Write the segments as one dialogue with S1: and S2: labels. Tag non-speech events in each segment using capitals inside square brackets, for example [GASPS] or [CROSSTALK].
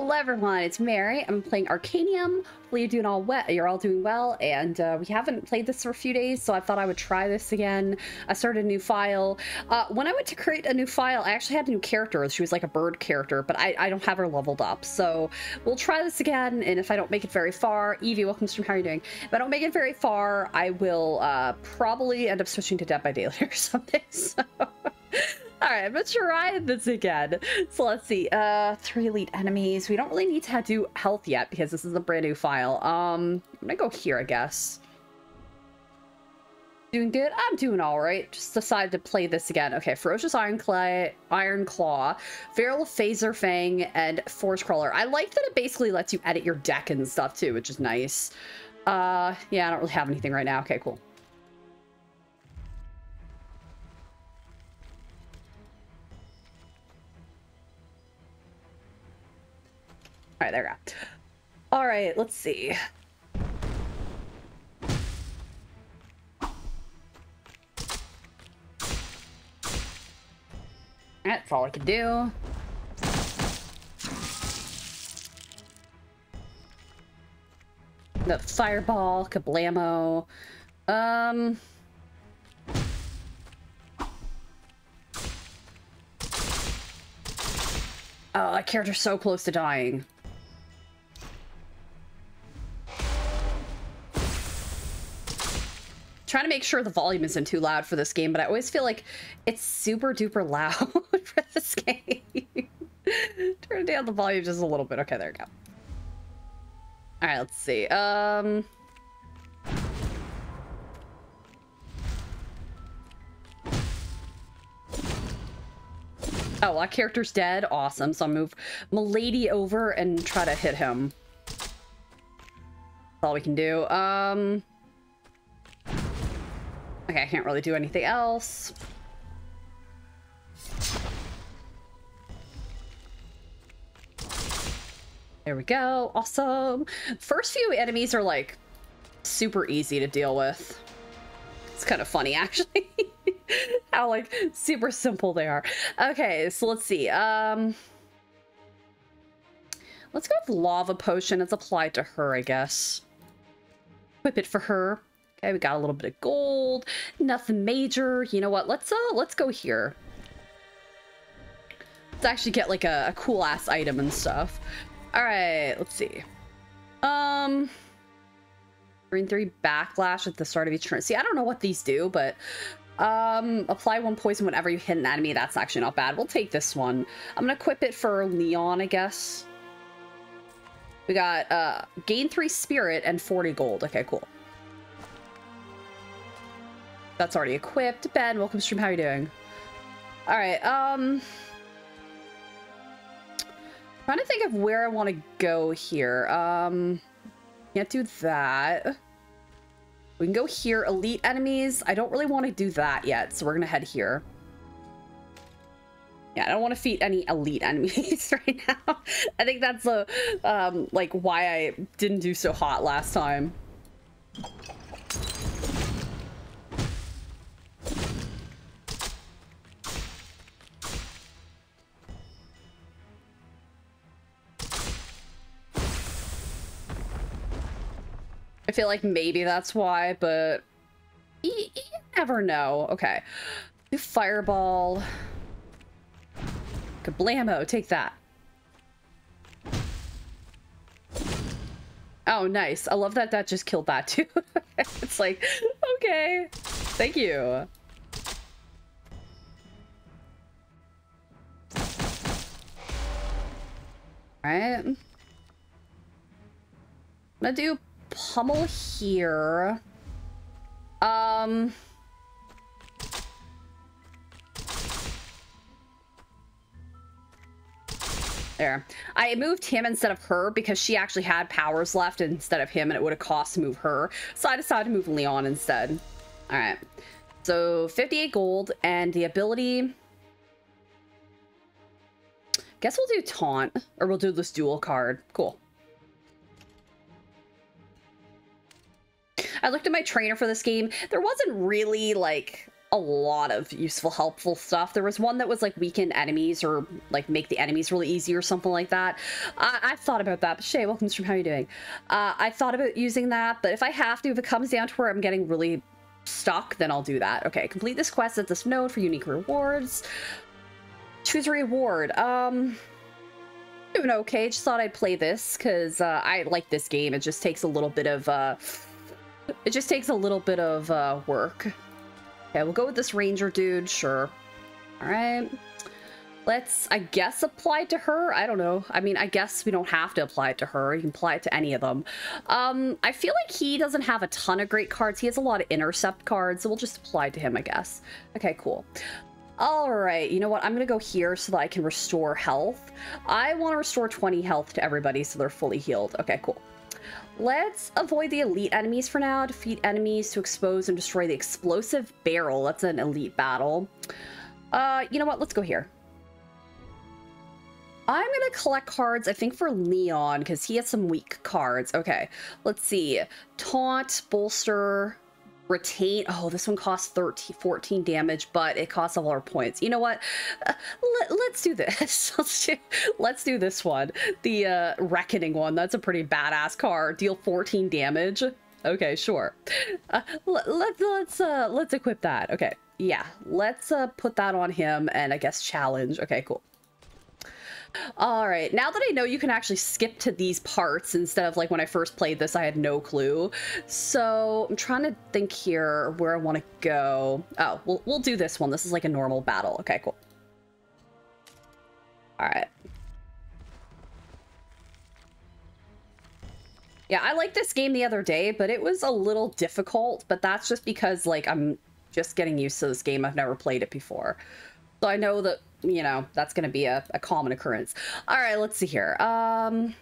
S1: Hello everyone, it's Mary. I'm playing Arcanium. Hopefully you're doing all well. You're all doing well, and uh, we haven't played this for a few days, so I thought I would try this again. I started a new file. Uh, when I went to create a new file, I actually had a new character. She was like a bird character, but I, I don't have her leveled up. So we'll try this again, and if I don't make it very far, Evie, welcome to stream. How are you doing? If I don't make it very far, I will uh, probably end up switching to Dead by Daylight [LAUGHS] or something. So. All right, I'm gonna try this again. So let's see. Uh, three elite enemies. We don't really need to do health yet because this is a brand new file. Um, I'm gonna go here, I guess. Doing good? I'm doing all right. Just decided to play this again. Okay, Ferocious Iron Claw, Iron Claw, Feral Phaser Fang, and Force Crawler. I like that it basically lets you edit your deck and stuff too, which is nice. Uh, yeah, I don't really have anything right now. Okay, cool. All right, there we go. All right, let's see. That's all I can do. The fireball, kablamo. Um. Oh, that character's so close to dying. Trying to make sure the volume isn't too loud for this game, but I always feel like it's super duper loud [LAUGHS] for this game. [LAUGHS] Turn down the volume just a little bit. Okay, there we go. All right, let's see. Um... Oh, that character's dead. Awesome. So I'll move Milady over and try to hit him. That's all we can do. Um... Okay, I can't really do anything else. There we go. Awesome. First few enemies are like super easy to deal with. It's kind of funny [LAUGHS] actually. How like super simple they are. Okay, so let's see. Um Let's go with lava potion. It's applied to her, I guess. Equip it for her. Okay, we got a little bit of gold. Nothing major. You know what? Let's uh let's go here. Let's actually get like a, a cool ass item and stuff. Alright, let's see. Um Green 3 backlash at the start of each turn. See, I don't know what these do, but um apply one poison whenever you hit an enemy. That's actually not bad. We'll take this one. I'm gonna equip it for Leon, I guess. We got uh gain 3 spirit and 40 gold. Okay, cool. That's already equipped. Ben, welcome stream. How are you doing? All right. Um, trying to think of where I want to go here. Um, can't do that. We can go here. Elite enemies. I don't really want to do that yet, so we're gonna head here. Yeah, I don't want to feed any elite [LAUGHS] enemies right now. I think that's a um, like why I didn't do so hot last time. I feel like maybe that's why, but you, you never know. Okay. Fireball. Kablamo, take that. Oh, nice. I love that that just killed that too. [LAUGHS] it's like, okay, thank you. All right. I'm gonna do pummel here. Um... There. I moved him instead of her because she actually had powers left instead of him and it would have cost to move her. So I decided to move Leon instead. Alright. So 58 gold and the ability... Guess we'll do Taunt. Or we'll do this dual card. Cool. I looked at my trainer for this game. There wasn't really like a lot of useful, helpful stuff. There was one that was like weaken enemies or like make the enemies really easy or something like that. I, I thought about that. But Shay, welcome stream. How are you doing? Uh, I thought about using that, but if I have to, if it comes down to where I'm getting really stuck, then I'll do that. Okay, complete this quest at this node for unique rewards. Choose a reward. Um, doing okay. Just thought I'd play this because uh, I like this game. It just takes a little bit of uh, it just takes a little bit of uh, work. Okay, we'll go with this ranger dude. Sure. All right. Let's, I guess, apply to her. I don't know. I mean, I guess we don't have to apply it to her. You can apply it to any of them. Um, I feel like he doesn't have a ton of great cards. He has a lot of intercept cards, so we'll just apply to him, I guess. Okay, cool. All right, you know what? I'm going to go here so that I can restore health. I want to restore 20 health to everybody so they're fully healed. Okay, cool. Let's avoid the elite enemies for now. Defeat enemies to expose and destroy the explosive barrel. That's an elite battle. Uh, you know what? Let's go here. I'm gonna collect cards, I think, for Leon, because he has some weak cards. Okay, let's see. Taunt, Bolster, Retain. Oh, this one costs 13, 14 damage, but it costs all our points. You know what? Uh, let, us do this. [LAUGHS] let's, do, let's do this one. The uh, Reckoning one. That's a pretty badass card. Deal 14 damage. Okay, sure. Uh, let, let, let's, uh, let's equip that. Okay, yeah. Let's uh, put that on him and I guess challenge. Okay, cool. All right, now that I know you can actually skip to these parts instead of like when I first played this, I had no clue. So I'm trying to think here where I want to go. Oh, we'll, we'll do this one. This is like a normal battle. Okay, cool. All right. Yeah, I liked this game the other day, but it was a little difficult, but that's just because like I'm just getting used to this game. I've never played it before. So I know that you know, that's going to be a, a common occurrence. All right, let's see here. Um,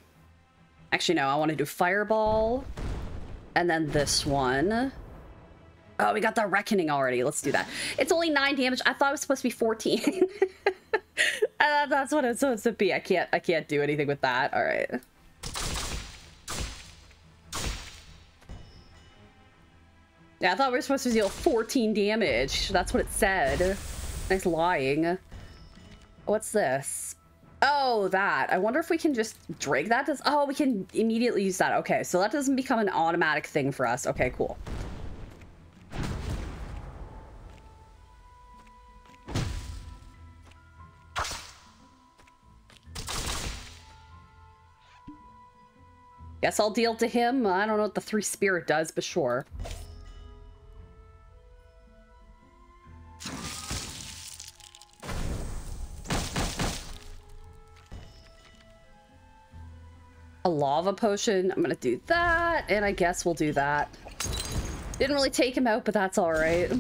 S1: actually, no, I want to do Fireball. And then this one. Oh, we got the Reckoning already. Let's do that. It's only 9 damage. I thought it was supposed to be 14. [LAUGHS] uh, that's what it's supposed to be. I can't, I can't do anything with that. All right. Yeah, I thought we were supposed to deal 14 damage. That's what it said. Nice lying. What's this? Oh, that. I wonder if we can just drag that. Does Oh, we can immediately use that. Okay, so that doesn't become an automatic thing for us. Okay, cool. Guess I'll deal to him. I don't know what the three spirit does, but sure. A lava potion. I'm gonna do that, and I guess we'll do that. Didn't really take him out, but that's all right.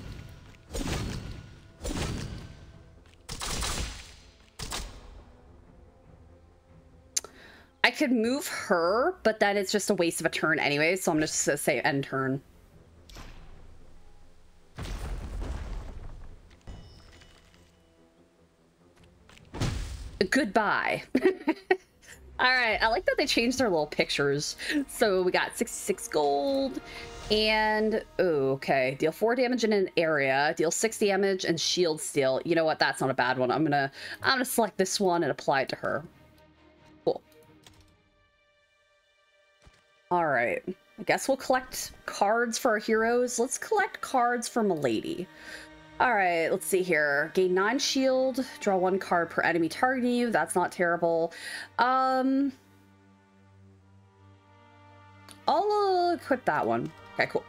S1: I could move her, but then it's just a waste of a turn anyway, so I'm just gonna say end turn. Goodbye. [LAUGHS] All right, I like that they changed their little pictures. So we got 66 gold and, oh, okay. Deal four damage in an area, deal six damage and shield steal. You know what? That's not a bad one. I'm gonna, I'm gonna select this one and apply it to her. Cool. All right. I guess we'll collect cards for our heroes. Let's collect cards for Milady. All right, let's see here. Gain nine shield, draw one card per enemy targeting you. That's not terrible. Um, I'll equip that one. Okay, cool.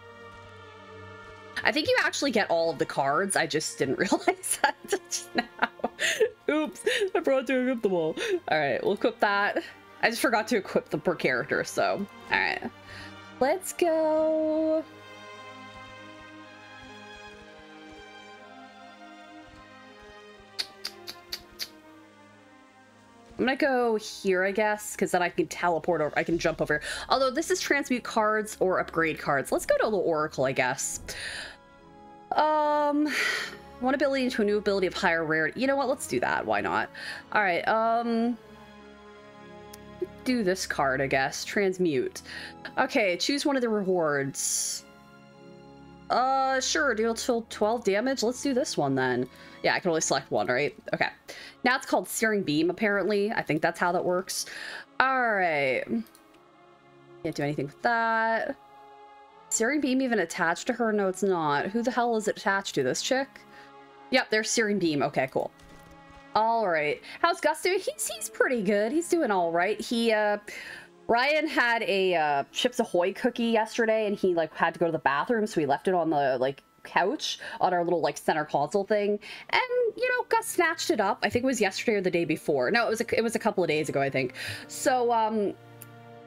S1: I think you actually get all of the cards. I just didn't [LAUGHS] realize that just now. Oops, I forgot to equip them all. All right, we'll equip that. I just forgot to equip them per character, so. All right, let's go. I'm gonna go here, I guess, because then I can teleport over. I can jump over. Although this is transmute cards or upgrade cards. Let's go to the Oracle, I guess. Um, one ability into a new ability of higher rarity. You know what? Let's do that. Why not? All right. Um, do this card, I guess. Transmute. Okay, choose one of the rewards. Uh, sure, deal 12 damage. Let's do this one then. Yeah, I can only select one, right? Okay. Now it's called Searing Beam, apparently. I think that's how that works. All right. Can't do anything with that. Searing Beam even attached to her? No, it's not. Who the hell is it attached to? This chick? Yep, there's Searing Beam. Okay, cool. All right. How's Gus doing? He's, he's pretty good. He's doing all right. He, uh... Ryan had a uh, Chips Ahoy cookie yesterday, and he like had to go to the bathroom, so he left it on the like couch on our little like center console thing, and you know Gus snatched it up. I think it was yesterday or the day before. No, it was a, it was a couple of days ago, I think. So um,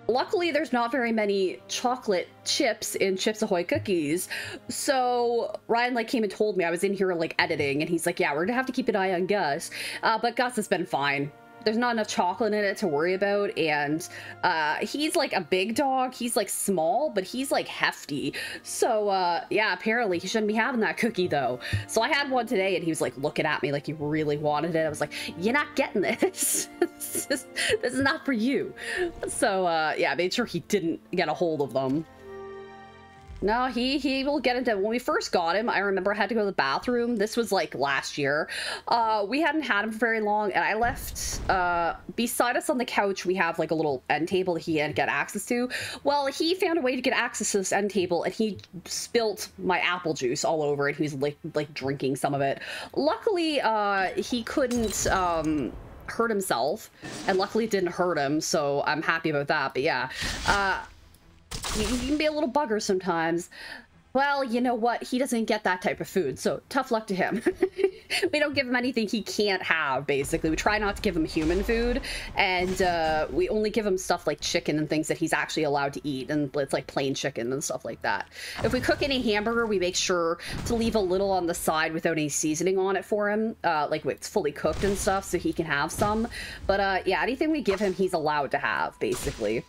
S1: luckily there's not very many chocolate chips in Chips Ahoy cookies. So Ryan like came and told me I was in here like editing, and he's like, "Yeah, we're gonna have to keep an eye on Gus," uh, but Gus has been fine there's not enough chocolate in it to worry about and uh he's like a big dog. He's like small but he's like hefty. So uh yeah apparently he shouldn't be having that cookie though. So i had one today and he was like looking at me like he really wanted it. I was like you're not getting this. [LAUGHS] This, is, this is not for you. So uh yeah I made sure he didn't get a hold of them no, he he will get into when we first got him. I remember I had to go to the bathroom. This was like last year. Uh, we hadn't had him for very long, and I left uh, beside us on the couch. We have like a little end table that he had get access to. Well, he found a way to get access to this end table, and he spilt my apple juice all over it. He was like like drinking some of it. Luckily, uh, he couldn't. Um, hurt himself and luckily it didn't hurt him so i'm happy about that but yeah uh he can be a little bugger sometimes. Well, you know what? He doesn't get that type of food, so tough luck to him. [LAUGHS] we don't give him anything he can't have, basically. We try not to give him human food, and uh, we only give him stuff like chicken and things that he's actually allowed to eat, and it's like plain chicken and stuff like that. If we cook any hamburger, we make sure to leave a little on the side without any seasoning on it for him, uh, like it's fully cooked and stuff, so he can have some. But uh, yeah, anything we give him, he's allowed to have, basically.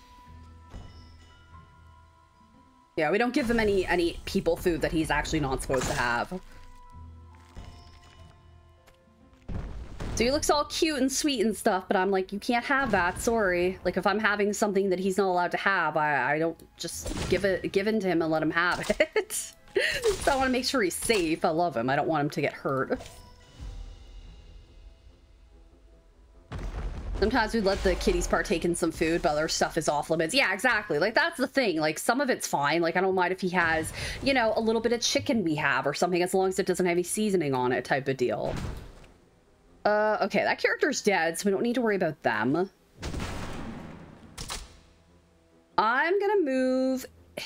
S1: Yeah, we don't give him any any people food that he's actually not supposed to have. So he looks all cute and sweet and stuff, but I'm like, you can't have that, sorry. Like, if I'm having something that he's not allowed to have, I, I don't just give it give in to him and let him have [LAUGHS] it. [LAUGHS] so I want to make sure he's safe. I love him. I don't want him to get hurt. Sometimes we let the kitties partake in some food, but other stuff is off limits. Yeah, exactly. Like, that's the thing. Like, some of it's fine. Like, I don't mind if he has, you know, a little bit of chicken we have or something, as long as it doesn't have any seasoning on it type of deal. Uh, okay, that character's dead, so we don't need to worry about them. I'm gonna move... [SIGHS]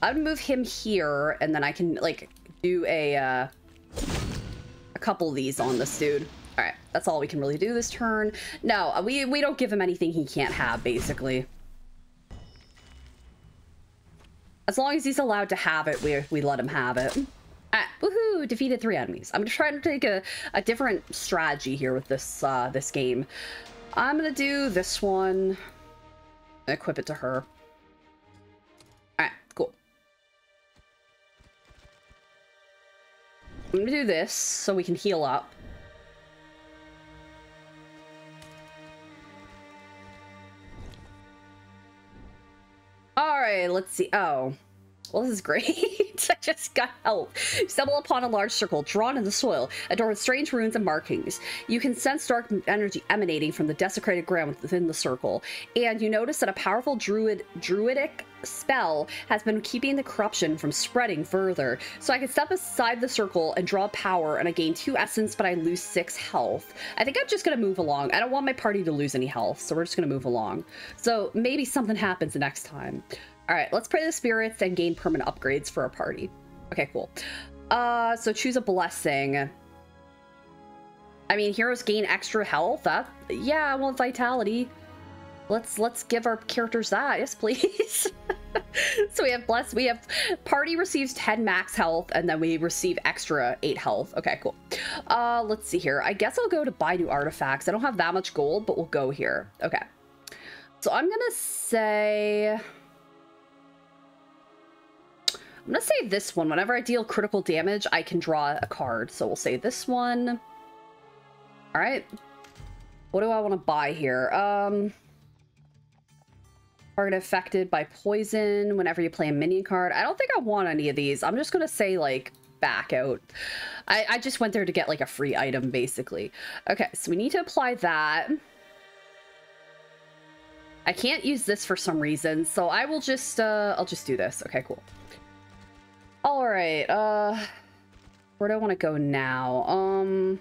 S1: Gonna move him here, and then I can, like, do a, uh, a couple of these on this dude. All right, that's all we can really do this turn. No, uh, we, we don't give him anything he can't have, basically. As long as he's allowed to have it, we, we let him have it. Ah, woohoo! Defeated three enemies. I'm trying to try to take a, a different strategy here with this uh, this game. I'm gonna do this one. Equip it to her. Alright, cool. I'm gonna do this so we can heal up. All right, let's see. Oh, well, this is great. [LAUGHS] I just got help. stumble upon a large circle drawn in the soil, adorned with strange runes and markings. You can sense dark energy emanating from the desecrated ground within the circle, and you notice that a powerful druid druidic spell has been keeping the corruption from spreading further. So I can step aside the circle and draw power, and I gain two essence, but I lose six health. I think I'm just gonna move along. I don't want my party to lose any health, so we're just gonna move along. So maybe something happens the next time. All right, let's pray the spirits and gain permanent upgrades for our party. Okay, cool. Uh, so choose a blessing. I mean, heroes gain extra health. That, yeah, well, vitality. Let's let's give our characters that. Yes, please. [LAUGHS] so we have bless. We have party receives 10 max health, and then we receive extra 8 health. Okay, cool. Uh, let's see here. I guess I'll go to buy new artifacts. I don't have that much gold, but we'll go here. Okay. So I'm gonna say. I'm gonna say this one. Whenever I deal critical damage, I can draw a card. So we'll say this one. All right. What do I want to buy here? Um. Target affected by poison whenever you play a minion card. I don't think I want any of these. I'm just gonna say like back out. I, I just went there to get like a free item basically. Okay, so we need to apply that. I can't use this for some reason, so I will just, uh, I'll just do this. Okay, cool. All right, uh, where do I want to go now? Um...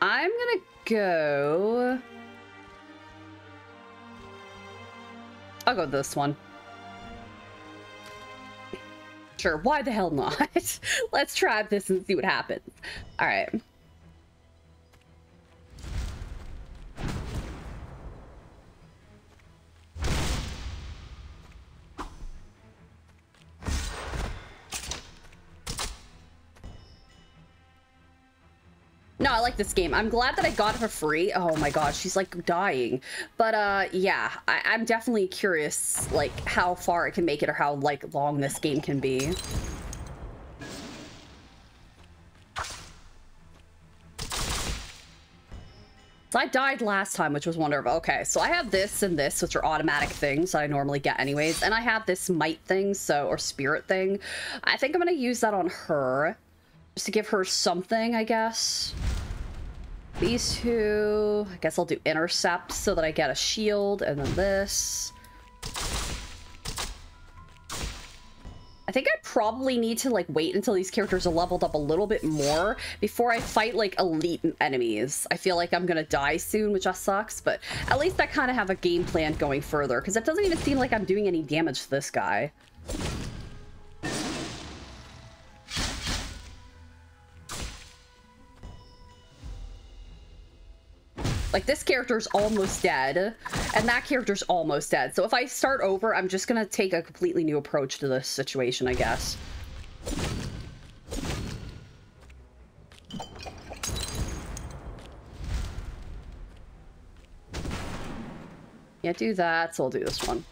S1: I'm gonna go... I'll go this one. Sure, why the hell not? [LAUGHS] Let's try this and see what happens. All right. No, I like this game. I'm glad that I got it for free. Oh my god, she's like dying. But uh, yeah, I I'm definitely curious like how far it can make it or how like long this game can be. So I died last time, which was wonderful. Okay, so I have this and this, which are automatic things that I normally get anyways. And I have this might thing, so, or spirit thing. I think I'm going to use that on her. Just to give her something, I guess. These two, I guess I'll do intercept so that I get a shield, and then this. I think I probably need to like wait until these characters are leveled up a little bit more before I fight like elite enemies. I feel like I'm gonna die soon, which just sucks, but at least I kind of have a game plan going further because it doesn't even seem like I'm doing any damage to this guy. Like, this character's almost dead, and that character's almost dead. So if I start over, I'm just gonna take a completely new approach to this situation, I guess. Yeah, do that, so I'll do this one.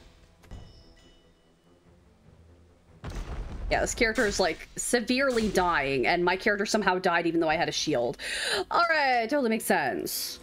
S1: Yeah, this character is like severely dying, and my character somehow died even though I had a shield. Alright, totally makes sense.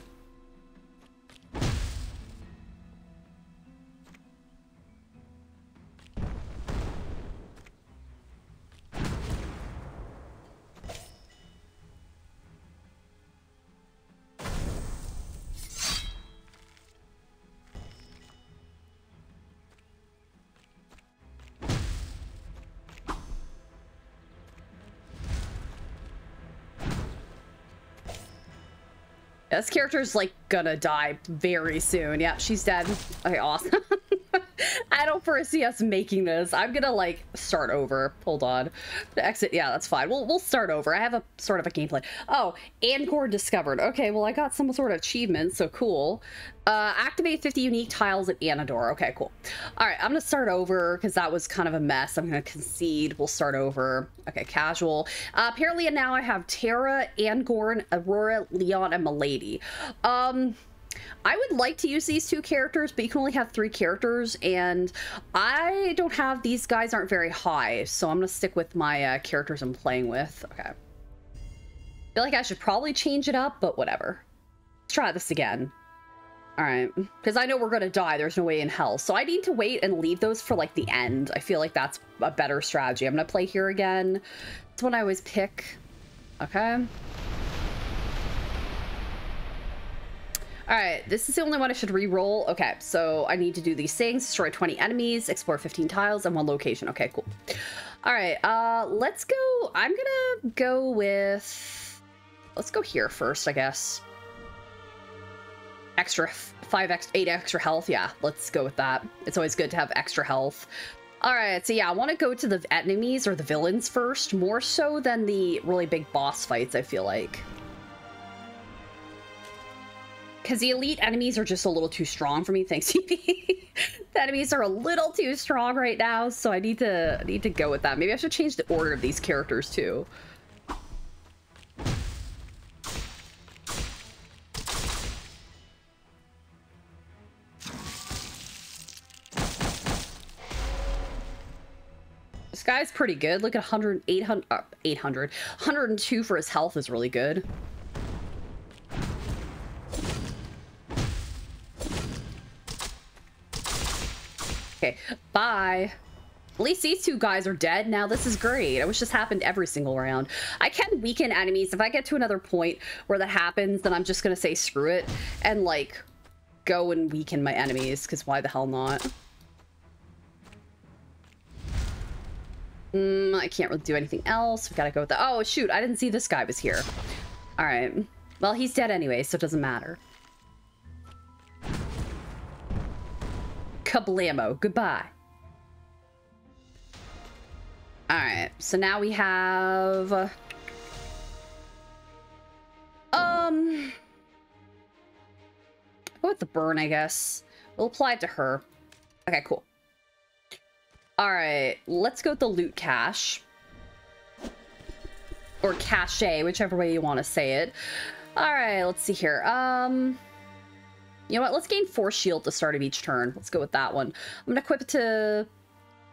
S1: This character's like gonna die very soon. Yeah, she's dead. Okay, awesome. [LAUGHS] [LAUGHS] I don't foresee us making this. I'm gonna like start over. Hold on. Exit. Yeah, that's fine. We'll we'll start over. I have a sort of a gameplay. Oh, Angor discovered. Okay, well I got some sort of achievement, so cool. Uh, activate 50 unique tiles at Anador. Okay, cool. All right, I'm gonna start over because that was kind of a mess. I'm gonna concede. We'll start over. Okay, casual. Uh, apparently now I have Terra, Angorn, Aurora, Leon, and Milady. Um. I would like to use these two characters, but you can only have three characters, and I don't have, these guys aren't very high, so I'm gonna stick with my uh, characters I'm playing with. Okay. Feel like I should probably change it up, but whatever. Let's try this again. All right, because I know we're gonna die. There's no way in hell. So I need to wait and leave those for like the end. I feel like that's a better strategy. I'm gonna play here again. It's what I always pick. Okay. All right, this is the only one I should re-roll. Okay, so I need to do these things. Destroy 20 enemies, explore 15 tiles, and one location. Okay, cool. All right, uh, let's go. I'm gonna go with... Let's go here first, I guess. Extra five, x eight extra health. Yeah, let's go with that. It's always good to have extra health. All right, so yeah, I want to go to the enemies or the villains first, more so than the really big boss fights, I feel like. Because the elite enemies are just a little too strong for me. Thanks, CP. [LAUGHS] the enemies are a little too strong right now, so I need to need to go with that. Maybe I should change the order of these characters too. This guy's pretty good. Look at 100, 800, uh, 800. 102 for his health is really good. Bye. At least these two guys are dead. Now this is great. I wish this happened every single round. I can weaken enemies. If I get to another point where that happens, then I'm just going to say screw it and like go and weaken my enemies because why the hell not? Mm, I can't really do anything else. We gotta go with the- Oh, shoot. I didn't see this guy was here. All right. Well, he's dead anyway, so it doesn't matter. Kablamo. Goodbye. Alright, so now we have... Um... Go with the burn, I guess. We'll apply it to her. Okay, cool. Alright, let's go with the loot cache. Or cache, whichever way you want to say it. Alright, let's see here. Um... You know what? Let's gain four shield to start of each turn. Let's go with that one. I'm gonna equip it to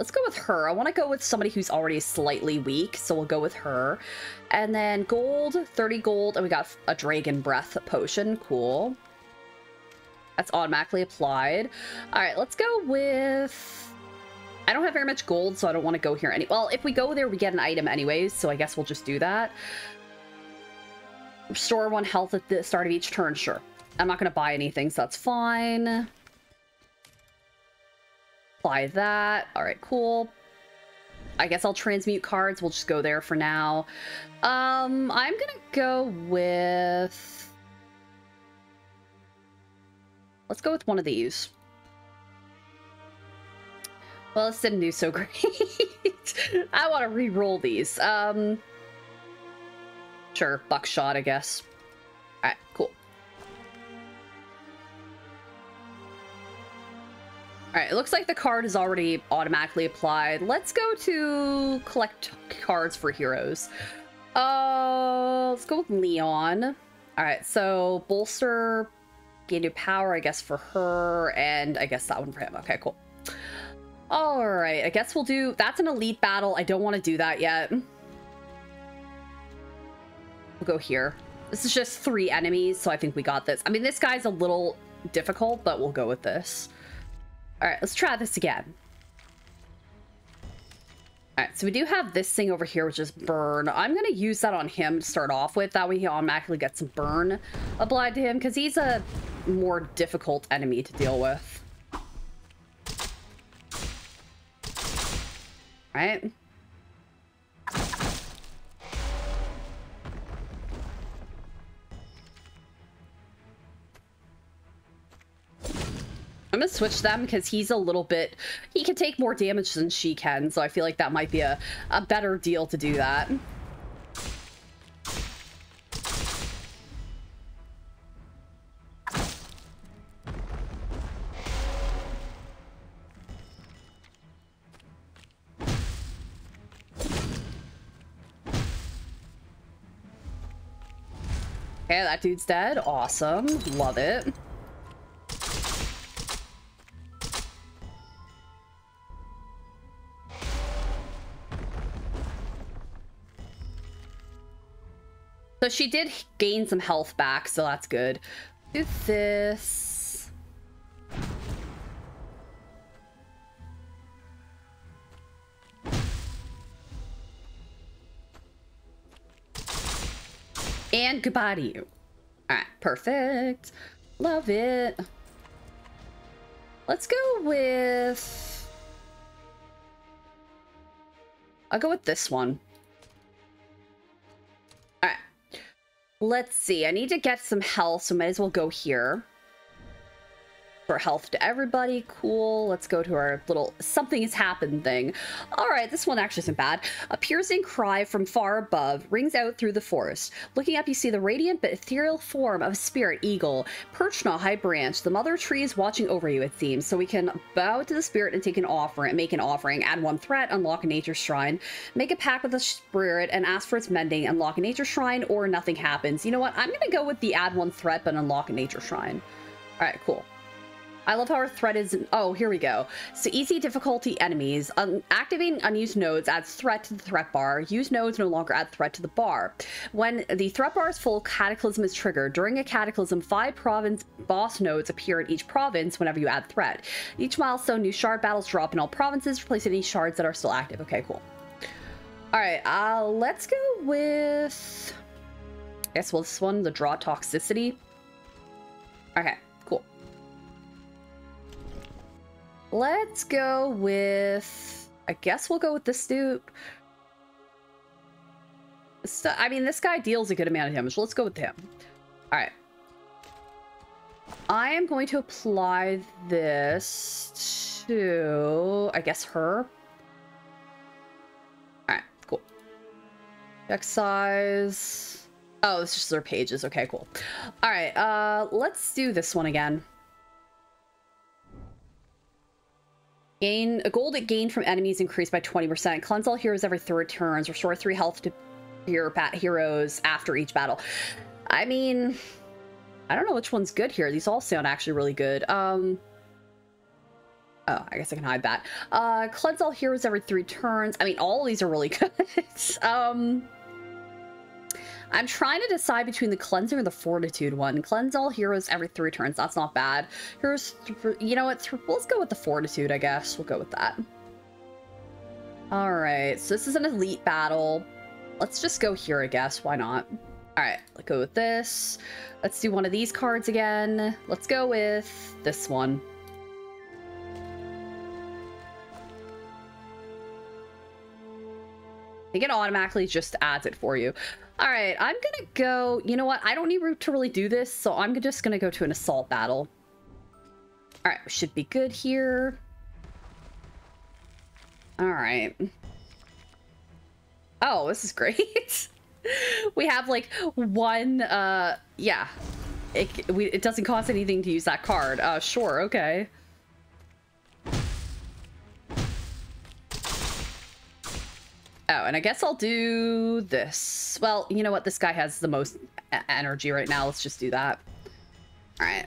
S1: Let's go with her. I want to go with somebody who's already slightly weak, so we'll go with her. And then gold, 30 gold, and we got a Dragon Breath potion. Cool. That's automatically applied. All right, let's go with... I don't have very much gold, so I don't want to go here any... Well, if we go there, we get an item anyways, so I guess we'll just do that. Restore one health at the start of each turn, sure. I'm not going to buy anything, so that's fine. Apply that. All right, cool. I guess I'll transmute cards. We'll just go there for now. Um, I'm gonna go with... Let's go with one of these. Well, this didn't do so [LAUGHS] great. I want to re-roll these. Um, sure, buckshot, I guess. All right, cool. All right, it looks like the card is already automatically applied. Let's go to collect cards for heroes. Uh, let's go with Leon. All right, so bolster, gain new power, I guess, for her, and I guess that one for him. Okay, cool. All right, I guess we'll do... That's an elite battle. I don't want to do that yet. We'll go here. This is just three enemies, so I think we got this. I mean, this guy's a little difficult, but we'll go with this. All right, let's try this again. All right, so we do have this thing over here, which is burn. I'm going to use that on him to start off with. That way he automatically gets some burn applied to him because he's a more difficult enemy to deal with. All right. I'm gonna switch them because he's a little bit... He can take more damage than she can, so I feel like that might be a, a better deal to do that. Okay, that dude's dead. Awesome. Love it. So she did gain some health back, so that's good. Do this. And goodbye to you. Alright, perfect. Love it. Let's go with... I'll go with this one. Let's see. I need to get some health, so might as well go here. For health to everybody. Cool. Let's go to our little something has happened thing. All right, this one actually isn't bad. A piercing cry from far above rings out through the forest. Looking up, you see the radiant but ethereal form of a spirit eagle perched on a high branch. The mother tree is watching over you, it seems. So we can bow to the spirit and take an offering, and make an offering, add one threat, unlock a nature shrine, make a pact with the spirit, and ask for its mending, unlock a nature shrine, or nothing happens. You know what? I'm gonna go with the add one threat but unlock a nature shrine. All right, cool. I love how our threat is. Oh, here we go. So easy difficulty enemies. Activating unused nodes adds threat to the threat bar. Used nodes no longer add threat to the bar. When the threat bar is full, Cataclysm is triggered. During a Cataclysm, five province boss nodes appear in each province whenever you add threat. Each milestone, new shard battles drop in all provinces, replacing any shards that are still active. Okay, cool. All right, uh, let's go with. I guess well, this one, the draw toxicity. Okay, Let's go with. I guess we'll go with the dude. So, I mean, this guy deals a good amount of damage. Let's go with him. All right. I am going to apply this to, I guess, her. All right, cool. Deck size. Oh, it's just their pages. Okay, cool. All right, uh, let's do this one again. Gain gold it gained from enemies increased by 20%. Cleanse all heroes every three turns. Restore three health to your heroes after each battle. I mean, I don't know which one's good here. These all sound actually really good. Um, oh, I guess I can hide that. Uh, cleanse all heroes every three turns. I mean, all these are really [LAUGHS] good. um, I'm trying to decide between the cleanser and the fortitude one. Cleanse all heroes every three turns. That's not bad. Heroes, you know what? Let's go with the fortitude, I guess. We'll go with that. All right, so this is an elite battle. Let's just go here, I guess. Why not? All right, let's go with this. Let's do one of these cards again. Let's go with this one. I think it automatically just adds it for you. All right, I'm gonna go, you know what? I don't need Root to really do this, so I'm just gonna go to an assault battle. All right, should be good here. All right. Oh, this is [LAUGHS] great. we have like one, uh, yeah. It, we, it doesn't cost anything to use that card. Uh, sure, okay. And I guess I'll do this. Well, you know what? This guy has the most energy right now. Let's just do that. All right.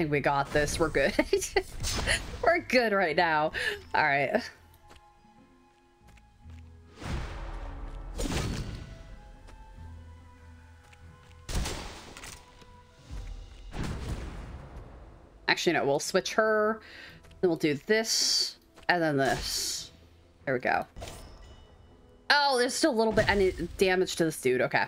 S1: Think we got this. We're good. [LAUGHS] We're good right now. All right. Actually, no, we'll switch her. Then we'll do this, and then this. There we go. Oh, there's still a little bit any damage to this dude. Okay.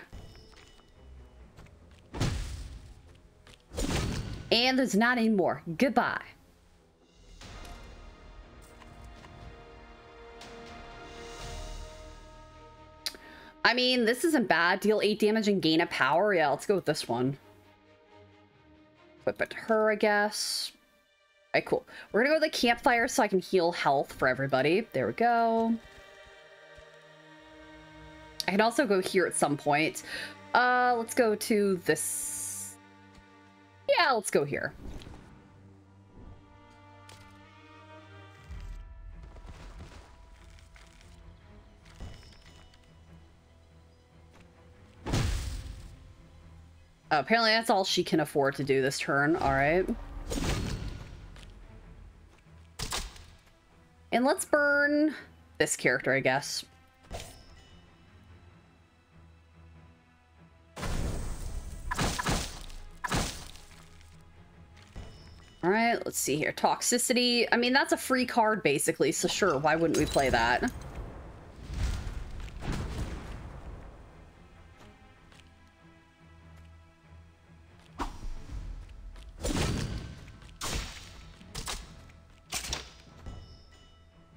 S1: And there's not any more. Goodbye. I mean, this isn't bad. Deal 8 damage and gain a power. Yeah, let's go with this one. Equip it to her, I guess. Alright, cool. We're gonna go to the campfire so I can heal health for everybody. There we go. I can also go here at some point. Uh, let's go to this yeah, let's go here. Uh, apparently that's all she can afford to do this turn. All right. And let's burn this character, I guess. All right, let's see here. Toxicity. I mean, that's a free card, basically, so sure, why wouldn't we play that?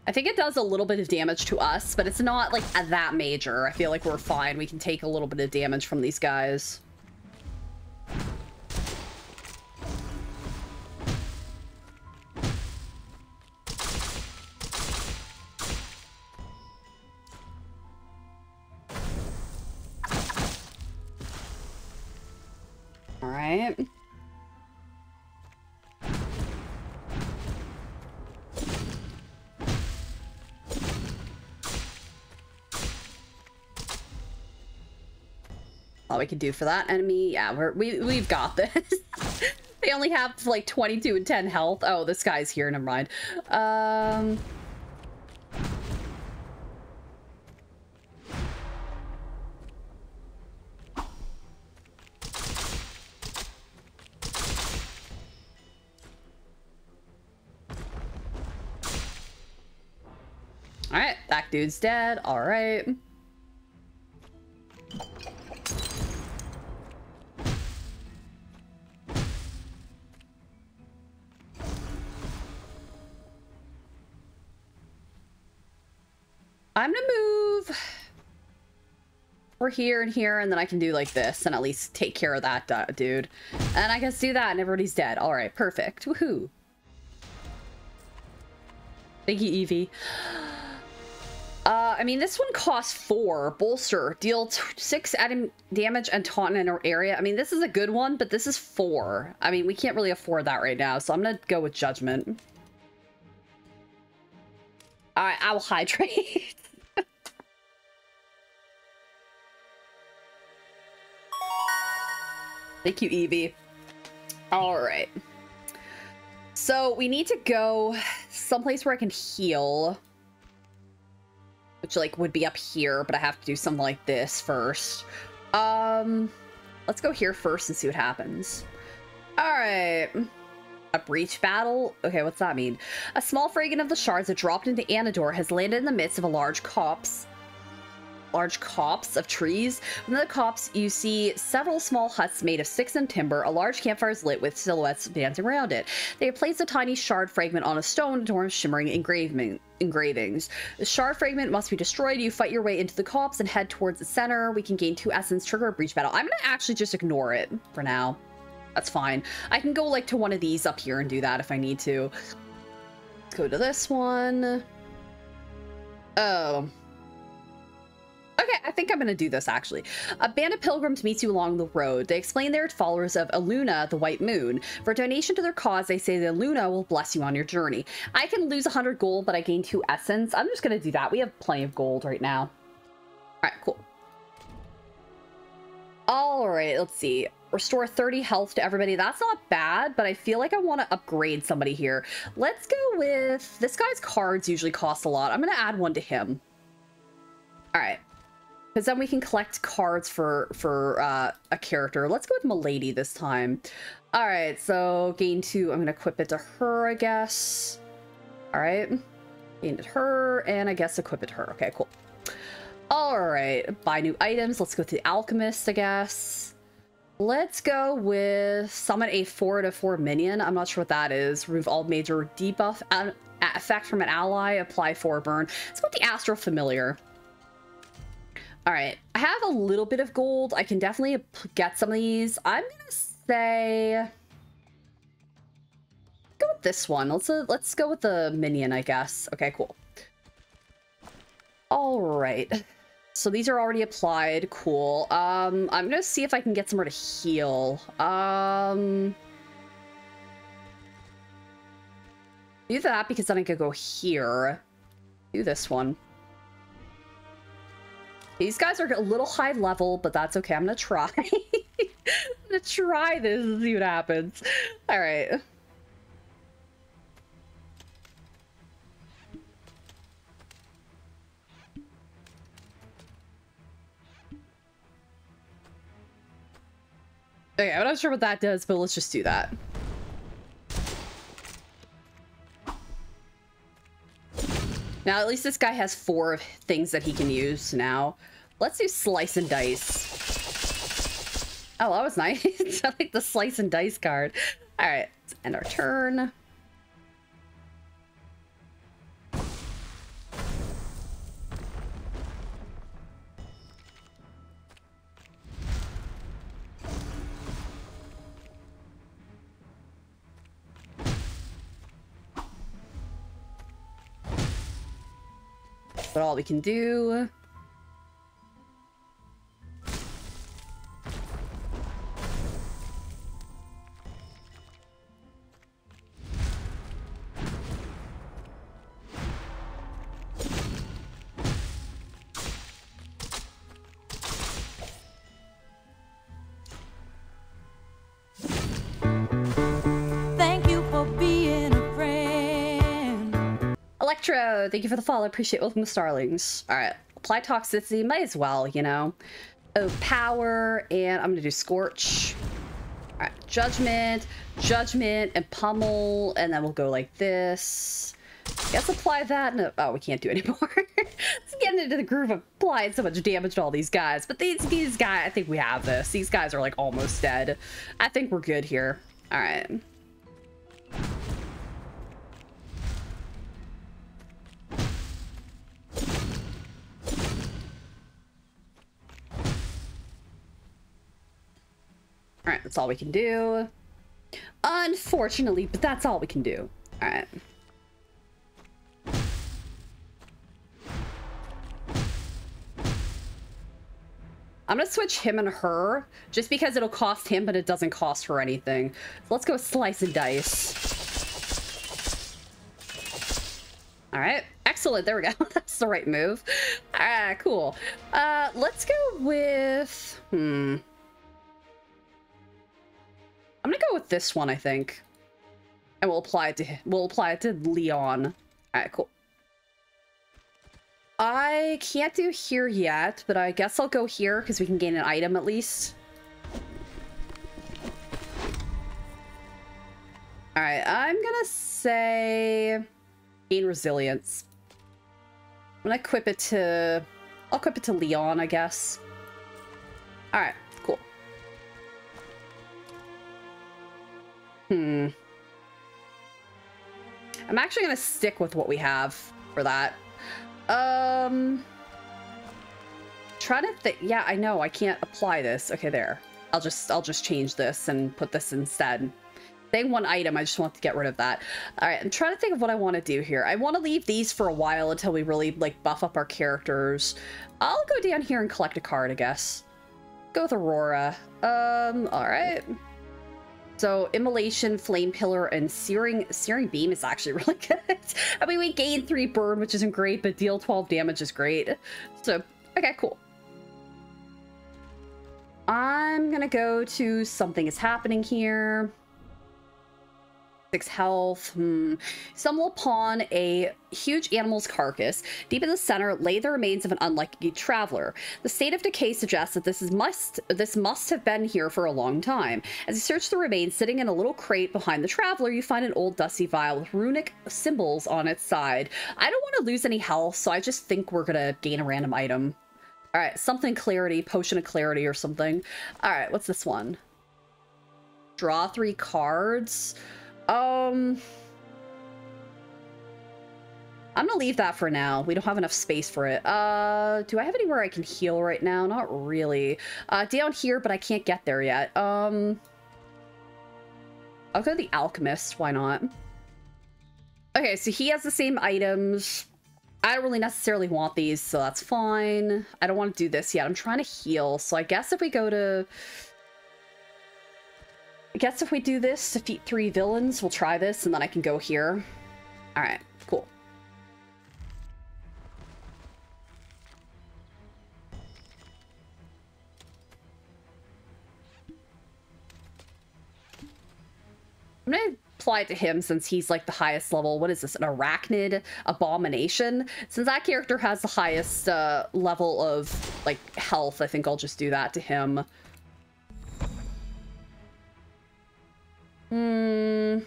S1: I think it does a little bit of damage to us, but it's not like that major. I feel like we're fine. We can take a little bit of damage from these guys. All we can do for that enemy. Yeah, we're, we, we've got this. [LAUGHS] they only have like 22 and 10 health. Oh, this guy's here. Never mind. Um... Alright, that dude's dead. Alright. I'm here and here, and then I can do like this and at least take care of that dude. And I guess do that and everybody's dead. All right, perfect. Woohoo. Thank you, Evie. [GASPS] Uh, I mean, this one costs four. Bolster. Deal six damage and taunt in an area. I mean, this is a good one, but this is four. I mean, we can't really afford that right now, so I'm gonna go with Judgment. Alright, I will hydrate. [LAUGHS] Thank you, Evie. All right. So we need to go someplace where I can heal. Which, like, would be up here, but I have to do something like this first. Um, let's go here first and see what happens. All right. A breach battle? Okay, what's that mean? A small fragment of the shards that dropped into Anador has landed in the midst of a large copse large copse of trees. Within the copse, you see several small huts made of sticks and timber. A large campfire is lit with silhouettes dancing around it. They have placed a tiny shard fragment on a stone adorned with shimmering engraving engravings. The shard fragment must be destroyed. You fight your way into the copse and head towards the center. We can gain two essence, trigger a breach battle. I'm gonna actually just ignore it for now. That's fine. I can go like to one of these up here and do that if I need to. Let's go to this one. Oh, Okay, I think I'm to do this actually. A band of pilgrims meets you along the road. They explain they're followers of Eluna, the White Moon. For donation to their cause, they say that Eluna will bless you on your journey. I can lose 100 gold, but I gain 2 essence. I'm just to do that. We have plenty of gold right now. All right, cool. All right, let's see. Restore 30 health to everybody. That's not bad, but I feel like I want to upgrade somebody here. Let's go with... This guy's cards usually cost a lot. I'm going to add one to him. All right. Because then we can collect cards for for uh, a character. Let's go with Milady this time. All right, so gain two. I'm to equip it to her, I guess. All right. Gain it her, and I guess equip it her. Okay, cool. All right, buy new items. Let's go to the Alchemist, I guess. Let's go with summon a 4 to 4 minion. I'm not sure what that is. Remove all major debuff effect from an ally. Apply 4 burn. Let's go with the Astral Familiar. All right, I have a little bit of gold. I can definitely get some of these. I'm gonna say go with this one. Let's uh, let's go with the minion, I guess. Okay, cool. All right. So these are already applied. Cool. Um, I'm gonna see if I can get somewhere to heal. Um, do that because then I could go here. Do this one. These guys are a little high level, but that's okay. I'm gonna try. [LAUGHS] I'm gonna try this and see what happens. All right. Okay, I'm not sure what that does, but let's just do that. Now, at least this guy has four things that he can use now. Let's do slice and dice. Oh, that was nice. [LAUGHS] I like the slice and dice card. All right, let's end our turn. All we can do. Electro, thank you for the follow. Appreciate welcome Starlings. All right, apply toxicity. Might as well, you know. Oh, power, and I'm gonna do scorch. All right, judgment, judgment, and pummel, and then we'll go like this. Guess apply that. No, oh, we can't do anymore. [LAUGHS] Let's get into the groove of applying so much damage to all these guys. But these these guys, I think we have this. These guys are like almost dead. I think we're good here. All right. All right, that's all we can do. Unfortunately, but that's all we can do. All right. I'm gonna switch him and her just because it'll cost him, but it doesn't cost her anything. Let's go slice and dice. All right, excellent. There we go. [LAUGHS] That's the right move. Ah, cool. Uh, let's go with hmm. I'm gonna go with this one, I think, and we'll apply it to we'll apply it to Leon. All right, cool. I can't do here yet, but I guess I'll go here because we can gain an item at least. All right, I'm gonna say gain resilience. I'm gonna equip it to, I'll equip it to Leon, I guess. All Hmm. I'm actually gonna stick with what we have for that. Um, try to think. Yeah, I know. I can't apply this. Okay, there. I'll just I'll just change this and put this instead. Saying one item, I just want to get rid of that. All right, I'm trying to think of what I want to do here. I want to leave these for a while until we really like buff up our characters. I'll go down here and collect a card, I guess. Go with Aurora. Um, all right. So immolation, flame pillar, and searing searing beam is actually [LAUGHS] really good. I mean, we gain three burn, which isn't great, but deal 12 damage is great. So okay, cool. I'm gonna go to something is happening here. Six health. Hmm. Some will pawn a huge animal's carcass. Deep in the center lay the remains of an unlucky traveler. The state of decay suggests that this is must this must have been here for a long time. As you search the remains, sitting in a little crate behind the traveler, you find an old dusty vial with runic symbols on its side. I don't want to lose any health, so I just think we're gonna gain a random item. All right, something clarity, potion of clarity or something. All right, what's this one? Draw three cards. Um, I'm gonna leave that for now. We don't have enough space for it. Uh, do I have anywhere I can heal right now? Not really. Uh, down here, but I can't get there yet. Um, I'll go to the Alchemist. Why not? Okay, so he has the same items. I don't really necessarily want these, so that's fine. I don't want to do this yet. I'm trying to heal, so I guess if we go to... I guess if we do this, defeat three villains, we'll try this, and then I can go here. Alright, cool. I'm gonna apply it to him since he's like the highest level. What is this? An arachnid abomination? Since that character has the highest uh, level of like health, I think I'll just do that to him. Hmm.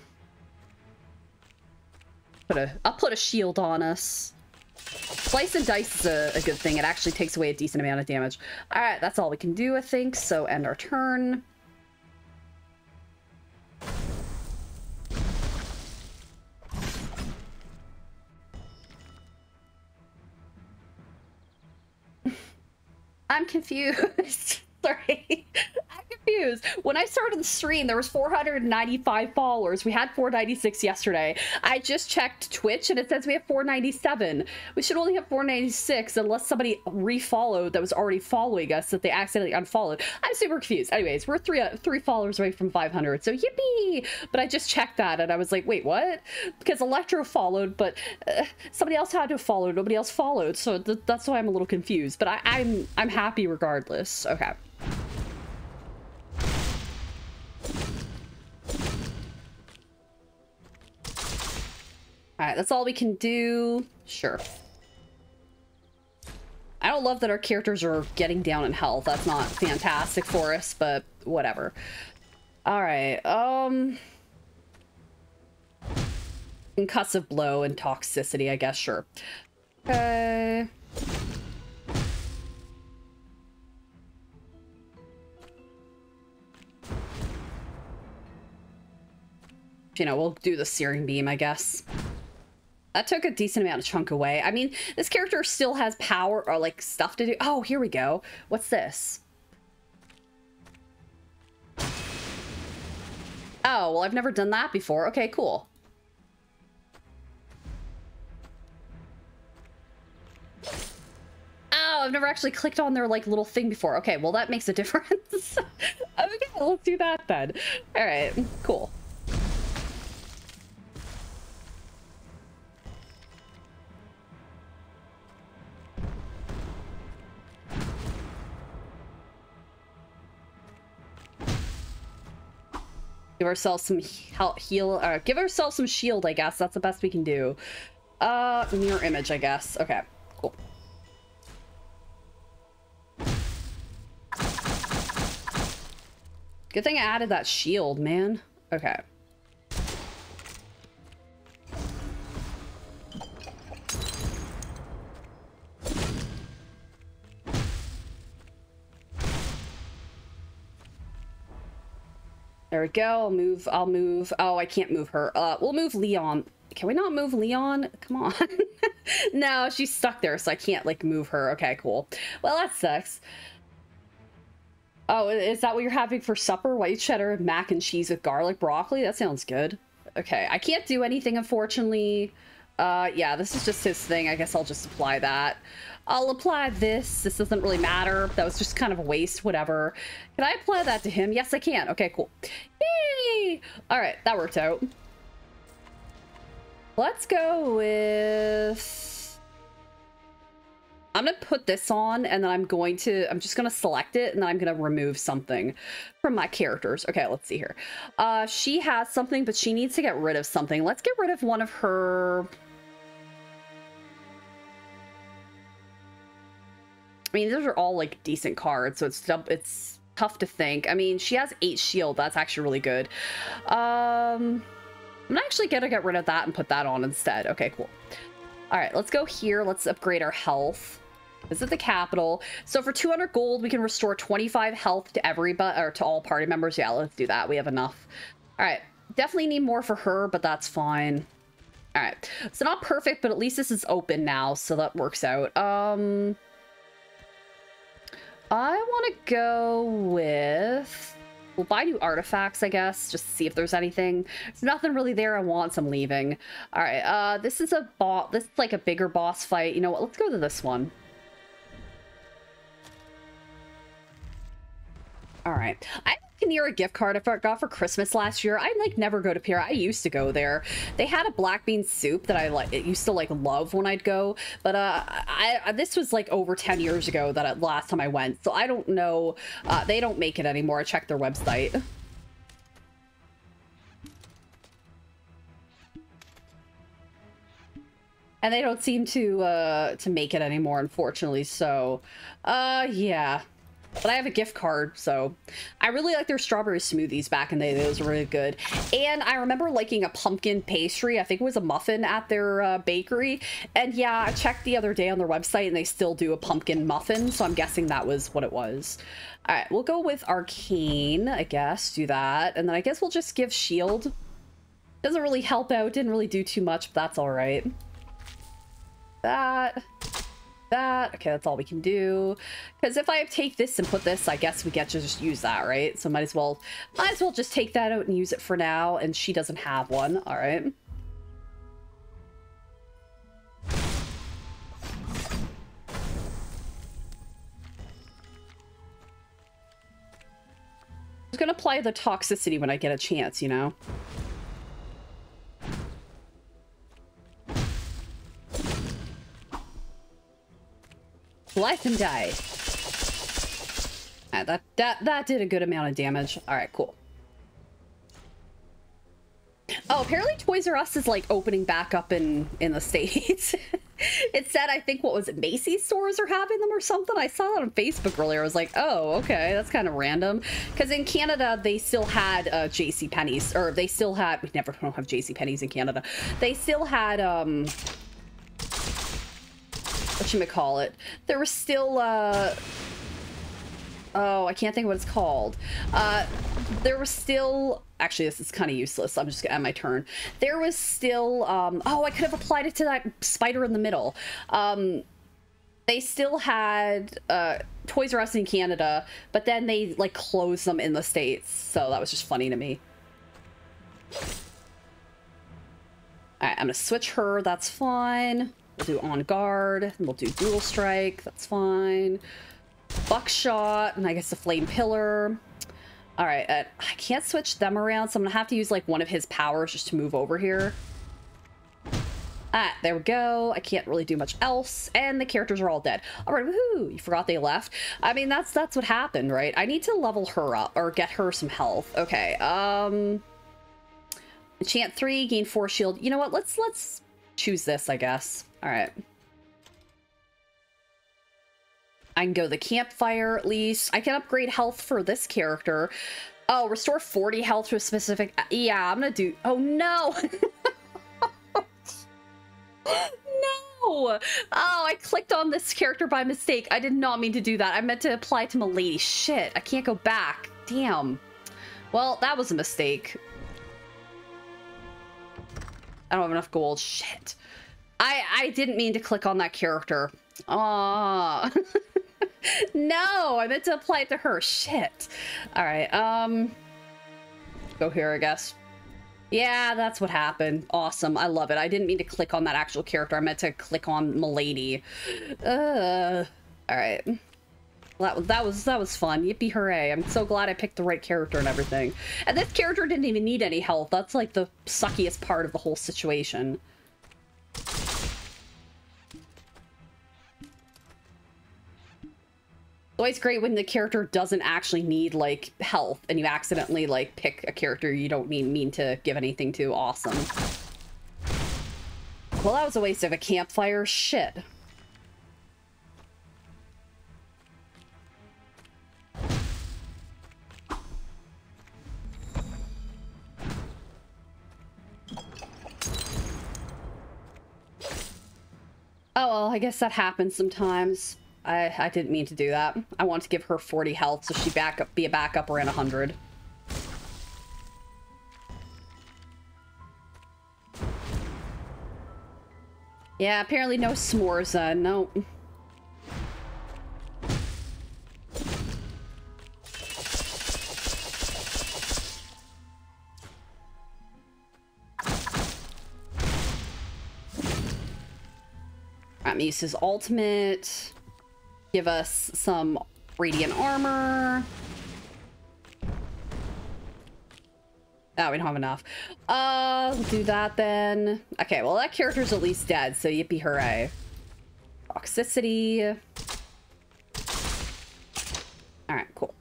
S1: Put a, I'll put a shield on us. Slice and dice is a, a good thing. It actually takes away a decent amount of damage. All right, that's all we can do, I think. So end our turn. [LAUGHS] I'm confused. [LAUGHS] Sorry. [LAUGHS] Confused. When I started the stream, there was 495 followers. We had 496 yesterday. I just checked Twitch and it says we have 497. We should only have 496 unless somebody refollowed that was already following us that they accidentally unfollowed. I'm super confused. Anyways, we're three uh, three followers away from 500, so yippee! But I just checked that and I was like, wait, what? Because Electro followed, but uh, somebody else had to follow. Nobody else followed, so th that's why I'm a little confused. But I, I'm I'm happy regardless. Okay. All right, that's all we can do. Sure. I don't love that our characters are getting down in health. That's not fantastic for us, but whatever. All right, um... Concussive blow and toxicity, I guess, sure. Okay. You know, we'll do the searing beam, I guess. That took a decent amount of chunk away. I mean, this character still has power or like stuff to do. Oh, here we go. What's this? Oh, well, I've never done that before. Okay, cool. Oh, I've never actually clicked on their like little thing before. Okay, well that makes a [LAUGHS] difference. okay, let's do that then. All right, cool. Give ourselves some heal, uh, give ourselves some shield, I guess. That's the best we can do. Uh, mirror image, I guess. Okay, cool. Good thing I added that shield, man. Okay. There we go. I'll move. I'll move. Oh, I can't move her. Uh, we'll move Leon. Can we not move Leon? Come on. [LAUGHS] no, she's stuck there, so I can't, like, move her. Okay, cool. Well, that sucks. Oh, is that what you're having for supper? White cheddar, mac and cheese with garlic broccoli? That sounds good. Okay, I can't do anything, unfortunately. Uh, yeah, this is just his thing. I guess I'll just apply that. I'll apply this. This doesn't really matter. That was just kind of a waste, whatever. Can I apply that to him? Yes, I can. Okay, cool. Yay! All right, that worked out. Let's go with... I'm going to put this on and then I'm going to, I'm just going to select it and then I'm going to remove something from my characters. Okay, let's see here. Uh, she has something, but she needs to get rid of something. Let's get rid of one of her... I mean, those are all like decent cards, so it's it's tough to think. I mean, she has eight shield. That's actually really good. Um, I'm actually gonna get rid of that and put that on instead. Okay, cool. All right, let's go here. Let's upgrade our health. Visit the capital. So for 200 gold, we can restore 25 health to everybody or to all party members. Yeah, let's do that. We have enough. All right, definitely need more for her, but that's fine. All right, so not perfect, but at least this is open now, so that works out. Um. I want to go with... We'll buy new artifacts, I guess, just see if there's anything. There's nothing really there I want, so I'm leaving. All right, uh, this is a boss. This is like a bigger boss fight. You know what? Let's go to this one. All right. I Panera gift card I got for Christmas last year. I like never go to Panera. I used to go there. They had a black bean soup that I like used to like love when I'd go, but uh, I this was like over 10 years ago that I, last time I went, so I don't know. Uh, they don't make it anymore. I checked their website. And they don't seem to uh, to make it anymore, unfortunately. So, uh, yeah. But I have a gift card, so I really like their strawberry smoothies back in the day. Those were really good. And I remember liking a pumpkin pastry. I think it was a muffin at their uh, bakery. And yeah, I checked the other day on their website and they still do a pumpkin muffin. So I'm guessing that was what it was. All right, we'll go with Arcane, I guess. Do that. And then I guess we'll just give Shield. Doesn't really help out. Didn't really do too much, but that's all right. That. That. Okay, that's all we can do. Because if I take this and put this, I guess we get to just use that, right? So might as well, might as well just take that out and use it for now. And she doesn't have one. All right. I'm gonna apply the toxicity when I get a chance, you know? Life and die. Ah, that, that, that did a good amount of damage. All right, cool. Oh, apparently Toys R Us is like opening back up in in the [LAUGHS] states. it said I think what was it Macy's stores are having them or something. I saw that on Facebook earlier. I was like, oh, okay, that's kind of random. Because in Canada they still had uh, J.C. Penney's, or they still had. We never don't have J.C. Penney's in Canada. They still had um call it. There was still uh oh, I can't think of what it's called. Uh there was still actually this is kind of useless. I'm just gonna end my turn. There was still um oh, I could have applied it to that spider in the middle. Um they still had uh Toys R Us in Canada, but then they like closed them in the States. So that was just funny to me. I'm gonna switch her, that's fine. We'll do on guard, and we'll do dual strike, that's fine. Buckshot, and I guess the flame pillar. All right, uh, I can't switch them around, so I'm gonna have to use like one of his powers just to move over here. Ah, there we go. I can't really do much else, and the characters are all dead. All right, woohoo! You forgot they left. I mean, that's that's what happened, right? I need to level her up or get her some health. Okay. Um, enchant three, gain four shield. You know what? Let's let's choose this, I guess. All right. I can go the campfire at least. I can upgrade health for this character. Oh, restore 40 health to a specific... Yeah, I'm gonna do... Oh, no! [LAUGHS] no! Oh, I clicked on this character by mistake. I did not mean to do that. I meant to apply to Milady. Shit, I can't go back. Damn. Well, that was a mistake. I don't have enough gold. Shit. I I didn't mean to click on that character. Aw. [LAUGHS] no, I meant to apply it to her. Shit. All right. Um. Go here, I guess. Yeah, that's what happened. Awesome. I love it. I didn't mean to click on that actual character. I meant to click on Milady. Uh. All right. That, that was that was fun. Yippee hooray. I'm so glad I picked the right character and everything. And this character didn't even need any health. That's like the suckiest part of the whole situation. Always great when the character doesn't actually need like health and you accidentally like pick a character you don't mean mean to give anything to. Awesome. Well, that was a waste of a campfire. Shit. Oh, well, I guess that happens sometimes. I, I didn't mean to do that. I want to give her 40 health so she back up, be a backup around 100. Yeah, apparently no s'mores, uh, uh, no. Misa's ultimate give us some radiant armor. Oh, we don't have enough. Uh, do that then. Okay, well, that character's at least dead, so yippee hooray. Toxicity. Alright, cool.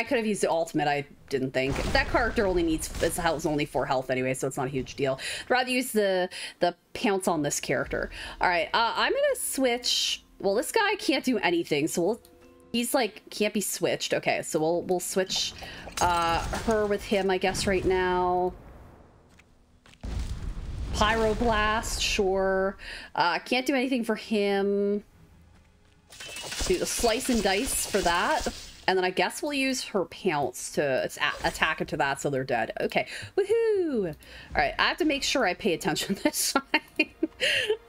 S1: I could have used the ultimate, I didn't think. That character only needs, its health only 4 health anyway, so it's not a huge deal. I'd rather use the, the pounce on this character. Alright, uh, I'm gonna switch well, this guy can't do anything, so we'll... He's, like, can't be switched. Okay, so we'll, we'll switch uh, her with him, I guess, right now. Pyroblast, sure. Uh, can't do anything for him. Do the slice and dice for that. And then I guess we'll use her pounce to attack into that so they're dead. Okay, woohoo! All right, I have to make sure I pay attention [LAUGHS] this time. [LAUGHS]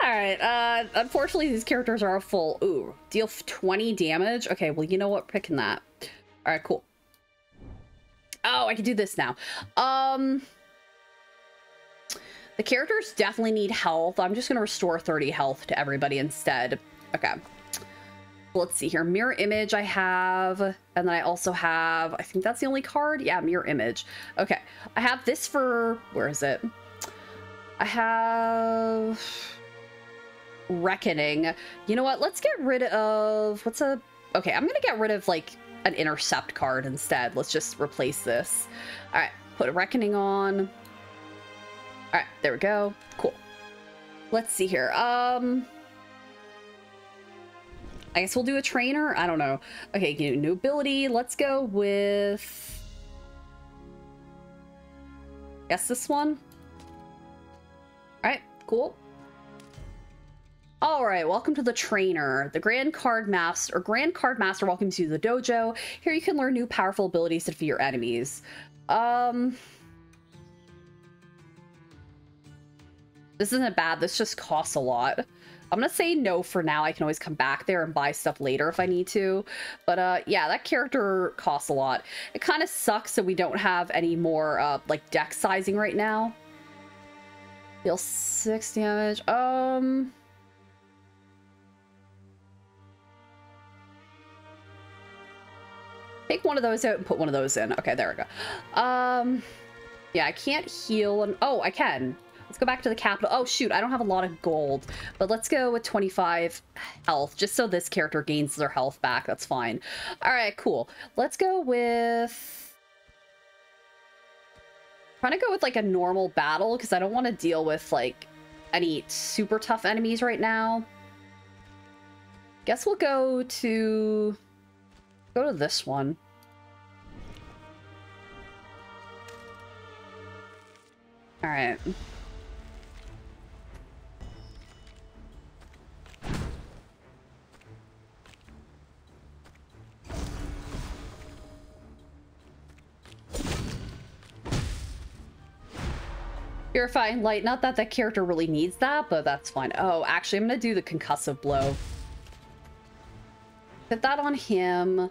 S1: All right. Uh, unfortunately, these characters are full. Ooh, deal 20 damage. Okay, well, you know what? Picking that. All right, cool. Oh, I can do this now. Um, the characters definitely need health. I'm just gonna restore 30 health to everybody instead. Okay. Let's see here. Mirror image I have, and then I also have, I think that's the only card. Yeah, mirror image. Okay. I have this for, where is it? I have Reckoning. You know what? Let's get rid of, what's a, okay, I'm gonna get rid of like an intercept card instead. Let's just replace this. All right, put a Reckoning on. All right, there we go. Cool. Let's see here. Um, I guess we'll do a trainer. I don't know. Okay, new ability. Let's go with. Guess this one. All right, cool. All right, welcome to the trainer. The Grand Card Master, or Grand Card Master welcomes you to the dojo. Here you can learn new powerful abilities to defeat your enemies. Um, this isn't bad. This just costs a lot. I'm gonna say no for now. I can always come back there and buy stuff later if I need to. But uh, yeah, that character costs a lot. It kind of sucks that we don't have any more uh, like deck sizing right now. Deal six damage. Um. Take one of those out and put one of those in. Okay, there we go. Um, yeah, I can't heal. And oh, I can. Let's go back to the capital. Oh, shoot, I don't have a lot of gold, but let's go with 25 health, just so this character gains their health back. That's fine. All right, cool. Let's go with... trying to go with, like, a normal battle, because I don't want to deal with, like, any super tough enemies right now. Guess we'll go to... Go to this one. All right. Purifying light. Not that that character really needs that, but that's fine. Oh, actually, I'm going to do the concussive blow. Put that on him.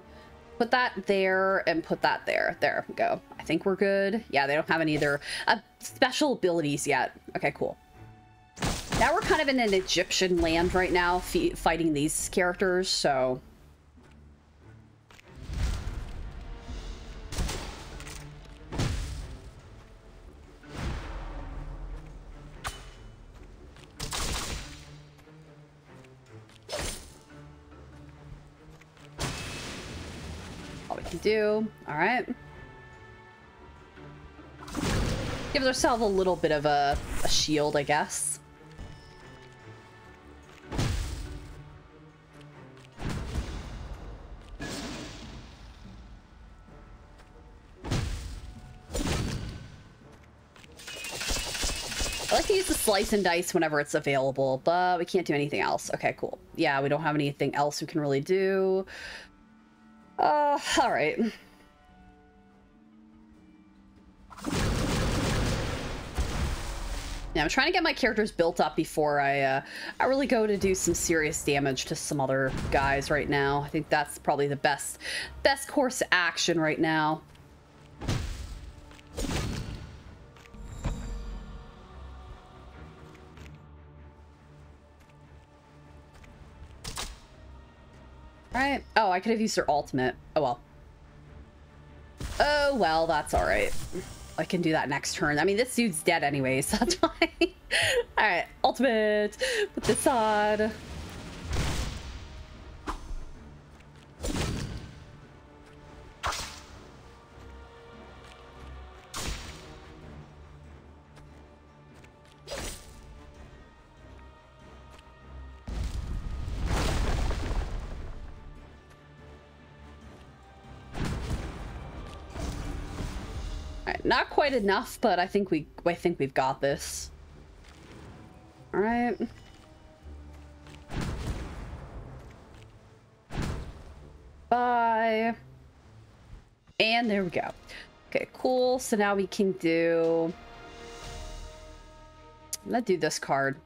S1: Put that there and put that there. There we go. I think we're good. Yeah, they don't have any other uh, special abilities yet. Okay, cool. Now we're kind of in an Egyptian land right now, fighting these characters, so do. All right. Gives ourselves a little bit of a, a shield, I guess. I like to use the slice and dice whenever it's available, but we can't do anything else. Okay, cool. Yeah, we don't have anything else we can really do. Uh, all right. Yeah, I'm trying to get my characters built up before I, uh, I really go to do some serious damage to some other guys right now. I think that's probably the best, best course action right now. Right. Oh, I could have used her ultimate. Oh, well. Oh, well, that's all right. I can do that next turn. I mean, this dude's dead anyway, so [LAUGHS] that's fine. all right, ultimate. Put this on. Quite enough, but I think we I think we've got this. All right. Bye. And there we go. Okay, cool. So now we can do Let's do this card.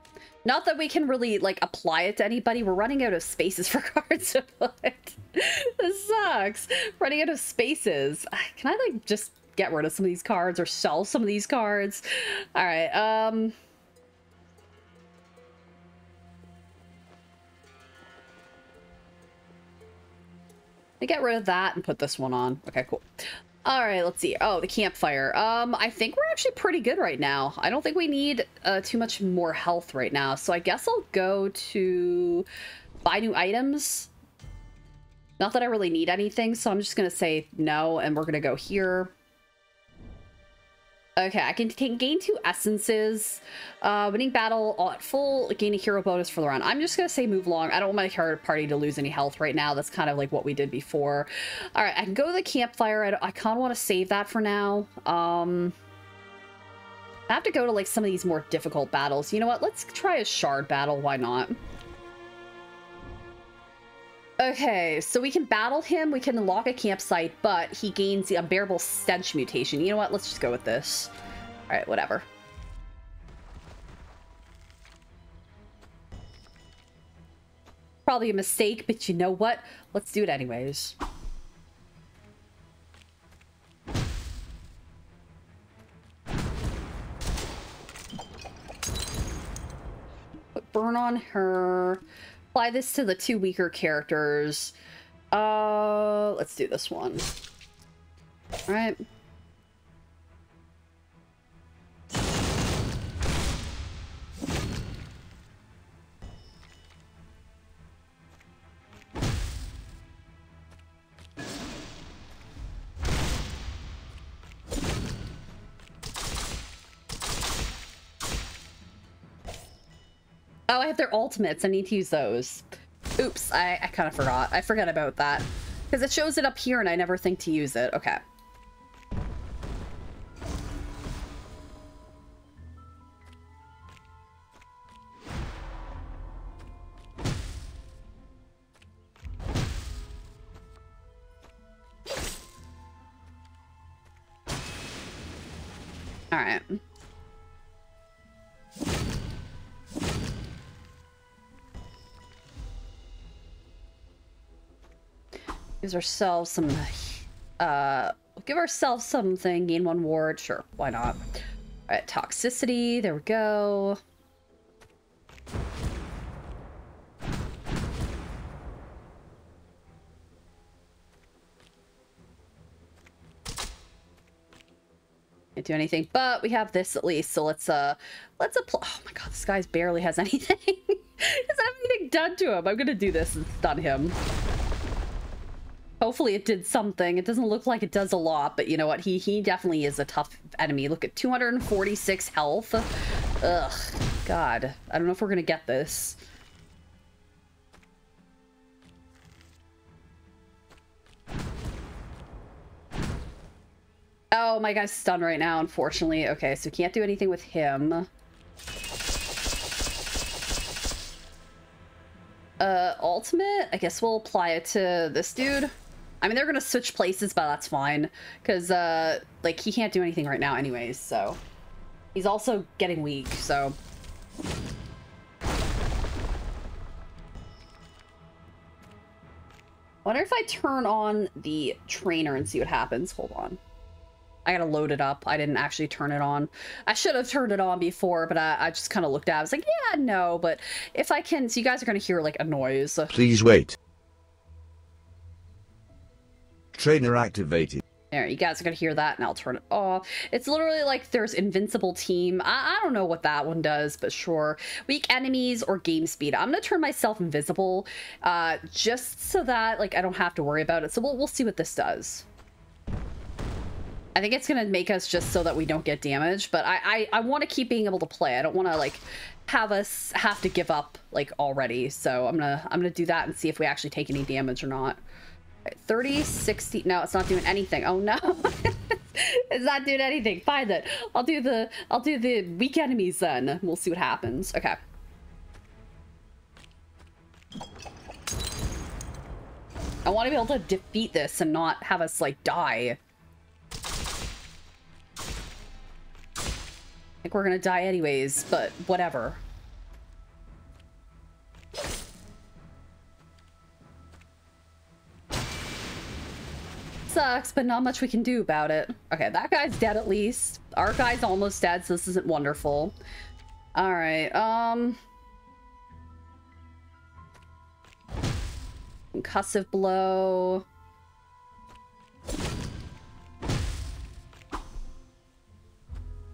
S1: Not that we can really, like, apply it to anybody. We're running out of spaces [LAUGHS] for cards to put. [LAUGHS] this sucks. Running out of spaces. [SIGHS] Can I, like, just get rid of some of these cards or sell some of these cards? All right, um... get rid of that and put this one on. Okay, cool. All right, let's see. Oh, the campfire. Um, I think we're actually pretty good right now. I don't think we need uh, too much more health right now. So I guess I'll go to buy new items. Not that I really need anything, so I'm just going to say no, and we're going to go here. Okay, I can gain two essences. Uh, winning battle at full, gain a hero bonus for the round. I'm just gonna say move along. I don't want my party to lose any health right now. That's kind of like what we did before. All right, I can go to the campfire. I, I kind of want to save that for now. Um, I have to go to like some of these more difficult battles. You know what? Let's try a shard battle. Why not? Okay, so we can battle him, we can lock a campsite, but he gains the unbearable stench mutation. You know what? Let's just go with this. Alright, whatever. Probably a mistake, but you know what? Let's do it anyways. Put burn on her apply this to the two weaker characters. Uh, let's do this one. All right. Oh, I have their ultimates. I need to use those. Oops, I, I kind of forgot. I forgot about that. Because it shows it up here and I never think to use it. Okay. Gives ourselves some, uh, give ourselves something, gain one ward. Sure, why not? All right, toxicity, there we go. Do anything, but we have this at least. So let's uh, let's apply. Oh my god, this guy's barely has [LAUGHS] anything. Have anything done to him. I'm gonna do this and stun him. Hopefully it did something. It doesn't look like it does a lot, but you know what? He he definitely is a tough enemy. Look at 246 health. Ugh. God. I don't know if we're gonna get this. Oh, my guy's stunned right now, unfortunately. Okay, so we can't do anything with him. Uh, ultimate? I guess we'll apply it to this dude. I mean, they're gonna switch places, but that's fine. Because, uh, like, he can't do anything right now anyways, so... He's also getting weak, so... wonder if I turn on the trainer and see what happens. Hold on. I gotta load it up. I didn't actually turn it on. I should have turned it on before, but I, I just kind of looked at it. I was like, yeah, no, but if I can... So you guys are gonna hear, like, a noise.
S2: Please wait. Trainer activated.
S1: There, you guys are gonna hear that, and I'll turn it off. It's literally like there's Invincible Team. I, I don't know what that one does, but sure. Weak enemies or game speed. I'm gonna turn myself invisible, uh, just so that like I don't have to worry about it. So we'll we'll see what this does. I think it's gonna make us just so that we don't get damaged, but I I, I want to keep being able to play. I don't want to like have us have to give up like already. So I'm gonna I'm gonna do that and see if we actually take any damage or not. 30, 60. No, it's not doing anything. Oh no. [LAUGHS] it's not doing anything. Fine then. I'll do the I'll do the weak enemies then. We'll see what happens. Okay. I want to be able to defeat this and not have us like die. I think we're gonna die anyways, but whatever. Sucks, but not much we can do about it. Okay, that guy's dead at least. Our guy's almost dead, so this isn't wonderful. Alright, um... Concussive blow.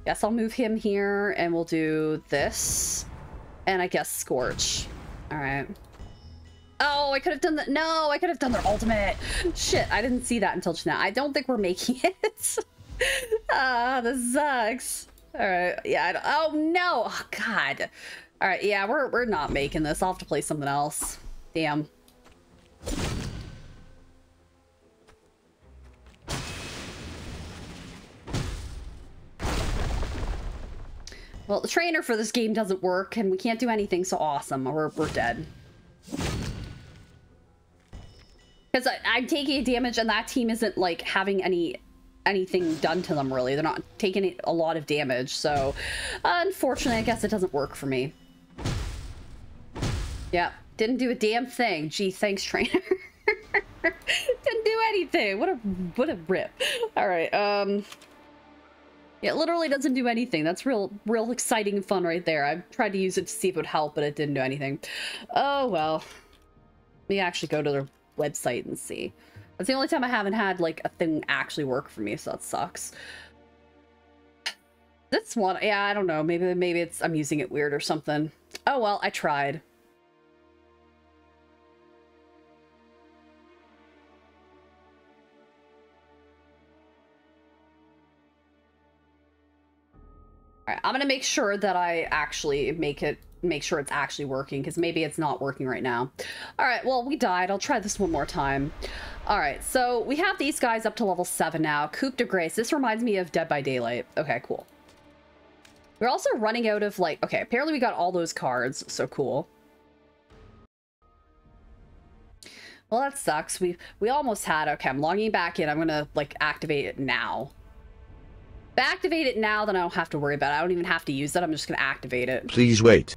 S1: Guess I'll move him here and we'll do this. And I guess Scorch. Alright. Oh, I could have done that. No, I could have done their ultimate. Shit, I didn't see that until now. I don't think we're making [LAUGHS] it. ah, this sucks. Alright, yeah. oh, no. Oh, God. Alright, yeah, we're, we're not making this. I'll have to play something else. Damn. Well, the trainer for this game doesn't work, and we can't do anything so awesome, or we're dead. Because I'm taking damage, and that team isn't, like, having any anything done to them, really. They're not taking a lot of damage, so... unfortunately, I guess it doesn't work for me. Yeah, didn't do a damn thing. Gee, thanks, trainer. [LAUGHS] didn't do anything. What a, what a rip. All right, um... It literally doesn't do anything. That's real, real exciting and fun right there. I tried to use it to see if it would help, but it didn't do anything. Oh, well. Let me actually go to their website and see. That's the only time I haven't had, like, a thing actually work for me, so that sucks. This one, yeah, I don't know. Maybe, maybe it's, I'm using it weird or something. Oh, well, I tried. right, I'm gonna make sure that I actually make it make sure it's actually working because maybe it's not working right now. All right, well, we died. I'll try this one more time. All right, so we have these guys up to level seven now. Coup de Grace. This reminds me of Dead by Daylight. Okay, cool. We're also running out of like, okay, apparently we got all those cards, so cool. Well, that sucks. We we almost had, okay, I'm logging back in. I'm gonna like activate it now. If I activate it now, then I don't have to worry about it. I don't even have to use it. I'm just to activate it.
S2: Please wait.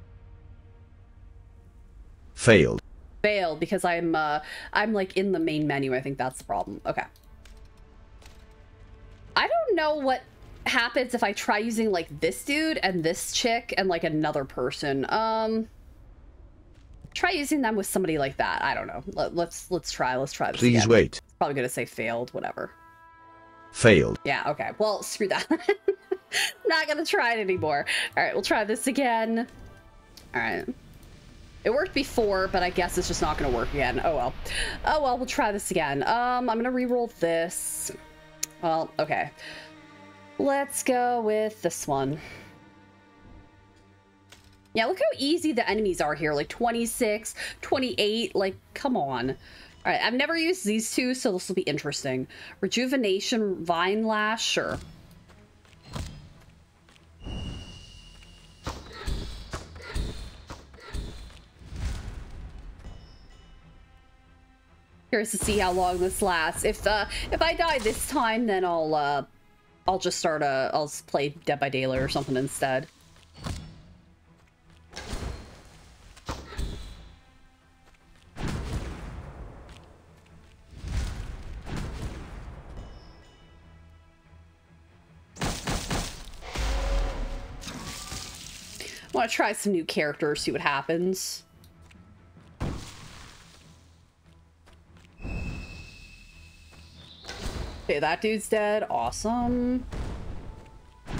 S2: Failed.
S1: Failed because I'm uh I'm like in the main menu. I think that's the problem. Okay. I don't know what happens if I try using like this dude and this chick and like another person. Um try using them with somebody like that. I don't know. Let, us let's, let's try. Let's try this.
S2: Please
S1: again.
S2: wait.
S1: Probably gonna say failed. Whatever.
S2: Failed.
S1: Yeah, okay. Well, screw that. [LAUGHS] Not gonna try it anymore. Alright, we'll try this again. Alright. It worked before, but I guess it's just not gonna work again. Oh well. Oh well, we'll try this again. Um, I'm gonna re-roll this. Well, okay. Let's go with this one. Yeah, look how easy the enemies are here. Like 26, 28, like, come on. All right, I've never used these two, so this will be interesting. Rejuvenation, Vine Lash, sure. Curious to see how long this lasts. If uh, if I die this time, then I'll uh, I'll just start a I'll play Dead by Daylight or something instead. I want to try some new characters, see what happens. Okay, that dude's dead. Awesome. If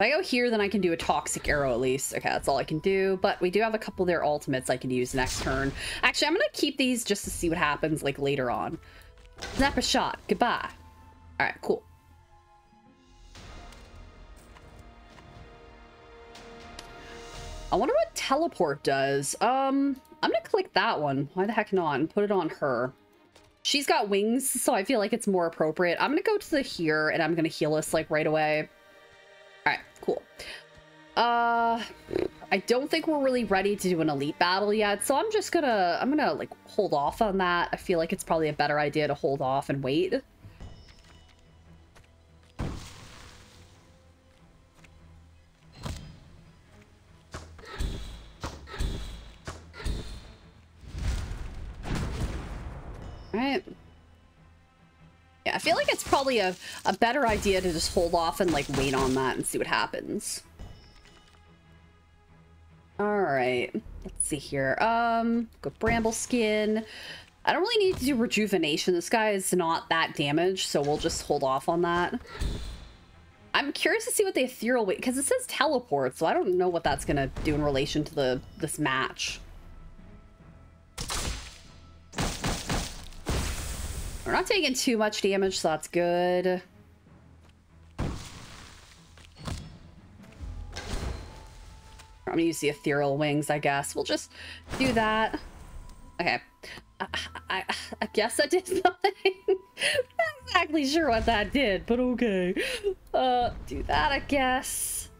S1: I go here, then I can do a Toxic Arrow at least. Okay, that's all I can do. But we do have a couple of their ultimates I can use next turn. Actually, I'm going to keep these just to see what happens, like, later on. Snap a shot. Goodbye. All right, cool. I wonder what teleport does. Um, I'm gonna click that one. Why the heck not? And put it on her. She's got wings, so I feel like it's more appropriate. I'm gonna go to the here and I'm gonna heal us like right away. All right, cool. Uh, I don't think we're really ready to do an elite battle yet, so I'm just gonna, I'm gonna like hold off on that. I feel like it's probably a better idea to hold off and wait. Yeah, I feel like it's probably a, a better idea to just hold off and like wait on that and see what happens. All right, let's see here. Um, go bramble skin. I don't really need to do rejuvenation. This guy is not that damaged, so we'll just hold off on that. I'm curious to see what the ethereal weight because it says teleport, so I don't know what that's gonna do in relation to the this match. We're not taking too much damage, so that's good. I'm gonna use the ethereal wings, I guess. We'll just do that. Okay. I, I, I guess I did [LAUGHS] something. Not exactly sure what that did, but okay. Uh, do that, I guess.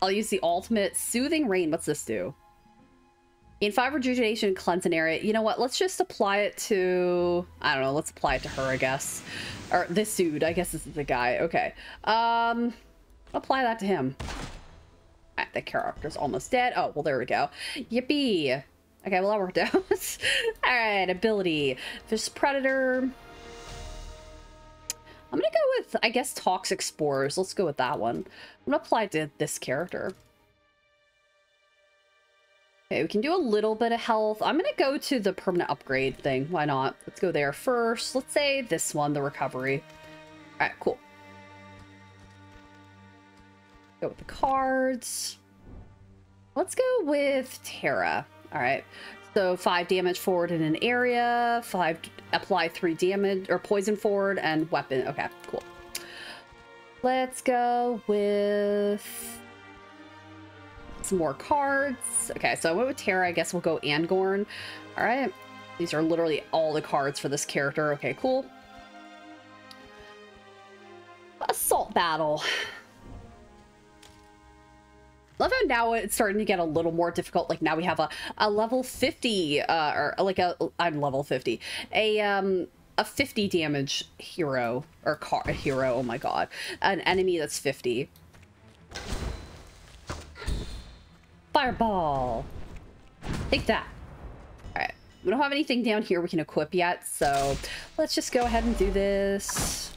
S1: I'll use the ultimate soothing rain. What's this do? In five rejuvenation, cleanse an area. You know what? Let's just apply it to. I don't know. Let's apply it to her, I guess. Or this dude. I guess this is the guy. Okay. Um, apply that to him. Right, the character's almost dead. Oh, well, there we go. Yippee. Okay, well, that worked out. [LAUGHS] All right, ability. Fish Predator. I'm gonna go with, I guess, Toxic Spores. Let's go with that one. I'm gonna apply it to this character. Okay, we can do a little bit of health. I'm gonna go to the permanent upgrade thing. Why not? Let's go there first. Let's say this one, the recovery. All right, cool. Go with the cards. Let's go with Terra. All right. So five damage forward in an area, five apply three damage or poison forward and weapon. Okay, cool. Let's go with some more cards. Okay, so I went with Terra. I guess we'll go Angorn. All right. These are literally all the cards for this character. Okay, cool. Assault battle. Love how now it's starting to get a little more difficult. Like now we have a, a level 50, uh, or like a, I'm level 50, a, um, a 50 damage hero, or car hero, oh my god. An enemy that's 50. Fireball. Take that. Alright. We don't have anything down here we can equip yet, so let's just go ahead and do this.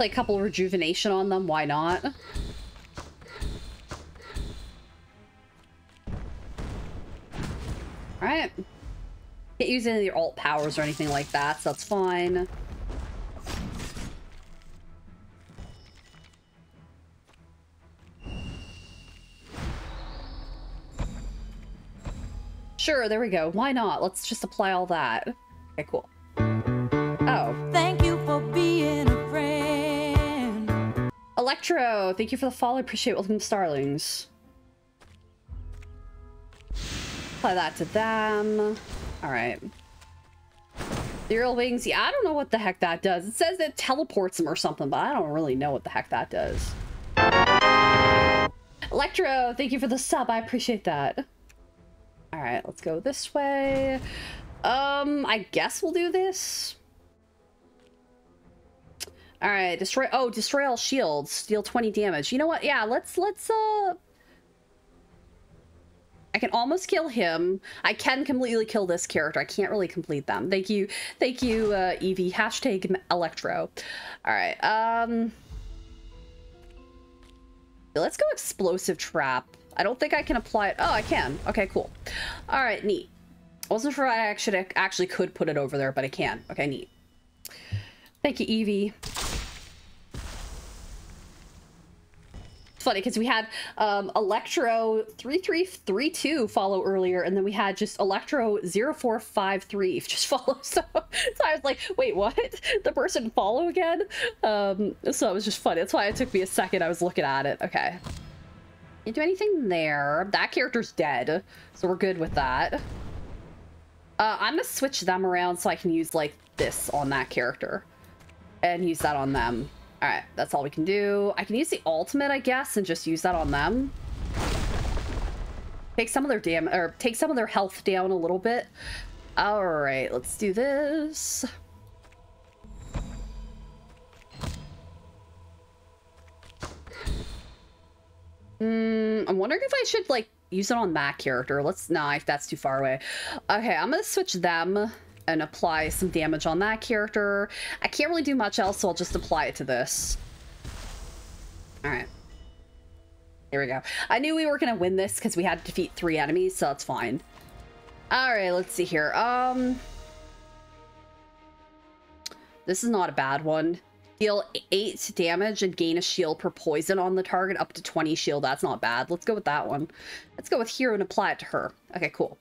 S1: Like a couple rejuvenation on them, why not? Alright. Can't use any of your alt powers or anything like that, so that's fine. Sure, there we go. Why not? Let's just apply all that. Okay, cool. Oh.
S3: Thank you for being a friend.
S1: Electro, thank you for the follow. I appreciate it. Welcome to Starlings. Apply that to them. All right. Ethereal wings. Yeah, I don't know what the heck that does. It says it teleports them or something, but I don't really know what the heck that does. Electro, thank you for the sub. I appreciate that. All right, let's go this way. Um, I guess we'll do this. All right, destroy. Oh, destroy all shields. Deal 20 damage. You know what? Yeah, let's let's uh. I can almost kill him. I can completely kill this character. I can't really complete them. Thank you, thank you, uh, Evie. Hashtag Electro. All right. Um. Let's go explosive trap. I don't think I can apply it. Oh, I can. Okay, cool. All right, neat. I wasn't sure I actually actually could put it over there, but I can. Okay, neat. Thank you, Evie. It's funny because we had um, Electro 3332 follow earlier, and then we had just Electro 0453 [LAUGHS] just follow. [LAUGHS] So, so I was like, wait, what? [LAUGHS] The person follow again? Um, so it was just funny. That's why it took me a second. I was looking at it. Okay. Can't do anything there. That character's dead, so we're good with that. Uh, I'm gonna switch them around so I can use like this on that character and use that on them. All right, that's all we can do. I can use the ultimate, I guess, and just use that on them. Take some of their damage, or take some of their health down a little bit. All right, let's do this. Mm, I'm wondering if I should like use it on that character. Let's nah, if that's too far away. Okay, I'm gonna switch them and apply some damage on that character. I can't really do much else, so I'll just apply it to this. All right. Here we go. I knew we were gonna win this because we had to defeat three enemies, so that's fine. All right, let's see here. Um, this is not a bad one. Deal 8 damage and gain a shield per poison on the target, up to 20 shield. That's not bad. Let's go with that one. Let's go with Hero and apply it to her. Okay, cool.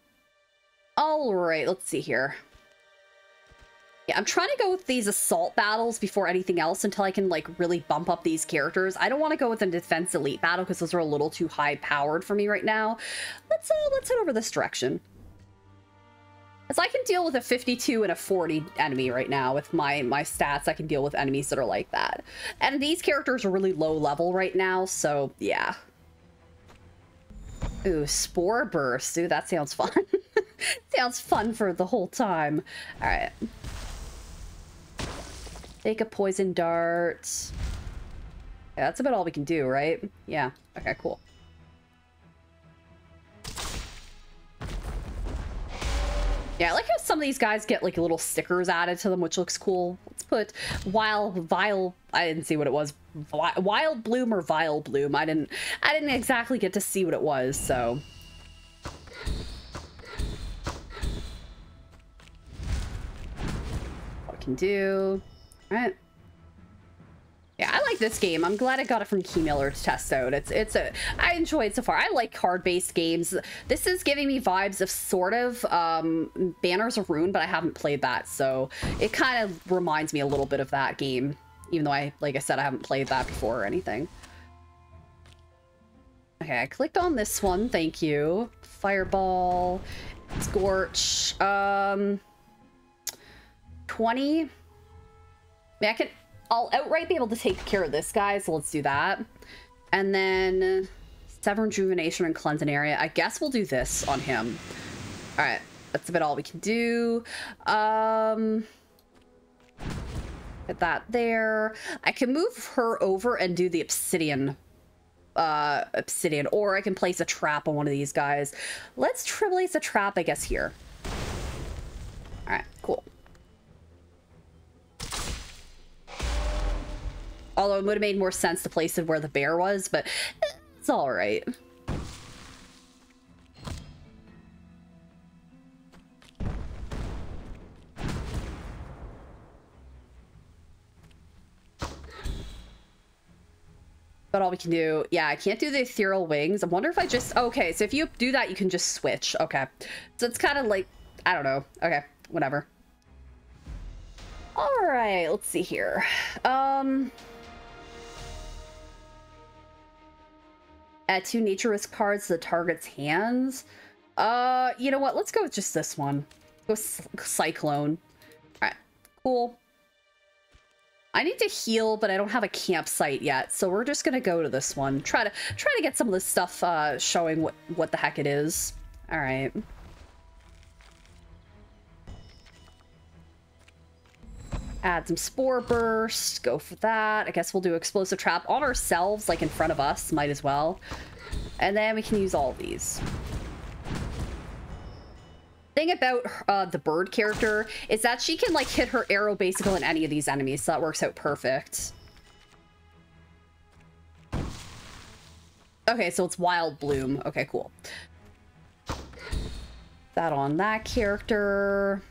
S1: All right, let's see here. Yeah, I'm trying to go with these assault battles before anything else until I can, like, really bump up these characters. I don't want to go with a defense elite battle because those are a little too high powered for me right now. Let's, uh, let's head over this direction. As I can deal with a 52 and a 40 enemy right now with my, my stats, I can deal with enemies that are like that. And these characters are really low level right now, so yeah. Ooh, Spore Burst. Ooh, that sounds fun. [LAUGHS] sounds fun for the whole time. All right. Take a Poison Dart. Yeah, that's about all we can do, right? Yeah. Okay, cool. Yeah, I like how some of these guys get like little stickers added to them, which looks cool. Let's put wild vile. I didn't see what it was. Wild bloom or vile bloom. I didn't. I didn't exactly get to see what it was. So. What we can do? All right. Yeah, I like this game. I'm glad I got it from Keymailer to test out. It's it's a I enjoy it so far. I like card-based games. This is giving me vibes of sort of um, Banners of Ruin, but I haven't played that, so it kind of reminds me a little bit of that game. Even though I, like I said, I haven't played that before or anything. Okay, I clicked on this one. Thank you. Fireball, Scorch. Um, twenty. I mean, I can I'll outright be able to take care of this guy, so let's do that. And then Sever Rejuvenation and Cleanse an Area. I guess we'll do this on him. All right, that's about all we can do. Um, Put that there. I can move her over and do the Obsidian uh, obsidian, or I can place a trap on one of these guys. Let's place a trap, I guess, here. All right, cool. Although it would have made more sense to place it where the bear was, but it's all right. But all we can do, yeah, I can't do the ethereal wings. I wonder if I just, okay, so if you do that, you can just switch. Okay. So it's kind of like, I don't know. Okay, whatever. All right, let's see here. Um, add two nature risk cards the target's hands. Uh, you know what? Let's go with just this one. Go Cyclone. All right, cool. I need to heal, but I don't have a campsite yet, so we're just gonna go to this one. Try to try to get some of this stuff uh, showing what what the heck it is. All right. Add some Spore Burst. Go for that. I guess we'll do Explosive Trap on ourselves, like in front of us. Might as well. And then we can use all these thing about uh, the bird character is that she can like hit her arrow basically on any of these enemies, so that works out perfect. Okay, so it's Wild Bloom. Okay, cool. That on that character.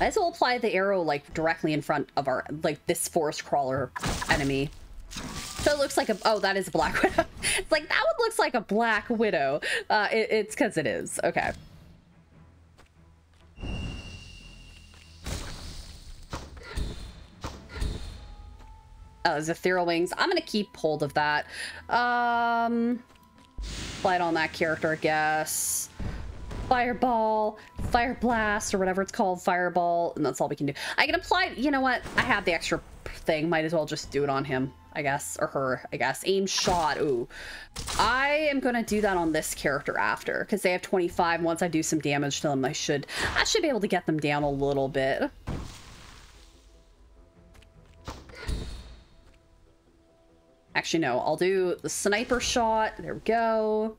S1: I as well apply the arrow like directly in front of our like this forest crawler enemy. So it looks like a oh that is a black [LAUGHS] widow. it's like that one looks like a black widow. Uh, it, it's because it is okay. Oh, there's ethereal wings. I'm gonna keep hold of that. Um, light on that character, I guess. Fireball, Fire Blast, or whatever it's called, Fireball, and that's all we can do. I can apply, you know what? I have the extra thing. Might as well just do it on him, I guess, or her, I guess. Aim shot, ooh. I am gonna do that on this character after, because they have 25. Once I do some damage to them, I should, I should be able to get them down a little bit. Actually, no, I'll do the sniper shot. There we go.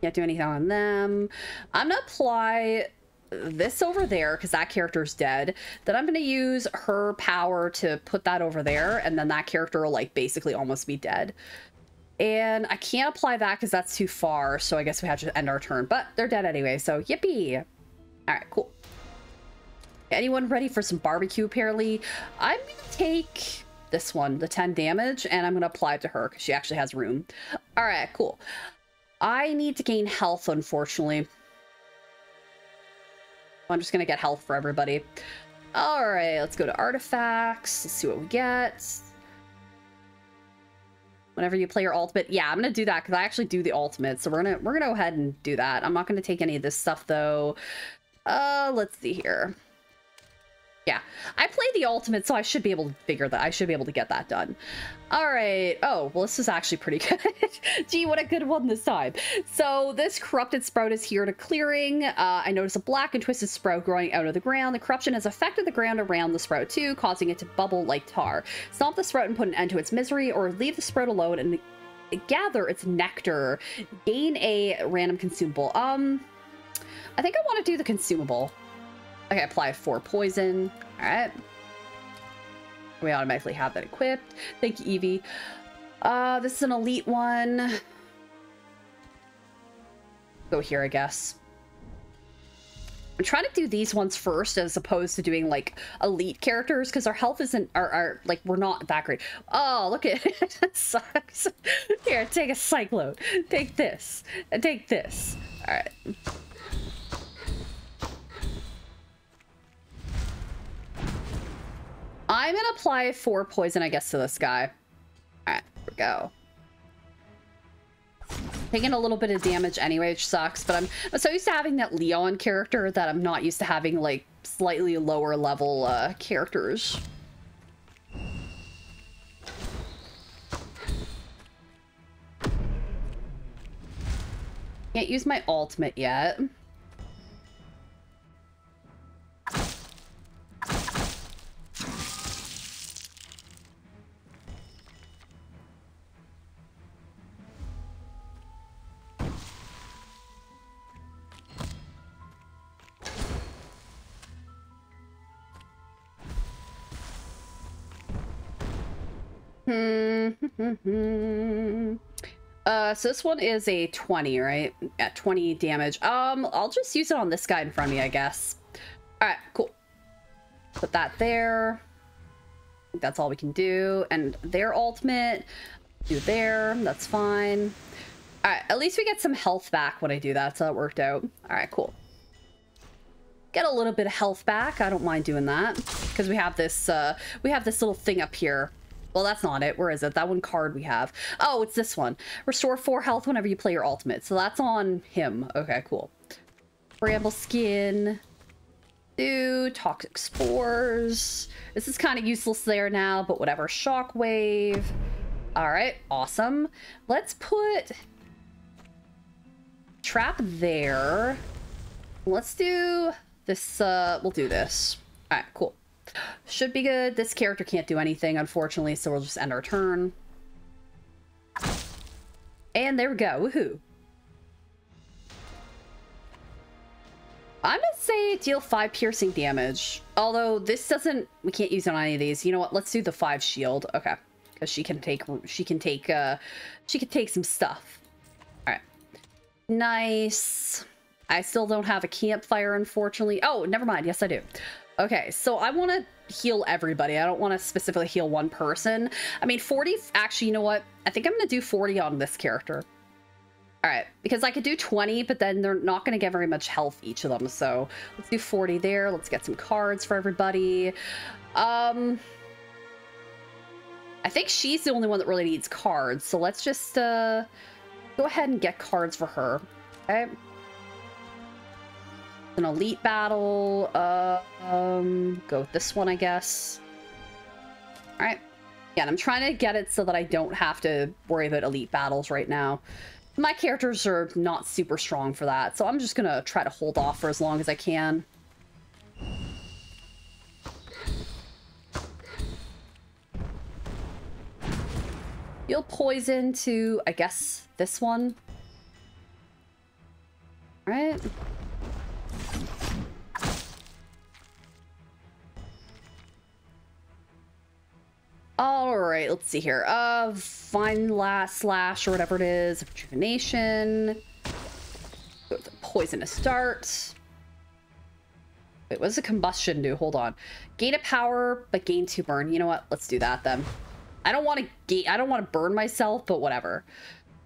S1: Can't do anything on them. I'm gonna apply this over there because that character's dead. Then I'm gonna use her power to put that over there, and then that character will like basically almost be dead. And I can't apply that because that's too far, so I guess we have to end our turn. But they're dead anyway, so yippee! Alright, cool. Anyone ready for some barbecue, apparently? I'm gonna take this one, the 10 damage, and I'm gonna apply it to her because she actually has room. Alright, cool. I need to gain health, unfortunately. I'm just gonna get health for everybody. Alright, let's go to artifacts. Let's see what we get. Whenever you play your ultimate, yeah, I'm gonna do that because I actually do the ultimate. So we're gonna we're gonna go ahead and do that. I'm not gonna take any of this stuff though. Uh, let's see here. Yeah, I played the ultimate, so I should be able to figure that. I should be able to get that done. All right. Oh, well, this is actually pretty [LAUGHS] good. Gee, what a good one this time. So this corrupted sprout is here to clearing. Uh, I notice a black and twisted sprout growing out of the ground. The corruption has affected the ground around the sprout too, causing it to bubble like tar. Stomp the sprout and put an end to its misery, or leave the sprout alone and gather its nectar. Gain a random consumable. Um, I think I want to do the consumable. Okay, apply four poison. All right. We automatically have that equipped. Thank you, Evie. Uh, this is an elite one. Go here, I guess. I'm trying to do these ones first as opposed to doing like elite characters because our health isn't our, our like we're not that great. Oh, look at [LAUGHS] it. that sucks. Here, take a cyclone. Take this. Take this. All right. I'm gonna apply four poison, I guess, to this guy. Alright, here we go. Taking a little bit of damage anyway, which sucks, but I'm, I'm so used to having that Leon character that I'm not used to having, like, slightly lower level uh, characters. Can't use my ultimate yet. Hmm. uh, so this one is a 20, right? At 20 damage. Um, I'll just use it on this guy in front of me, I guess. All right, cool. Put that there. That's all we can do. And their ultimate, do there. That's fine. All right, at least we get some health back when I do that, so that worked out. All right, cool. Get a little bit of health back. I don't mind doing that because we have this, uh, we have this little thing up here well, that's not it. Where is it? That one card we have. Oh, it's this one. Restore 4 health whenever you play your ultimate. So that's on him. Okay, cool. Bramble skin. Do toxic spores. This is kind of useless there now, but whatever. Shockwave. All right, awesome. Let's put trap there. Let's do this. Uh, we'll do this. All right, cool. Should be good. This character can't do anything, unfortunately, so we'll just end our turn. And there we go. Woohoo. I'm gonna say deal five piercing damage. Although this doesn't, we can't use it on any of these. You know what? Let's do the five shield. Okay, because she can take, she can take, uh, she can take some stuff. All right, nice. I still don't have a campfire, unfortunately. Oh, never mind. Yes, I do. Okay, so I want to heal everybody. I don't want to specifically heal one person. I mean, 40, actually, you know what? I think I'm going to do 40 on this character. All right, because I could do 20, but then they're not going to get very much health, each of them. So let's do 40 there. Let's get some cards for everybody. Um, I think she's the only one that really needs cards. So let's just uh, go ahead and get cards for her. Okay an elite battle. Uh, um, go with this one, I guess. All right. Yeah, I'm trying to get it so that I don't have to worry about elite battles right now. My characters are not super strong for that, so I'm just gonna try to hold off for as long as I can. You'll poison to, I guess, this one. Right? All right, let's see here. Uh, Vine Last Slash or whatever it is. Rejuvenation. The Poison to start. Wait, what does a combustion do? Hold on. Gain a power, but gain two burn. You know what? Let's do that then. I don't want to gain. I don't want to burn myself, but whatever.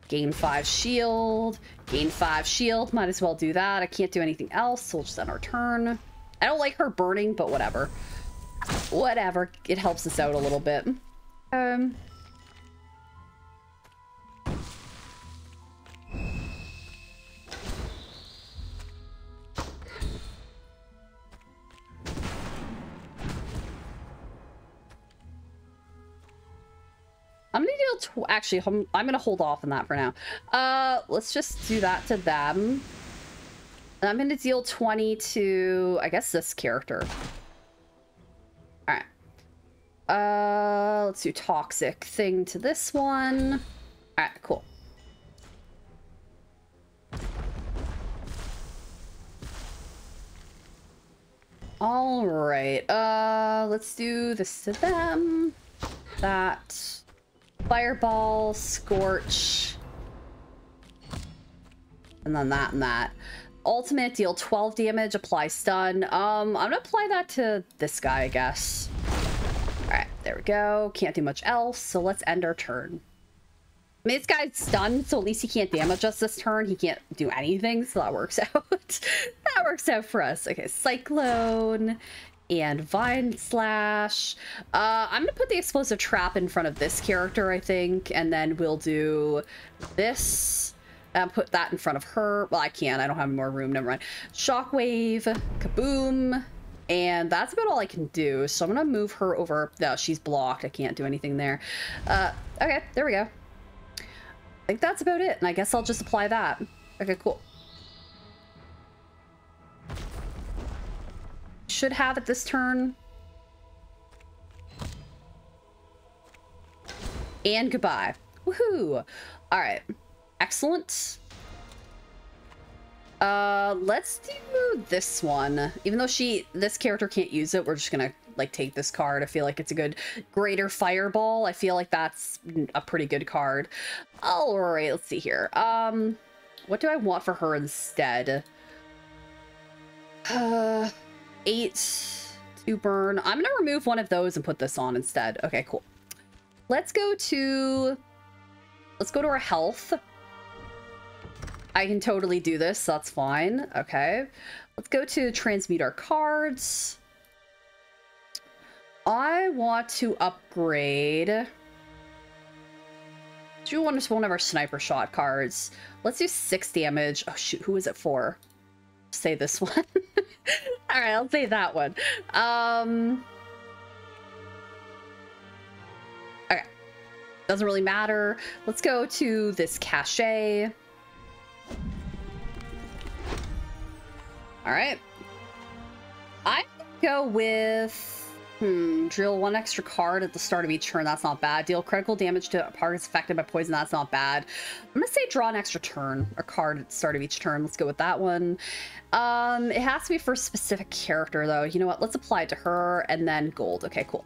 S1: Gain five shield. Gain five shield. Might as well do that. I can't do anything else, so we'll just end our turn. I don't like her burning, but whatever. Whatever. It helps us out a little bit. Um. I'm gonna deal. Actually, I'm, I'm gonna hold off on that for now. Uh, let's just do that to them. And I'm gonna deal 20 to, I guess, this character. Uh, let's do toxic thing to this one. All right, cool. All right. Uh, let's do this to them. That. Fireball, Scorch. And then that and that. Ultimate, deal 12 damage, apply stun. Um, I'm gonna apply that to this guy, I guess. Alright, there we go. Can't do much else, so let's end our turn. I mean, this guy's stunned, so at least he can't damage us this turn. He can't do anything, so that works [LAUGHS] out. that works out for us. Okay, Cyclone and Vine Slash. Uh, I'm gonna put the Explosive Trap in front of this character, I think, and then we'll do this and put that in front of her. Well, I can't. I don't have more room. Never mind. Shockwave, Kaboom, and that's about all I can do. So I'm gonna move her over. No, she's blocked. I can't do anything there. Uh, okay, there we go. I think that's about it, and I guess I'll just apply that. Okay, cool. Should have it this turn. And goodbye. Woohoo! Alright. Excellent. Uh, let's do this one. Even though she, this character can't use it, we're just gonna like take this card. I feel like it's a good greater fireball. I feel like that's a pretty good card. All right, let's see here. Um, what do I want for her instead? Uh, eight to burn. I'm gonna remove one of those and put this on instead. Okay, cool. Let's go to, let's go to our health. I can totally do this. That's fine. Okay. Let's go to transmute our cards. I want to upgrade. Do you want just one of our sniper shot cards? Let's do six damage. Oh shoot, who is it for? Say this [LAUGHS] one. All right, I'll say that one. Um. Okay. Doesn't really matter. Let's go to this cachet. All right. I go with hmm, drill one extra card at the start of each turn. That's not bad. Deal critical damage to targets affected by poison. That's not bad. I'm gonna say draw an extra turn a card at the start of each turn. Let's go with that one. Um, it has to be for a specific character though. You know what? Let's apply it to her and then gold. Okay, cool.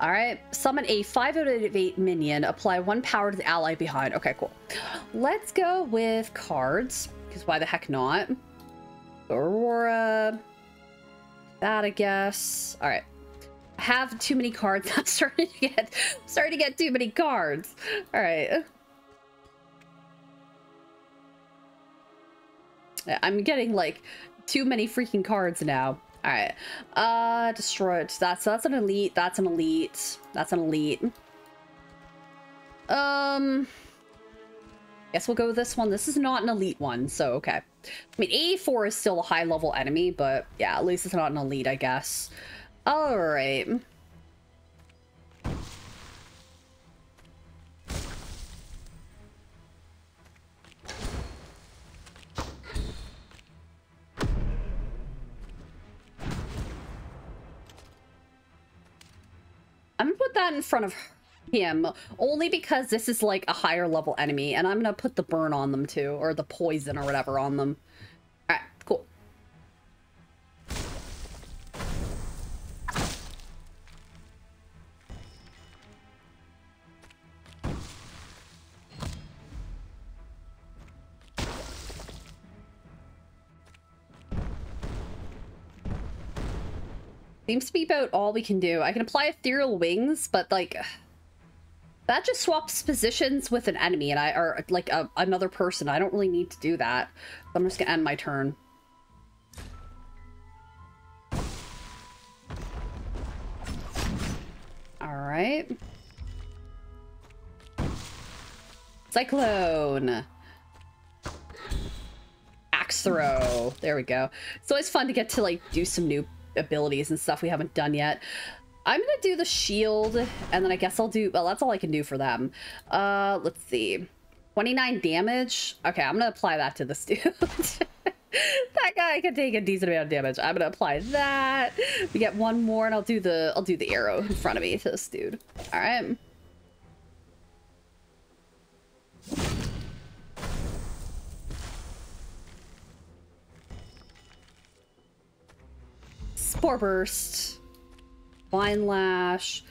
S1: All right, summon a 5 out of 8 minion. Apply one power to the ally behind. Okay, cool. Let's go with cards, because why the heck not? Aurora. That, I guess. All right. I have too many cards. [LAUGHS] I'm starting to get, starting to get too many cards. All right. I'm getting like too many freaking cards now. All right. Uh, destroyed. That's that's an elite. That's an elite. That's an elite. Um, guess we'll go with this one. This is not an elite one, so okay. I mean, 84 is still a high level enemy, but yeah, at least it's not an elite, I guess. All right. I'm gonna put that in front of him only because this is like a higher level enemy and I'm gonna put the burn on them too or the poison or whatever on them. All right, cool. Seems to be about all we can do. I can apply ethereal wings, but like that just swaps positions with an enemy and I or like a, another person. I don't really need to do that. I'm just gonna end my turn. All right. Cyclone. Axe throw. There we go. It's always fun to get to like do some new abilities and stuff we haven't done yet. I'm gonna do the shield, and then I guess I'll do, well, that's all I can do for them. Uh, let's see. 29 damage? Okay, I'm gonna apply that to this [LAUGHS] dude. that guy can take a decent amount of damage. I'm gonna apply that. We get one more, and I'll do the, I'll do the arrow in front of me to this dude. All right. Spore Burst, Vine Lash,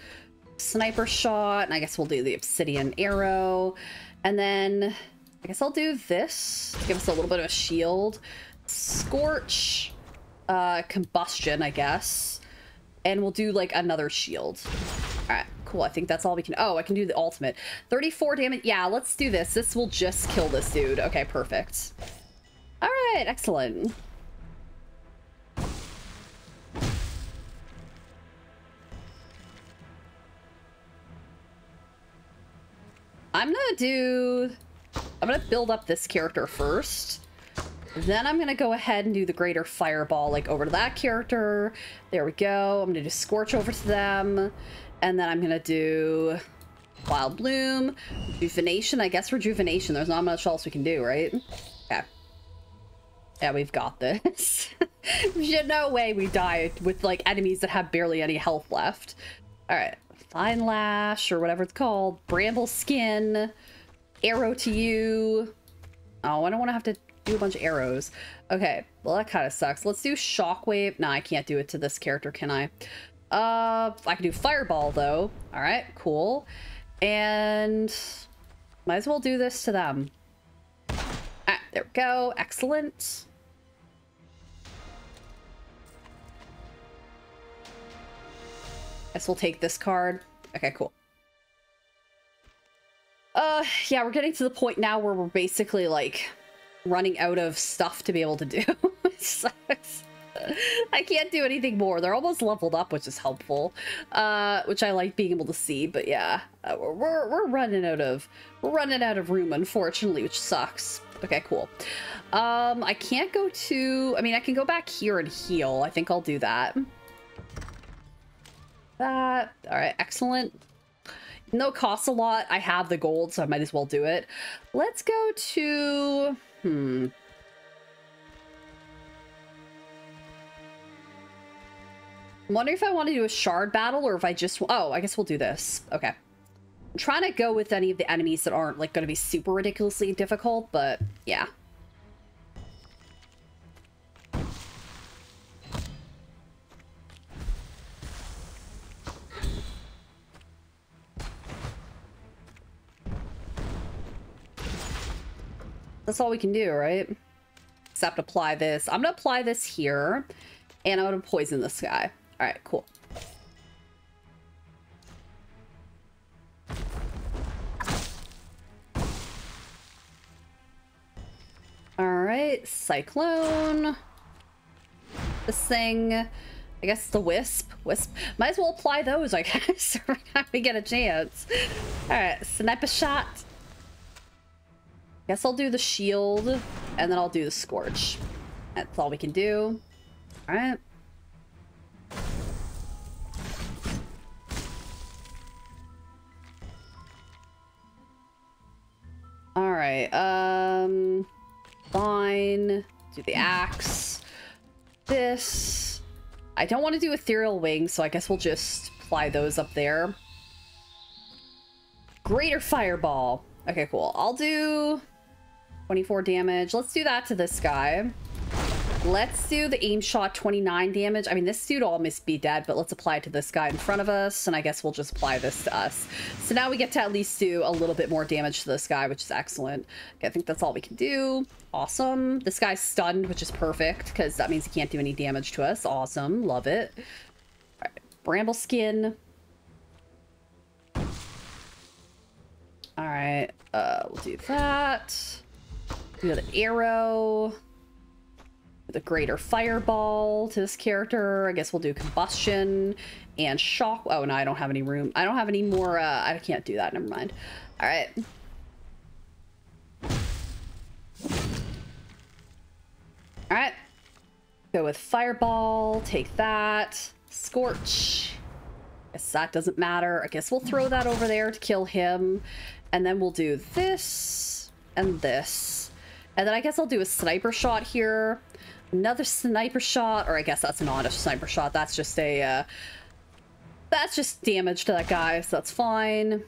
S1: Sniper Shot, and I guess we'll do the Obsidian Arrow. And then I guess I'll do this to give us a little bit of a shield. Scorch, uh, Combustion, I guess. And we'll do like another shield. All right, cool. I think that's all we can. Oh, I can do the ultimate. 34 damage. Yeah, let's do this. This will just kill this dude. Okay, perfect. All right, excellent. I'm gonna do... I'm gonna build up this character first. Then I'm gonna go ahead and do the greater fireball, like over to that character. There we go. I'm gonna do Scorch over to them. And then I'm gonna do Wild Bloom, Rejuvenation. I guess Rejuvenation. There's not much else we can do, right? Okay. Yeah, we've got this. [LAUGHS] There's no way we die with like enemies that have barely any health left. All right. Vine Lash or whatever it's called. Bramble Skin. Arrow to you. Oh, I don't want to have to do a bunch of arrows. Okay, well that kind of sucks. Let's do Shockwave. No, I can't do it to this character, can I? Uh, I can do Fireball though. All right, cool. And might as well do this to them. Ah, there we go. Excellent. Guess we'll take this card. Okay, cool. Uh, yeah, we're getting to the point now where we're basically, like, running out of stuff to be able to do. [LAUGHS] sucks. I can't do anything more. They're almost leveled up, which is helpful, uh, which I like being able to see. But yeah, uh, we're, we're running out of we're running out of room, unfortunately, which sucks. Okay, cool. Um, I can't go to. I mean, I can go back here and heal. I think I'll do that. That all right, excellent. No, it costs a lot. I have the gold, so I might as well do it. Let's go to hmm. I'm wondering if I want to do a shard battle or if I just... Oh, I guess we'll do this. Okay. I'm trying to go with any of the enemies that aren't, like, going to be super ridiculously difficult, but yeah. That's all we can do, right? Except apply this. I'm going to apply this here, and I'm going to poison this guy. All right, cool. All right, Cyclone. This thing, I guess the Wisp. Wisp. Might as well apply those, I guess, [LAUGHS] every time we get a chance. All right, Sniper Shot. I guess I'll do the shield, and then I'll do the Scorch. That's all we can do. All right. All right, um, fine. Do the axe. This. I don't want to do ethereal wings, so I guess we'll just apply those up there. Greater Fireball. Okay, cool. I'll do 24 damage. Let's do that to this guy. Let's do the aim shot 29 damage. I mean, this dude almost be dead, but let's apply it to this guy in front of us, and I guess we'll just apply this to us. So now we get to at least do a little bit more damage to this guy, which is excellent. Okay, I think that's all we can do. Awesome. This guy's stunned, which is perfect, because that means he can't do any damage to us. Awesome. Love it. All right. Bramble skin. All right. Uh, we'll do that. Do the arrow the greater fireball to this character. I guess we'll do combustion and shock. Oh, no, I don't have any room. I don't have any more. Uh, I can't do that. Never mind. All right. All right. Go with fireball. Take that. Scorch. Guess that doesn't matter. I guess we'll throw that over there to kill him. And then we'll do this and this. And then I guess I'll do a sniper shot here another sniper shot, or I guess that's not a sniper shot. That's just a, uh, that's just damage to that guy, so that's fine.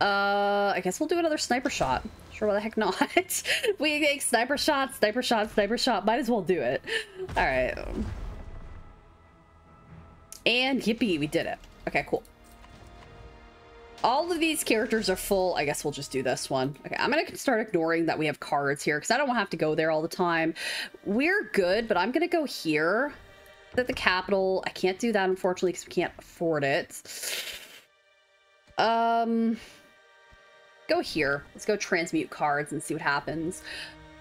S1: Uh, I guess we'll do another sniper shot. Sure, why the heck not? [LAUGHS] we make sniper shot, sniper shot, sniper shot. Might as well do it. All right. And yippee, we did it. Okay, cool all of these characters are full. I guess we'll just do this one. Okay, I'm gonna start ignoring that we have cards here because I don't have to go there all the time. We're good, but I'm gonna go here at the capital. I can't do that unfortunately because we can't afford it. Um, go here. Let's go transmute cards and see what happens.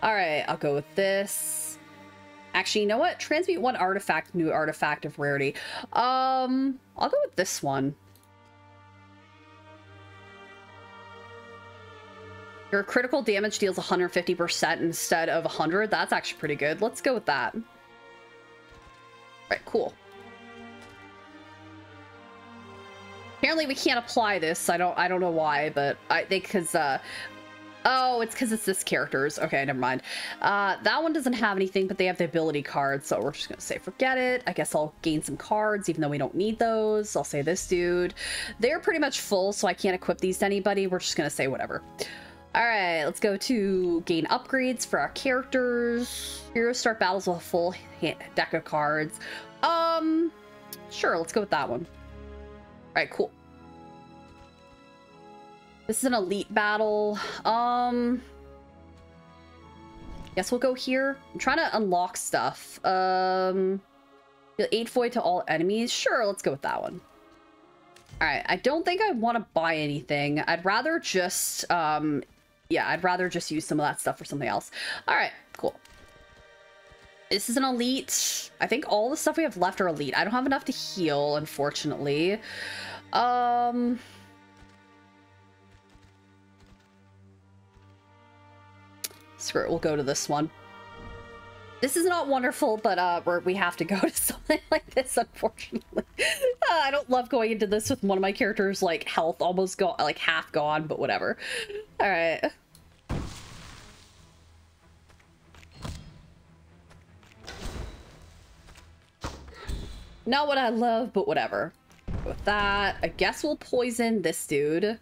S1: All right, I'll go with this. Actually, you know what? Transmute one artifact, new artifact of rarity. Um, I'll go with this one. Your critical damage deals 150% instead of 100. That's actually pretty good. Let's go with that. All right, cool. Apparently we can't apply this. I don't I don't know why, but I think because uh Oh, it's because it's this character's. Okay, never mind. Uh, that one doesn't have anything, but they have the ability cards, so we're just gonna say forget it. I guess I'll gain some cards, even though we don't need those. I'll say this dude. They're pretty much full, so I can't equip these to anybody. We're just gonna say whatever. All right, let's go to gain upgrades for our characters. Heroes start battles with a full deck of cards. Um, sure, let's go with that one. All right, cool. This is an elite battle. Um, guess we'll go here. I'm trying to unlock stuff. Um, eight void to all enemies. Sure, let's go with that one. All right, I don't think I want to buy anything. I'd rather just um, yeah, I'd rather just use some of that stuff for something else. All right, cool. This is an elite. I think all the stuff we have left are elite. I don't have enough to heal, unfortunately. Um... Screw it, we'll go to this one. This is not wonderful, but uh, we have to go [LAUGHS] to something like this, unfortunately. [LAUGHS] uh, I don't love going into this with one of my characters, like, health almost gone, like, half gone, but whatever. Alright. Not what I love, but whatever. With that, I guess we'll poison this dude.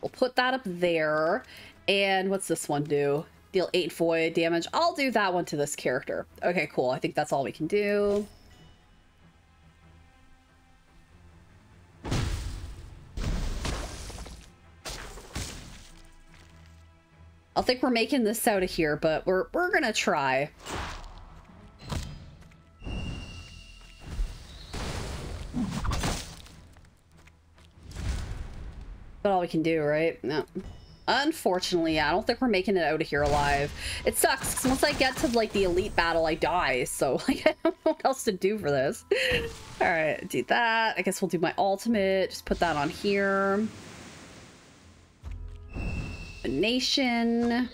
S1: We'll put that up there. And what's this one do? Deal 8 void damage. I'll do that one to this character. Okay, cool. I think that's all we can do. I think we're making this out of here, but we're we're gonna try. But all we can do, right? No. Unfortunately, I don't think we're making it out of here alive. It sucks, because once I get to, like, the elite battle, I die, so, [LAUGHS] like, I don't know what else to do for this. Alright, do that. I guess we'll do my ultimate. Just put that on here. Nation.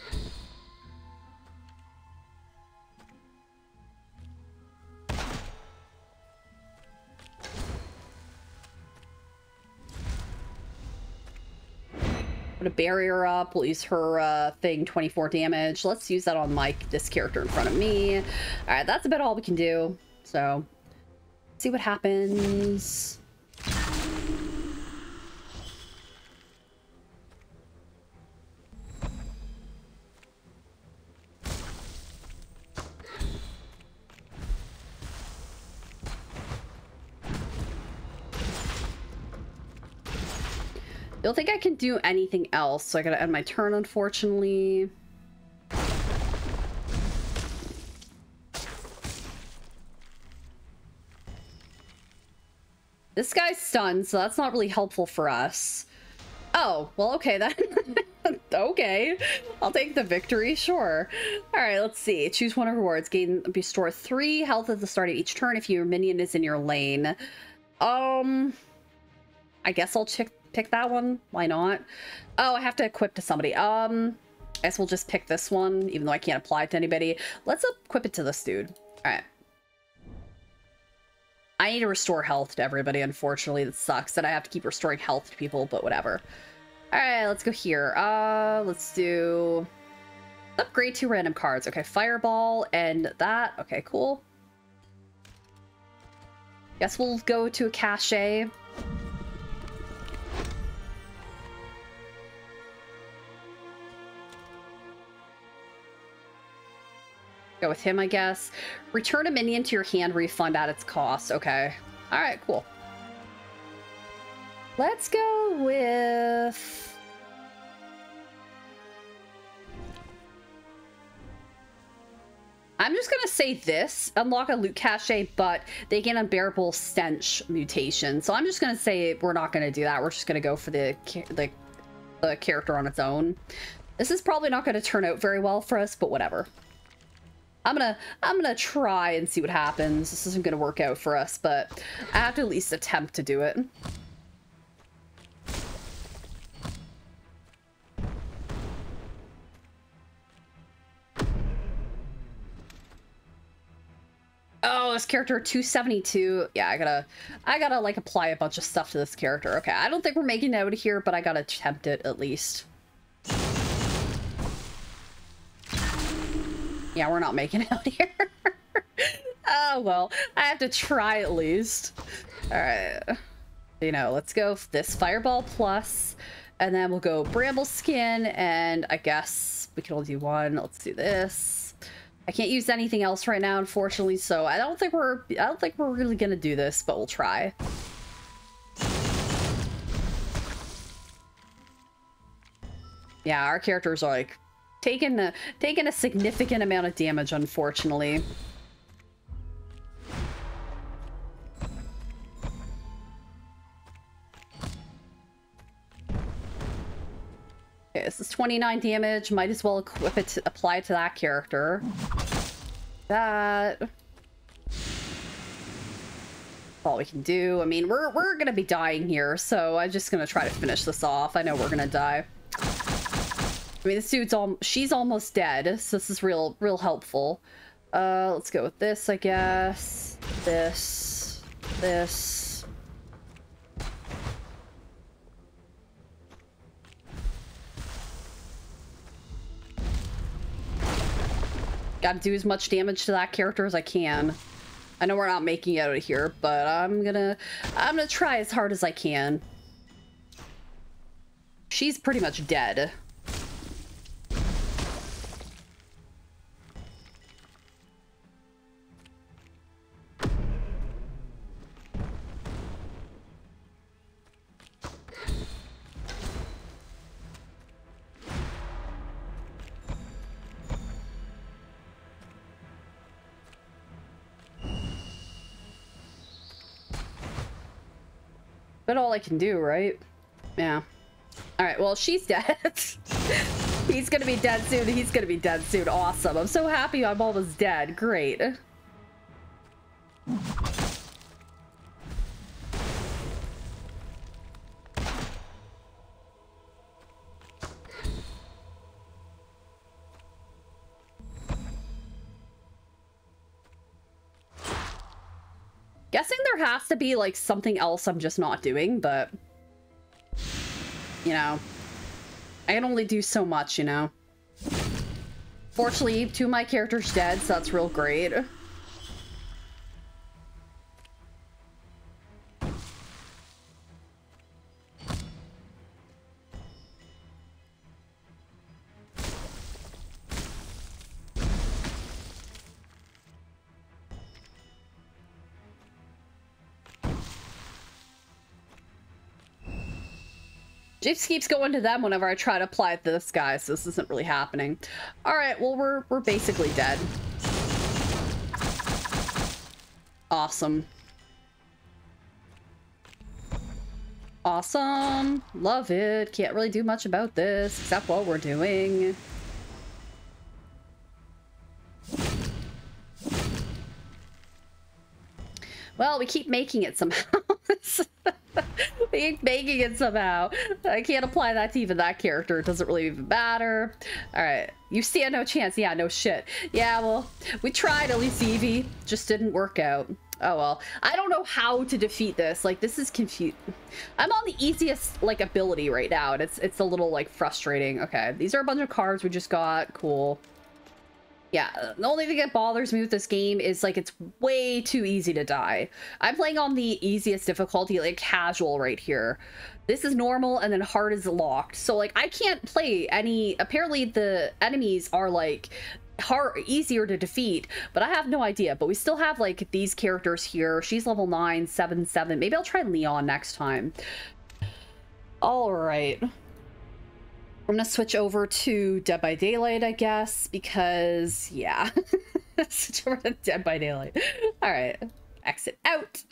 S1: Put a barrier up. We'll use her uh, thing, 24 damage. Let's use that on Mike, this character in front of me. All right, that's about all we can do. So, see what happens. Don't think I can do anything else, so I gotta end my turn, unfortunately. This guy's stunned, so that's not really helpful for us. Oh, well, okay then. [LAUGHS] okay. I'll take the victory, sure. All right, let's see. Choose one of rewards. Gain, restore three health at the start of each turn if your minion is in your lane. Um, I guess I'll check, pick that one. Why not? Oh, I have to equip to somebody. Um, I guess we'll just pick this one, even though I can't apply it to anybody. Let's equip it to this dude. All right. I need to restore health to everybody, unfortunately. That sucks that I have to keep restoring health to people, but whatever. Alright, let's go here. Uh, let's do... Upgrade two random cards. Okay, Fireball and that. Okay, cool. Guess we'll go to a cache. Go with him, I guess. Return a minion to your hand, refund at its cost. Okay. Alright, cool. Let's go with... I'm just gonna say this, unlock a loot cache, but they get unbearable stench mutation. So I'm just gonna say we're not gonna do that. We're just gonna go for the, the, the character on its own. This is probably not gonna turn out very well for us, but whatever. I'm gonna I'm gonna try and see what happens. This isn't gonna work out for us, but I have to at least attempt to do it. Oh, this character 272. Yeah, I gotta I gotta like apply a bunch of stuff to this character. Okay, I don't think we're making it out of here, but I gotta attempt it at least. Yeah, we're not making [LAUGHS] out here. oh, well, I have to try at least. All right. You know, let's go this Fireball Plus, and then we'll go Bramble Skin, and I guess we can only do one. Let's do this. I can't use anything else right now, unfortunately, so I don't think we're I don't think we're really gonna do this, but we'll try. Yeah, our characters are like taking a taking a significant amount of damage, unfortunately. Okay, this is 29 damage. Might as well equip it to apply to that character. That. all we can do. I mean, we're we're gonna be dying here, so I'm just gonna try to finish this off. I know we're gonna die. I mean, this dude's all she's almost dead, so this is real real helpful. Uh, let's go with this, I guess. This, this. Gotta do as much damage to that character as I can. I know we're not making it out of here, but I'm gonna I'm gonna try as hard as I can. She's pretty much dead. All I can do, right? Yeah. All right, well, she's dead. [LAUGHS] He's gonna be dead soon. He's gonna be dead soon. Awesome. I'm so happy I'm almost dead. Great. Has to be like something else I'm just not doing, but you know, I can only do so much, you know. Fortunately, two of my characters dead, so that's real great. Just keeps going to them whenever I try to apply to this guy, so this isn't really happening. All right, well, we're, we're basically dead. Awesome. Awesome. Love it. Can't really do much about this except what we're doing. Well, we keep making it somehow. [LAUGHS] making it somehow. I can't apply that to even that character. It doesn't really even matter. All right. You stand no chance. Yeah, no shit. Yeah, well, we tried at least Eevee. Just didn't work out. Oh well. I don't know how to defeat this. Like, this is confused. I'm on the easiest, like, ability right now. And it's, it's a little, like, frustrating. Okay. These are a bunch of cards we just got. Cool. Yeah, the only thing that bothers me with this game is like it's way too easy to die. I'm playing on the easiest difficulty, like casual right here. This is normal and then hard is locked. So like I can't play any apparently the enemies are like hard easier to defeat, but I have no idea. But we still have like these characters here. She's level 9, 7, 7. Maybe I'll try Leon next time. All right. I'm gonna switch over to Dead by Daylight, I guess, because yeah, [LAUGHS] switch over to Dead by Daylight. All right, exit out.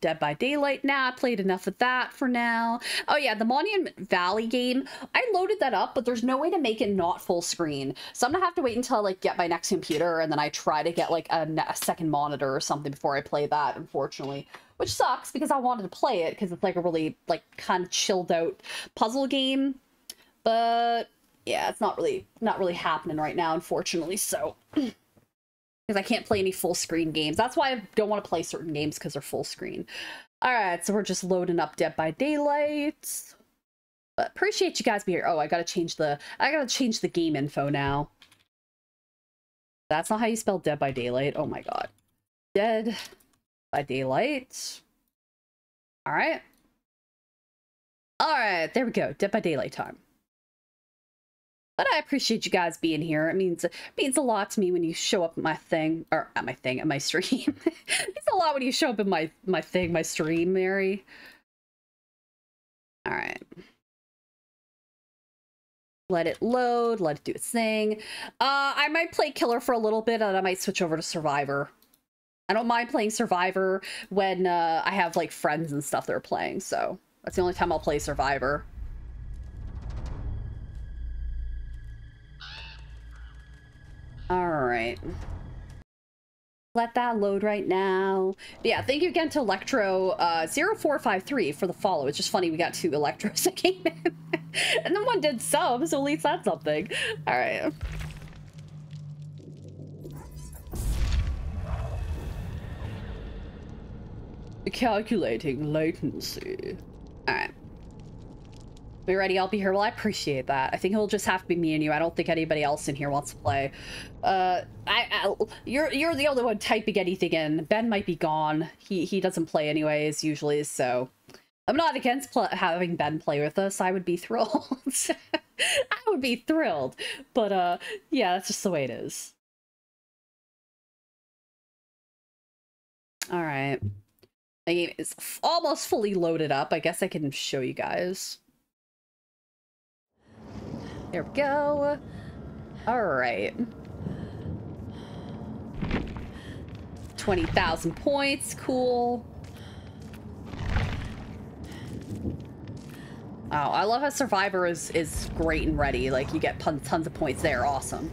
S1: Dead by Daylight now. I played enough of that for now. Oh yeah, the Monument Valley game. I loaded that up, but there's no way to make it not full screen. So I'm gonna have to wait until I like get my next computer and then I try to get like a, a second monitor or something before I play that. Unfortunately, which sucks because I wanted to play it because it's like a really like kind of chilled out puzzle game but yeah, it's not really not really happening right now, unfortunately. So [CLEARS THROAT] because I can't play any full screen games. That's why I don't want to play certain games because they're full screen. All right, so we're just loading up Dead by Daylight. But appreciate you guys being here. Oh, I gotta change the I gotta change the game info now. That's not how you spell Dead by Daylight. Oh my god. Dead by Daylight. All right. All right, there we go. Dead by Daylight time. But I appreciate you guys being here. It means it means a lot to me when you show up at my thing or at my thing at my stream. [LAUGHS] it means a lot when you show up at my my thing, my stream, Mary. All right. Let it load, let it do its thing. Uh, I might play Killer for a little bit and I might switch over to Survivor. I don't mind playing Survivor when uh, I have like friends and stuff that are playing, so that's the only time I'll play Survivor. All right. Let that load right now. Yeah, thank you again to Electro uh, 0453 for the follow. It's just funny we got two Electros [LAUGHS] that came in. and then one did sub, so at least that's something. All right. Calculating latency. All right. Be ready, I'll be here. Well, I appreciate that. I think it'll just have to be me and you. I don't think anybody else in here wants to play. Uh, I, I you're you're the only one typing anything in. Ben might be gone. He he doesn't play anyways usually, so I'm not against having Ben play with us. I would be [LAUGHS] thrilled. I would be thrilled. But uh, yeah, that's just the way it is. All right. My game is almost fully loaded up. I guess I can show you guys. There we go. All right. 20,000 points. Cool. Oh, I love how Survivor is, is great and ready. Like, you get tons, tons of points there. Awesome.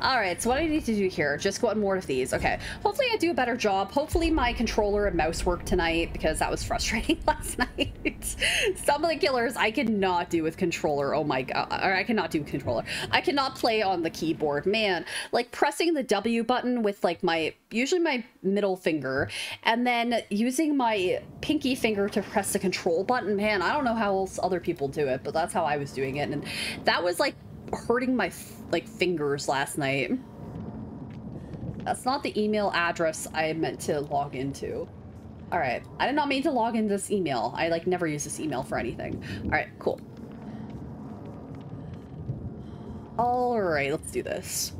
S1: All right, so what I need to do here, just go on more of these. Okay, hopefully I do a better job. Hopefully my controller and mouse work tonight because that was frustrating [LAUGHS] last night. Some of the killers I cannot do with controller. Oh my god, or I cannot do controller. I cannot play on the keyboard. Man, like pressing the W button with like my, usually my middle finger, and then using my pinky finger to press the control button. Man, I don't know how else other people do it, but that's how I was doing it. And that was like hurting my like fingers last night. That's not the email address I meant to log into. All right, I did not mean to log into this email. I like never use this email for anything. All right, cool. All right, let's do this.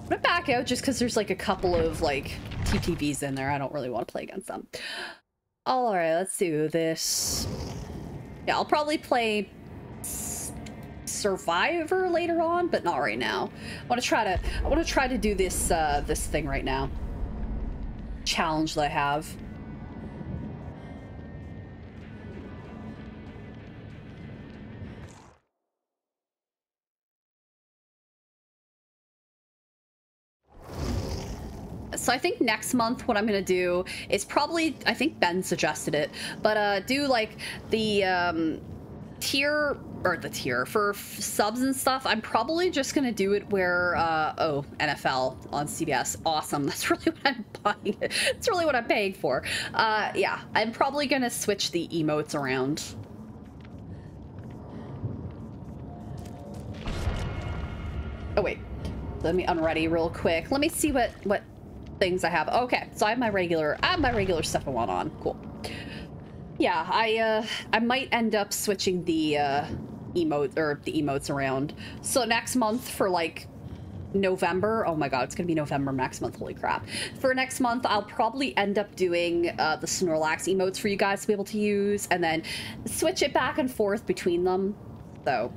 S1: I'm gonna back out just because there's like a couple of like TTVs in there. I don't really want to play against them. All right, let's do this. Yeah, I'll probably play Survivor later on, but not right now. I want to try to I want to try to do this uh this thing right now. Challenge that I have. so I think next month what I'm gonna do is probably I think Ben suggested it, but uh do like the um tier or the tier for subs and stuff. I'm probably just gonna do it where uh oh NFL on CBS. Awesome. [LAUGHS] That's really what I'm buying. That's really what I'm paying for. Uh yeah, I'm probably gonna switch the emotes around. Oh wait. Let me unready real quick. Let me see what what things I have. Okay, so I have my regular, I have my regular stuff I want on. Cool. Yeah, I uh, I might end up switching the uh, emote or the emotes around. So next month for like November. Oh my god, it's gonna be November next month. Holy crap! For next month, I'll probably end up doing uh, the Snorlax emotes for you guys to be able to use, and then switch it back and forth between them. So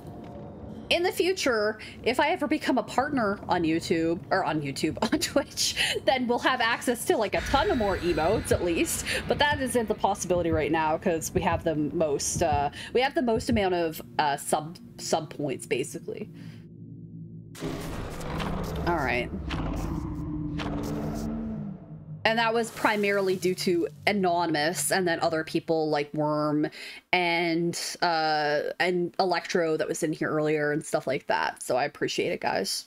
S1: in the future, if I ever become a partner on YouTube or on YouTube [LAUGHS] on Twitch, then we'll have access to like a ton of more emotes at least. But that isn't the possibility right now because we have the most uh, we have the most amount of uh, sub sub points basically. All right. And that was primarily due to Anonymous and then other people like Worm and uh and Electro that was in here earlier and stuff like that. So I appreciate it, guys.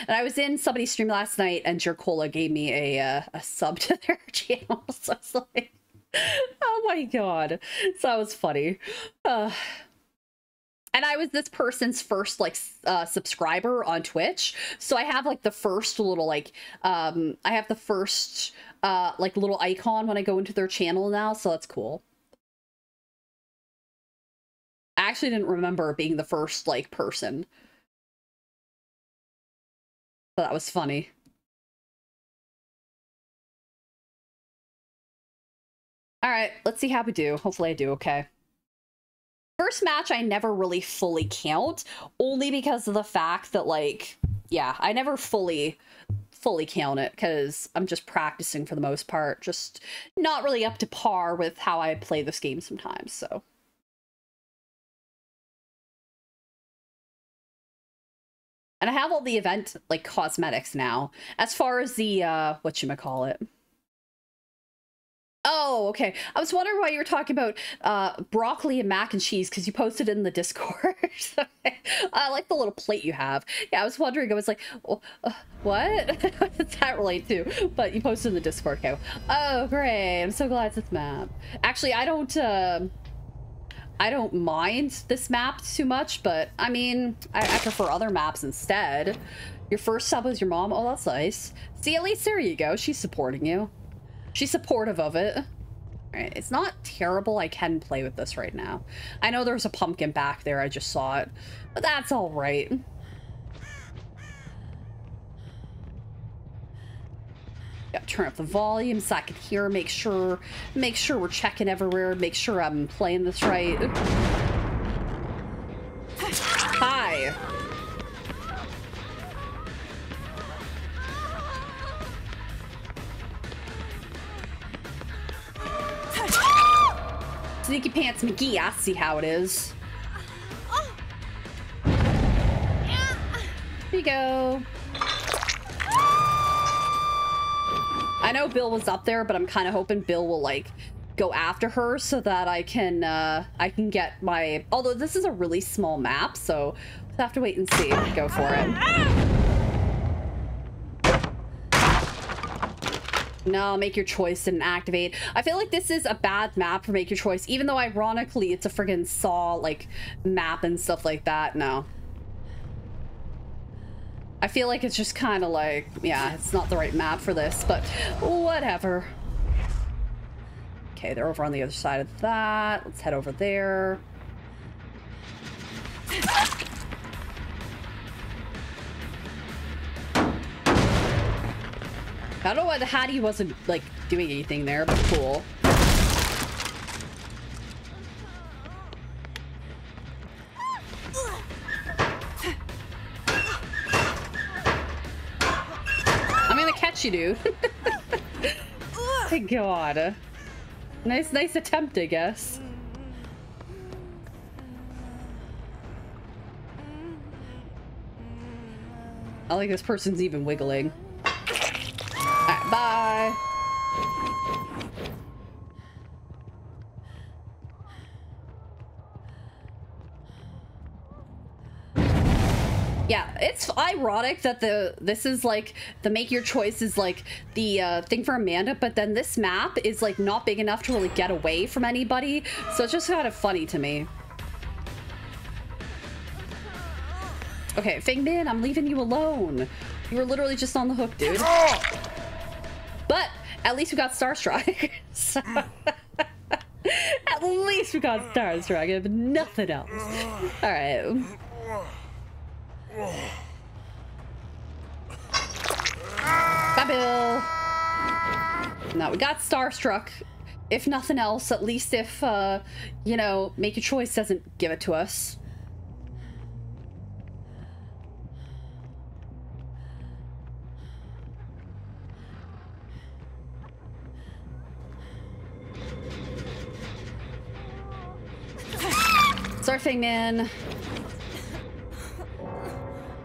S1: And I was in somebody's stream last night and Jerkola gave me a uh, a sub to [LAUGHS] their channel. [LAUGHS] So I was like, [LAUGHS] oh my god. So that was funny. [SIGHS] Uh and I was this person's first like uh, subscriber on Twitch, so I have like the first little like um I have the first uh like little icon when I go into their channel now, so that's cool. I actually didn't remember being the first like person, but that was funny. All right, let's see how we do. Hopefully, I do okay. First match, I never really fully count, only because of the fact that, like, yeah, I never fully, fully count it because I'm just practicing for the most part, just not really up to par with how I play this game sometimes. So, and I have all the event like cosmetics now. As far as the uh, what you call it. Oh, okay. I was wondering why you were talking about uh, broccoli and mac and cheese because you posted it in the Discord. [LAUGHS] I like the little plate you have. Yeah, I was wondering. I was like, oh, uh, what? what [LAUGHS] does that relate to? But you posted in the Discord. Okay. Oh, great. I'm so glad it's this map. Actually, I don't. Uh, I don't mind this map too much, but I mean, I, I prefer other maps instead. Your first sub was your mom. Oh, that's nice. See, at least there you go. She's supporting you. She's supportive of it. Alright, it's not terrible. I can play with this right now. I know there's a pumpkin back there. I just saw it. But that's alright. Gotta turn up the volume so I can hear, make sure, make sure we're checking everywhere, make sure I'm playing this right. Hi. Sneaky Pants McGee, I see how it is. Here you go. I know Bill was up there, but I'm kind of hoping Bill will like go after her so that I can uh I can get my although this is a really small map, so we'll have to wait and see. Go for it. No, make your choice didn't activate. I feel like this is a bad map for make your choice, even though ironically it's a friggin' saw like map and stuff like that. No. I feel like it's just kind of like, yeah, it's not the right map for this, but whatever. Okay, they're over on the other side of that. Let's head over there. I don't know why the Haddie wasn't, like, doing anything there, but cool. I'm gonna catch you, dude. [LAUGHS] Thank God. Nice, nice attempt, I guess. I like this person's even wiggling. Bye. Yeah, it's ironic that the this is like the make your choice is like the uh, thing for Amanda, but then this map is like not big enough to really get away from anybody, so it's just kind of funny to me. Okay, Feng Min, I'm leaving you alone. You were literally just on the hook, dude. But at least we got Starstruck. [LAUGHS] So- at least we got Starstruck, if nothing else. All right. Bye, Bill. Now we got Starstruck. If nothing else, at least if, uh, you know, Make Your Choice doesn't give it to us. Sorry, Man.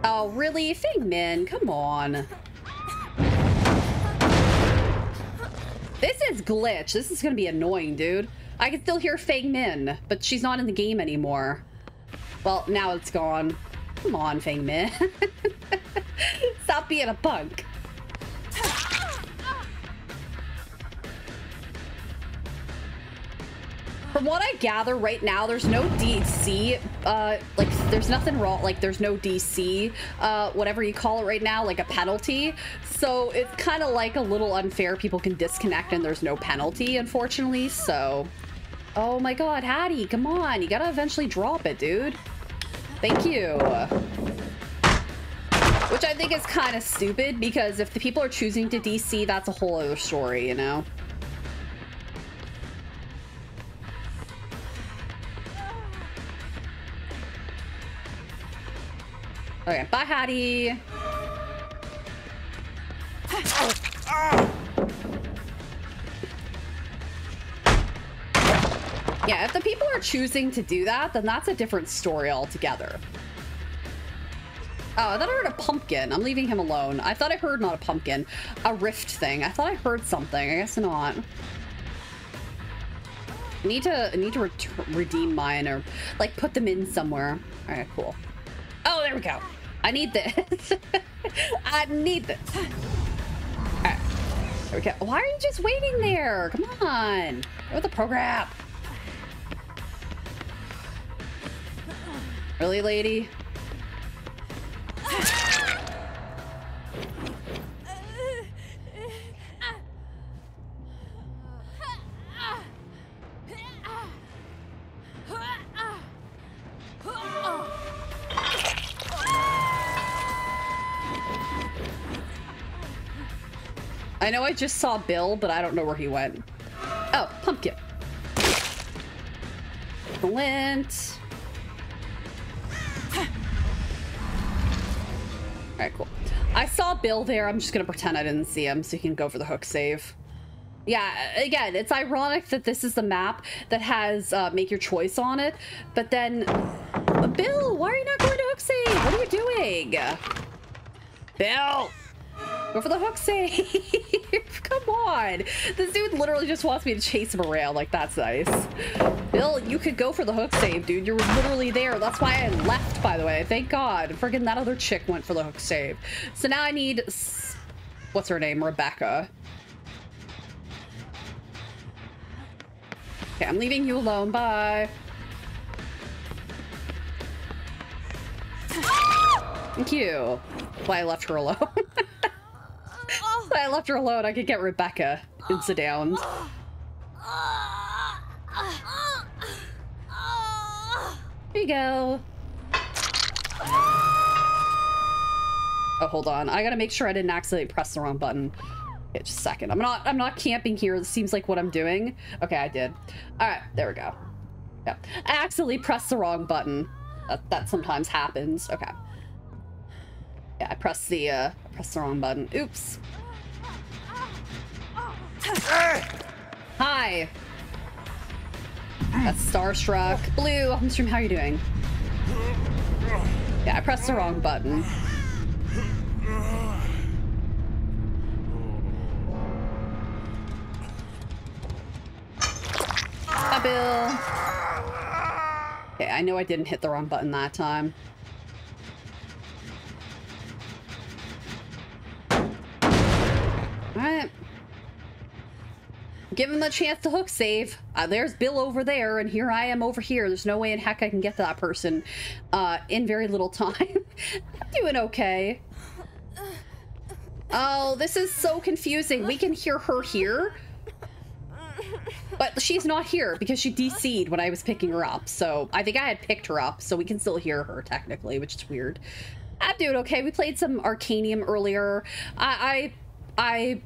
S1: Oh, really? Feng Min, come on. This is glitch. This is gonna be annoying, dude. I can still hear Feng Min, but she's not in the game anymore. Well, now it's gone. Come on, Feng Min. [LAUGHS] Stop being a punk. From what I gather right now, there's no DC, uh, like there's nothing wrong, like there's no DC, uh, whatever you call it right now, like a penalty. So it's kind of like a little unfair. People can disconnect and there's no penalty, unfortunately. So, oh my God, Haddie, come on. You gotta eventually drop it, dude. Thank you. Which I think is kind of stupid because if the people are choosing to DC, that's a whole other story, you know? Okay, bye, Haddie. Yeah, if the people are choosing to do that, then that's a different story altogether. Oh, I thought I heard a pumpkin. I'm leaving him alone. I thought I heard not a pumpkin, a rift thing. I thought I heard something. I guess not. I need to I need to re redeem mine or like put them in somewhere. All right, cool. Oh, there we go. I need this. [LAUGHS] I need this. Right. There we go. Why are you just waiting there? Come on. Go with the program. Really, lady? I know I just saw Bill, but I don't know where he went. Oh, pumpkin. Flint. Alright, cool. I saw Bill there. I'm just gonna pretend I didn't see him so he can go for the hook save. Yeah, again, it's ironic that this is the map that has uh, make your choice on it, but then... Bill, why are you not going to hook save? What are you doing? Bill! Go for the hook save. [LAUGHS] Come on. This dude literally just wants me to chase him around. Like, that's nice. Bill, you could go for the hook save, dude. You're literally there. That's why I left, by the way. Thank God. Friggin' that other chick went for the hook save. So now I need... What's her name? Rebecca. Okay, I'm leaving you alone. Bye. Thank you. Why I left her alone. [LAUGHS] I left her alone. I could get Rebecca in Sedowns. Here you go. Oh, hold on. I gotta make sure I didn't accidentally press the wrong button. Okay, just a second. I'm not I'm not camping here. This seems like what I'm doing. Okay, I did. Alright, there we go. Yep. I accidentally pressed the wrong button. That, that sometimes happens. Okay. Yeah, I pressed the uh I pressed the wrong button. Oops. Hi. That's Starstruck. Blue, home stream, how are you doing? Yeah, I pressed the wrong button. Bye, Bill. Okay, I know I didn't hit the wrong button that time. Alright. Give him a chance to hook save. Uh, there's Bill over there, and here I am over here. There's no way in heck I can get to that person uh, in very little [LAUGHS] time. I'm [LAUGHS] doing okay. Oh, this is so confusing. We can hear her here, but she's not here because she DC'd when I was picking her up. So I think I had picked her up, so we can still hear her technically, which is weird. I'm doing okay. We played some Arcanium earlier. I, I, I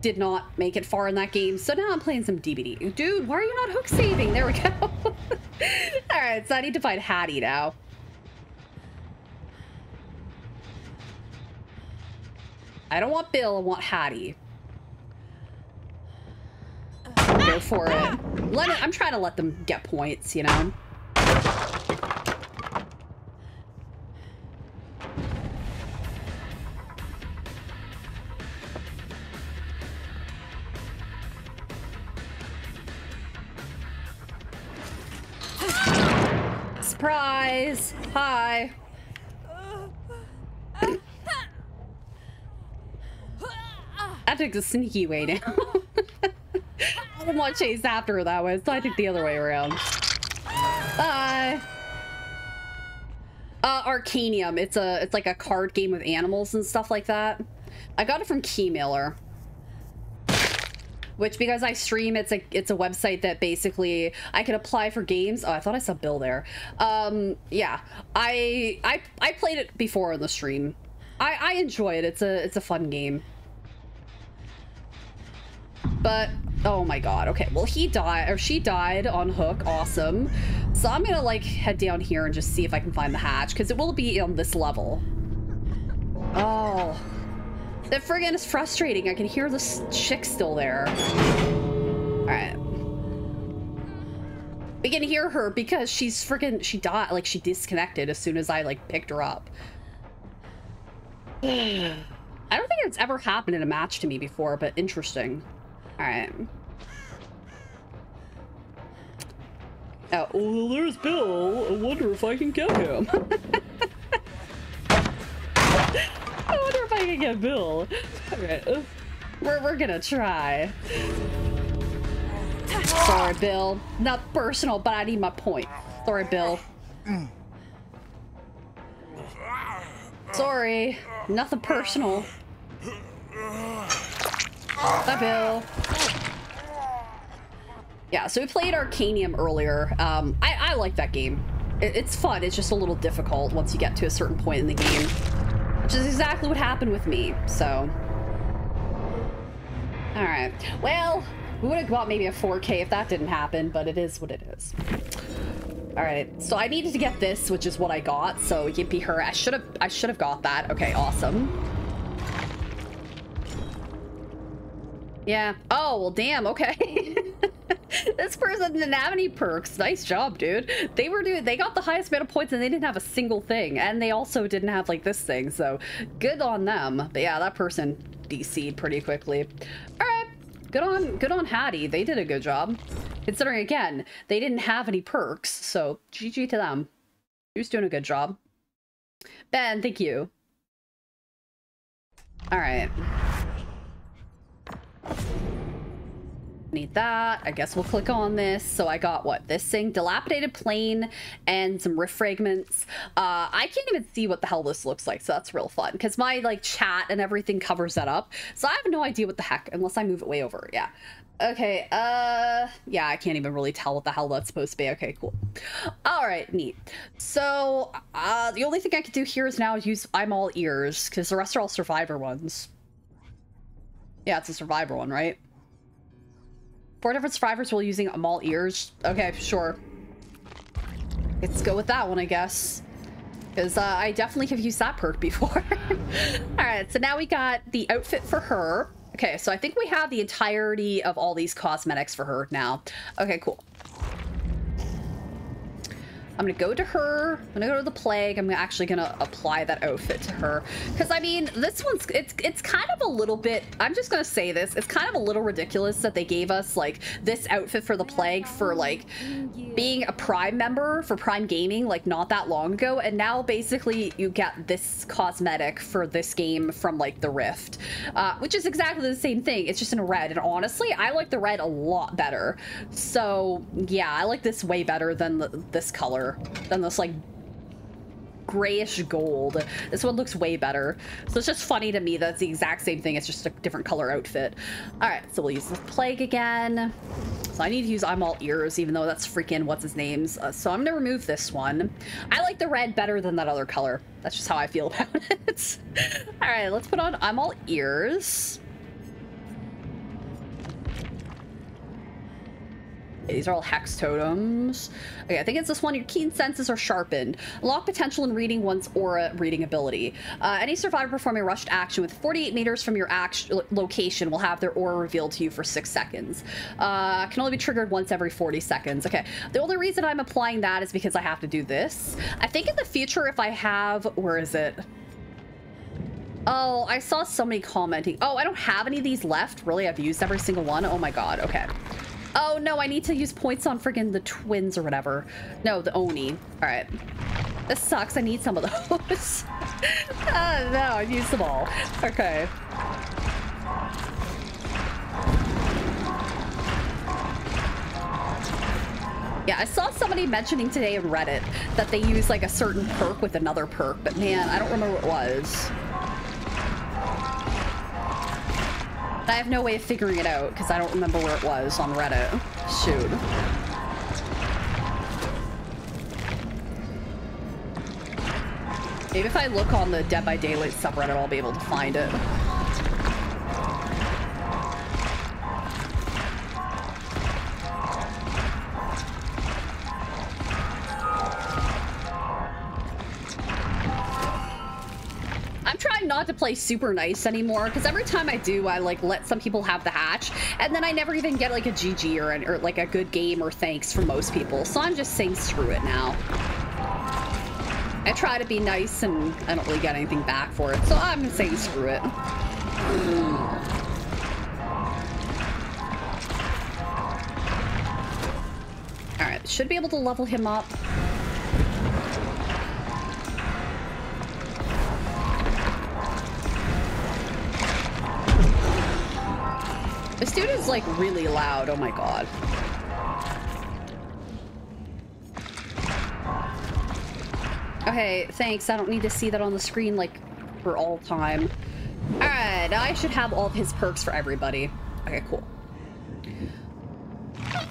S1: did not make it far in that game, so now I'm playing some DBD. Dude, why are you not hook saving? There we go. [LAUGHS] All right, so I need to find Haddie now. I don't want Bill, I want Haddie. Go for it. Let it, I'm trying to let them get points, you know? Surprise! Hi. I took the sneaky way now. [LAUGHS] I didn't want to chase after her that way, so I took the other way around. Bye. Uh, Arcanium. It's a it's like a card game with animals and stuff like that. I got it from Keymailer. Which because I stream, it's a it's a website that basically I can apply for games. Oh, I thought I saw Bill there. Um, yeah, I I I played it before on the stream. I I enjoy it. It's a it's a fun game. But oh my god. Okay, well he died or she died on Hook. Awesome. So I'm gonna like head down here and just see if I can find the hatch because it will be on this level. Oh. That friggin' is frustrating. I can hear this chick still there. Alright. We can hear her because she's friggin' she died like she disconnected as soon as I like picked her up. [SIGHS] I don't think it's ever happened in a match to me before, but interesting. Alright. Oh, well, there's Bill. I wonder if I can get him. [LAUGHS] I wonder if I can get Bill. Alright. We're, we're gonna try. Sorry, Bill. Not personal, but I need my point. Sorry, Bill. Sorry. Nothing personal. Bye, Bill. Yeah, so we played Arcanium earlier. Um, I, I like that game. It, it's fun. It's just a little difficult once you get to a certain point in the game. Which is exactly what happened with me, so... Alright. Well, we would have got maybe a 4K if that didn't happen, but it is what it is. Alright, so I needed to get this, which is what I got, so yippee her. I should have I should have got that. Okay, awesome. Yeah. Oh, well, damn, okay. [LAUGHS] this person didn't have any perks. Nice job, dude. They were doing, they got the highest amount of points and they didn't have a single thing. And they also didn't have like this thing. So good on them. But yeah, that person DC'd pretty quickly. All right. Good on, good on Haddie. They did a good job. Considering again, they didn't have any perks. So GG to them. He was doing a good job. Ben, thank you. All right. Need that. I guess we'll click on this. So I got what? This thing? Dilapidated plane and some rift fragments. Uh, I can't even see what the hell this looks like, so that's real fun. Because my like chat and everything covers that up. So I have no idea what the heck, unless I move it way over. Yeah. Okay, uh, yeah, I can't even really tell what the hell that's supposed to be. Okay, cool. All right, neat. So, uh, the only thing I could do here is now use I'm all ears, because the rest are all survivor ones. Yeah, it's a survivor one, right? Four different survivors while using all ears. Okay, sure. Let's go with that one, I guess. Because uh, I definitely have used that perk [LAUGHS] before. [LAUGHS] All right, so now we got the outfit for her. Okay, so I think we have the entirety of all these cosmetics for her now. Okay, cool. I'm gonna go to her. I'm gonna go to the plague. I'm actually gonna apply that outfit to her because I mean, this one's it's it's kind of a little bit. I'm just gonna say this. It's kind of a little ridiculous that they gave us like this outfit for the plague for like being a Prime member for Prime Gaming like not that long ago, and now basically you get this cosmetic for this game from like the Rift, uh, which is exactly the same thing. It's just in red, and honestly, I like the red a lot better. So yeah, I like this way better than the, this color than this like grayish gold. This one looks way better. So it's just funny to me that it's the exact same thing. It's just a different color outfit. All right, so we'll use the plague again. So I need to use I'm all ears, even though that's freaking what's his name's. Uh, so I'm gonna remove this one. I like the red better than that other color. That's just how I feel [LAUGHS] about it. all right, let's put on I'm all ears. These are all hex totems. Okay, I think it's this one. Your keen senses are sharpened. Unlock potential in reading one's aura reading ability. Uh, any survivor performing rushed action with 48 meters from your action location will have their aura revealed to you for six seconds. Uh, can only be triggered once every 40 seconds. Okay, the only reason I'm applying that is because I have to do this. I think in the future, if I have, where is it? Oh, I saw somebody commenting. Oh, I don't have any of these left. Really? I've used every single one? Oh my god. Okay. Oh, no, I need to use points on friggin' the twins or whatever. No, the Oni. All right. This sucks. I need some of those. uh, [LAUGHS] no, I've used them all. Okay. Yeah, I saw somebody mentioning today in Reddit that they use like a certain perk with another perk, but man, I don't remember what it was. I have no way of figuring it out because I don't remember where it was on Reddit. Shoot. Maybe if I look on the Dead by Daylight subreddit, I'll be able to find it. Play super nice anymore because every time I do, I like let some people have the hatch and then I never even get like a GG or, an, or like a good game or thanks from most people. So I'm just saying screw it now. I try to be nice and I don't really get anything back for it. So I'm saying screw it. All right, should be able to level him up. Dude is like really loud. Oh my god. Okay, thanks. I don't need to see that on the screen like for all time. Alright, I should have all of his perks for everybody. Okay, cool.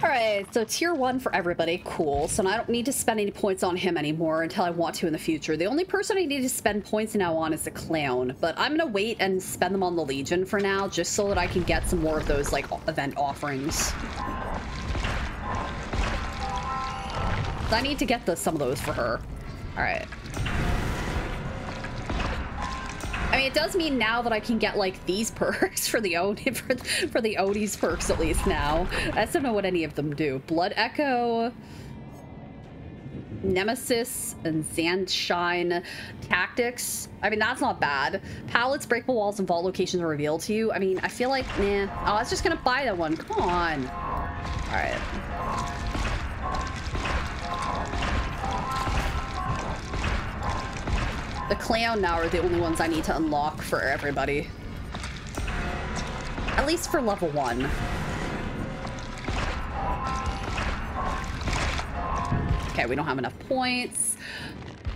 S1: Alright, so tier 1 for everybody. Cool. So I don't need to spend any points on him anymore until I want to in the future. The only person I need to spend points now on is the Clown. But I'm going to wait and spend them on the Legion for now, just so that I can get some more of those, like, event offerings. I need to get the, some of those for her. Alright. I mean, it does mean now that I can get like these [LAUGHS] perks for the Oni for, for the Oni's perks at least now. I just don't know what any of them do. Blood Echo, Nemesis, and Zanshin Tactics. I mean, that's not bad. Pallets, breakable walls, and vault locations are revealed to you. I mean, I feel like, nah. Oh, I was just gonna buy that one. Come on. All right. The clown now are the only ones I need to unlock for everybody. At least for level one. Okay, we don't have enough points.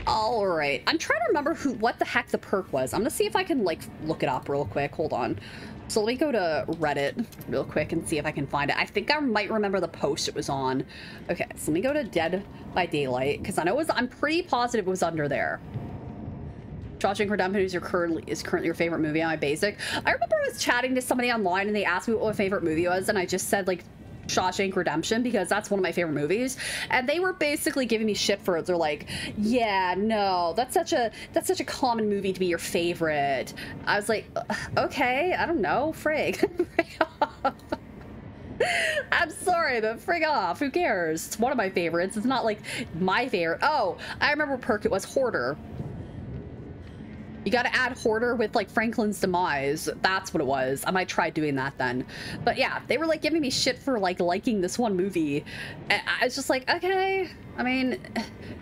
S1: All right. I'm trying to remember who, what the heck the perk was. I'm gonna see if I can like look it up real quick. Hold on. So let me go to Reddit real quick and see if I can find it. I think I might remember the post it was on. Okay, so let me go to Dead by Daylight because I know it was, I'm pretty positive it was under there. Shawshank Redemption is your currently is currently your favorite movie on my basic. I remember I was chatting to somebody online and they asked me what my favorite movie was, and I just said like Shawshank Redemption because that's one of my favorite movies, and they were basically giving me shit for it. They're like, "Yeah, no, that's such a that's such a common movie to be your favorite." I was like, "Okay, I don't know, frig." [LAUGHS] I'm sorry, but frig off. Who cares? It's one of my favorites. It's not like my favorite. Oh, I remember perk. It was Hoarder. You gotta add Hoarder with like Franklin's demise. That's what it was. I might try doing that then. But yeah, they were like giving me shit for like liking this one movie. And I was just like, okay. I mean,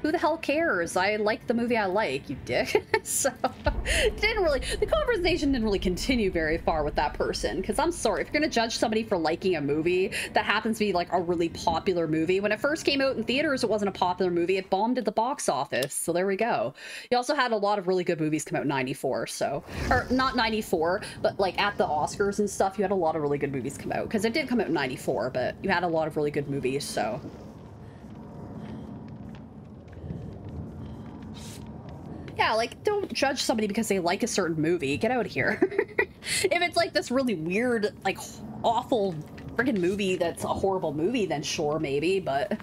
S1: who the hell cares? I like the movie I like, you dick. [LAUGHS] so [LAUGHS] didn't really the conversation didn't really continue very far with that person. Cause I'm sorry, if you're gonna judge somebody for liking a movie that happens to be like a really popular movie, when it first came out in theaters, it wasn't a popular movie. It bombed at the box office. So there we go. You also had a lot of really good movies come out 94, so or not 94, but like at the Oscars and stuff, you had a lot of really good movies come out. Because it did come out in 94, but you had a lot of really good movies, so Yeah, like don't judge somebody because they like a certain movie. Get out of here. [LAUGHS] if it's like this really weird, like awful freaking movie that's a horrible movie, then sure, maybe, but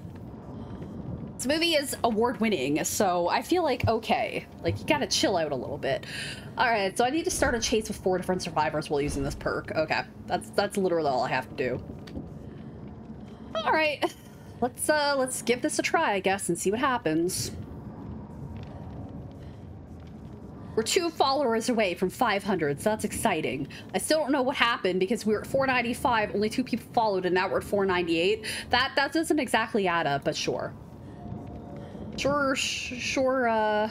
S1: this movie is award winning, so I feel like okay. Like you gotta chill out a little bit. Alright, so I need to start a chase with four different survivors while using this perk. Okay. That's that's literally all I have to do. Alright. Let's uh let's give this a try, I guess, and see what happens. We're two followers away from 500, so that's exciting. I still don't know what happened because we were at 495, only two people followed, and now we're at 498. That that doesn't exactly add up, but sure. Sure, sure, uh,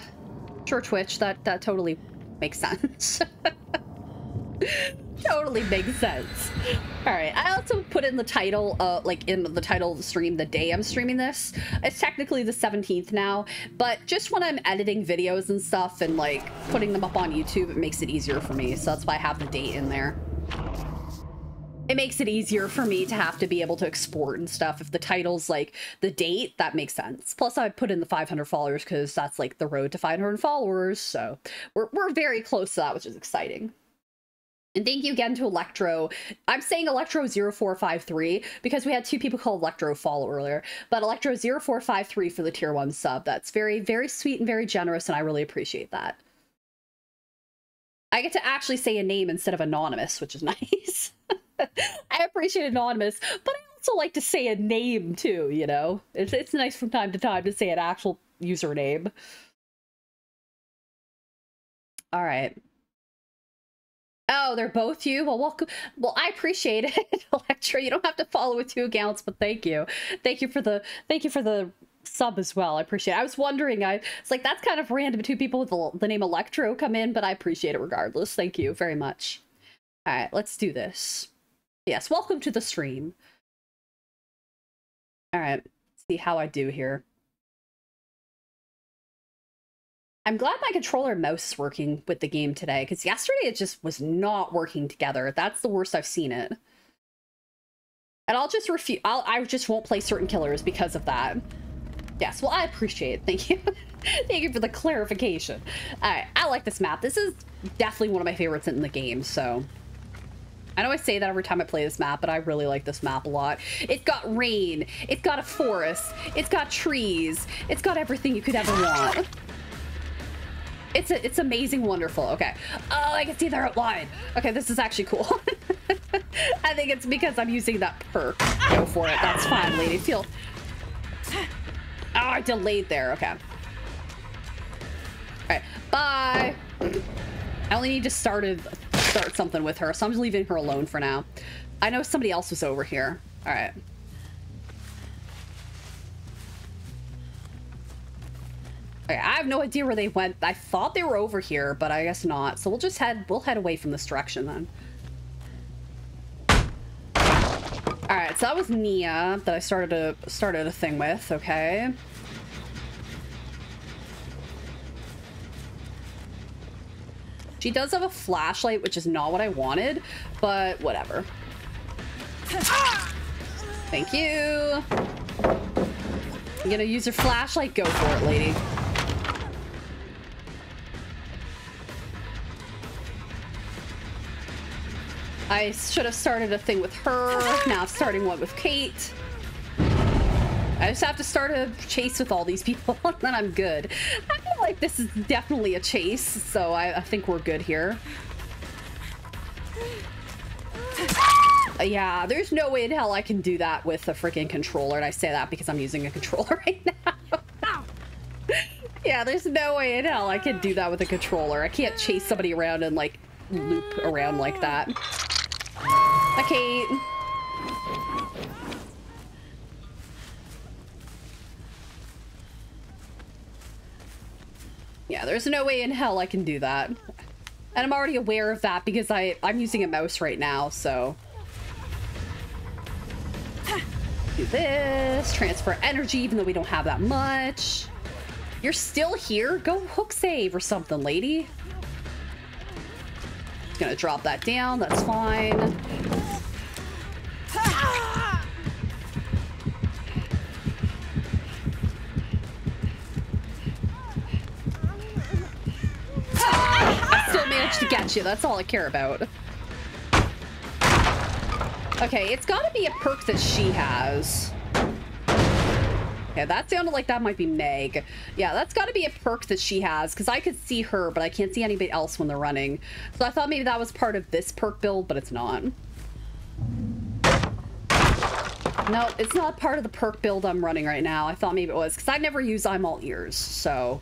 S1: sure, Twitch. That that totally makes sense. [LAUGHS] totally makes sense. All right. I also put in the title, uh, like in the title of the stream, the day I'm streaming this. It's technically the 17th now, but just when I'm editing videos and stuff and like putting them up on YouTube, it makes it easier for me. So that's why I have the date in there. It makes it easier for me to have to be able to export and stuff. If the title's like the date, that makes sense. Plus, I put in the 500 followers because that's like the road to 500 followers. So we're, we're very close to that, which is exciting. And thank you again to Electro. I'm saying Electro0453 because we had two people called Electro follow earlier, but Electro0453 for the tier one sub. That's very, very sweet and very generous, and I really appreciate that. I get to actually say a name instead of anonymous, which is [LAUGHS] nice. [LAUGHS] I appreciate anonymous, but I also like to say a name too, you know? It's, it's nice from time to time to say an actual username. All right. Oh, they're both you? Well, welcome. Well, I appreciate it, [LAUGHS] Electra. You don't have to follow with two accounts, but thank you. Thank you for the thank you for the sub as well. I appreciate it. I was wondering, I it's like that's kind of random two people with the, the name Electro come in, but I appreciate it regardless. Thank you very much. All right, let's do this. Yes, welcome to the stream. All right, see how I do here. I'm glad my controller mouse is working with the game today, because yesterday it just was not working together. That's the worst I've seen it. And I'll just refuse, I just won't play certain killers because of that. Yes, well, I appreciate it. Thank you. [LAUGHS] Thank you for the clarification. All right, I like this map. This is definitely one of my favorites in the game, so... I know I say that every time I play this map, but I really like this map a lot. It's got rain. It's got a forest. It's got trees. It's got everything you could ever want. It's a, it's amazing, wonderful. Okay. Oh, I can see their outline. Okay, this is actually cool. [LAUGHS] I think it's because I'm using that perk. Go for it. That's fine, lady. Feel. Oh, I delayed there. Okay. All right. Bye. I only need to start a, start something with her, so I'm just leaving her alone for now. I know somebody else was over here. All right. Okay, I have no idea where they went. I thought they were over here, but I guess not. So we'll just head, we'll head away from this direction then. All right, so that was Nia that I started a started a thing with. Okay. She does have a flashlight, which is not what I wanted, but whatever. Thank you. You gonna use your flashlight? Go for it, lady. I should have started a thing with her. Now I'm starting one with Kate. I just have to start a chase with all these people, [LAUGHS] and then I'm good. Like this is definitely a chase, so I, I think we're good here. Yeah, there's no way in hell I can do that with a freaking controller, and I say that because I'm using a controller [LAUGHS] right now. yeah, there's no way in hell I can do that with a controller. I can't chase somebody around and, like, loop around like that. Okay. Yeah, there's no way in hell I can do that. And I'm already aware of that because I, I'm using a mouse right now, so... Do this, transfer energy even though we don't have that much. You're still here? Go hook save or something, lady. Gonna drop that down, that's fine. To get you, that's all I care about. Okay, it's gotta be a perk that she has. Okay, that sounded like that might be Meg. Yeah, that's got to be a perk that she has, because I could see her, but I can't see anybody else when they're running. So I thought maybe that was part of this perk build, but it's not. No, it's not part of the perk build I'm running right now. I thought maybe it was, because I never use I'm all ears, so...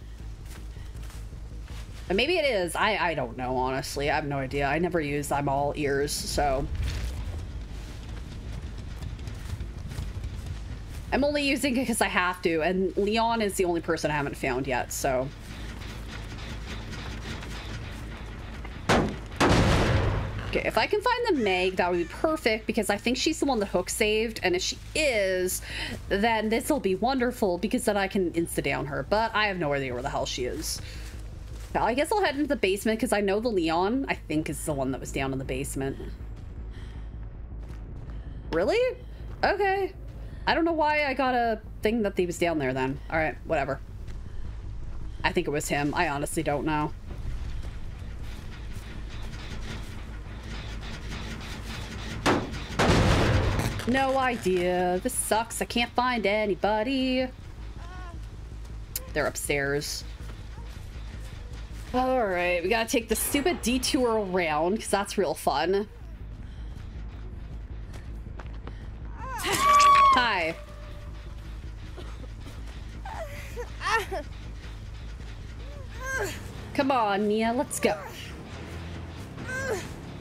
S1: But maybe it is. I, I don't know, honestly. I have no idea. I never use I'm all ears, so... I'm only using it because I have to, and Leon is the only person I haven't found yet, so... Okay, if I can find the Meg, that would be perfect, because I think she's the one that Hook saved, and if she is, then this will be wonderful, because then I can insta-down her, but I have no idea where the hell she is. I guess I'll head into the basement, because I know the Leon, I think, is the one that was down in the basement. Really? Okay. I don't know why I got a thing that he was down there then. All right, whatever. I think it was him. I honestly don't know. No idea. This sucks. I can't find anybody. They're upstairs. All right, we gotta take the stupid detour around because that's real fun. Hi. Come on, Nia, let's go.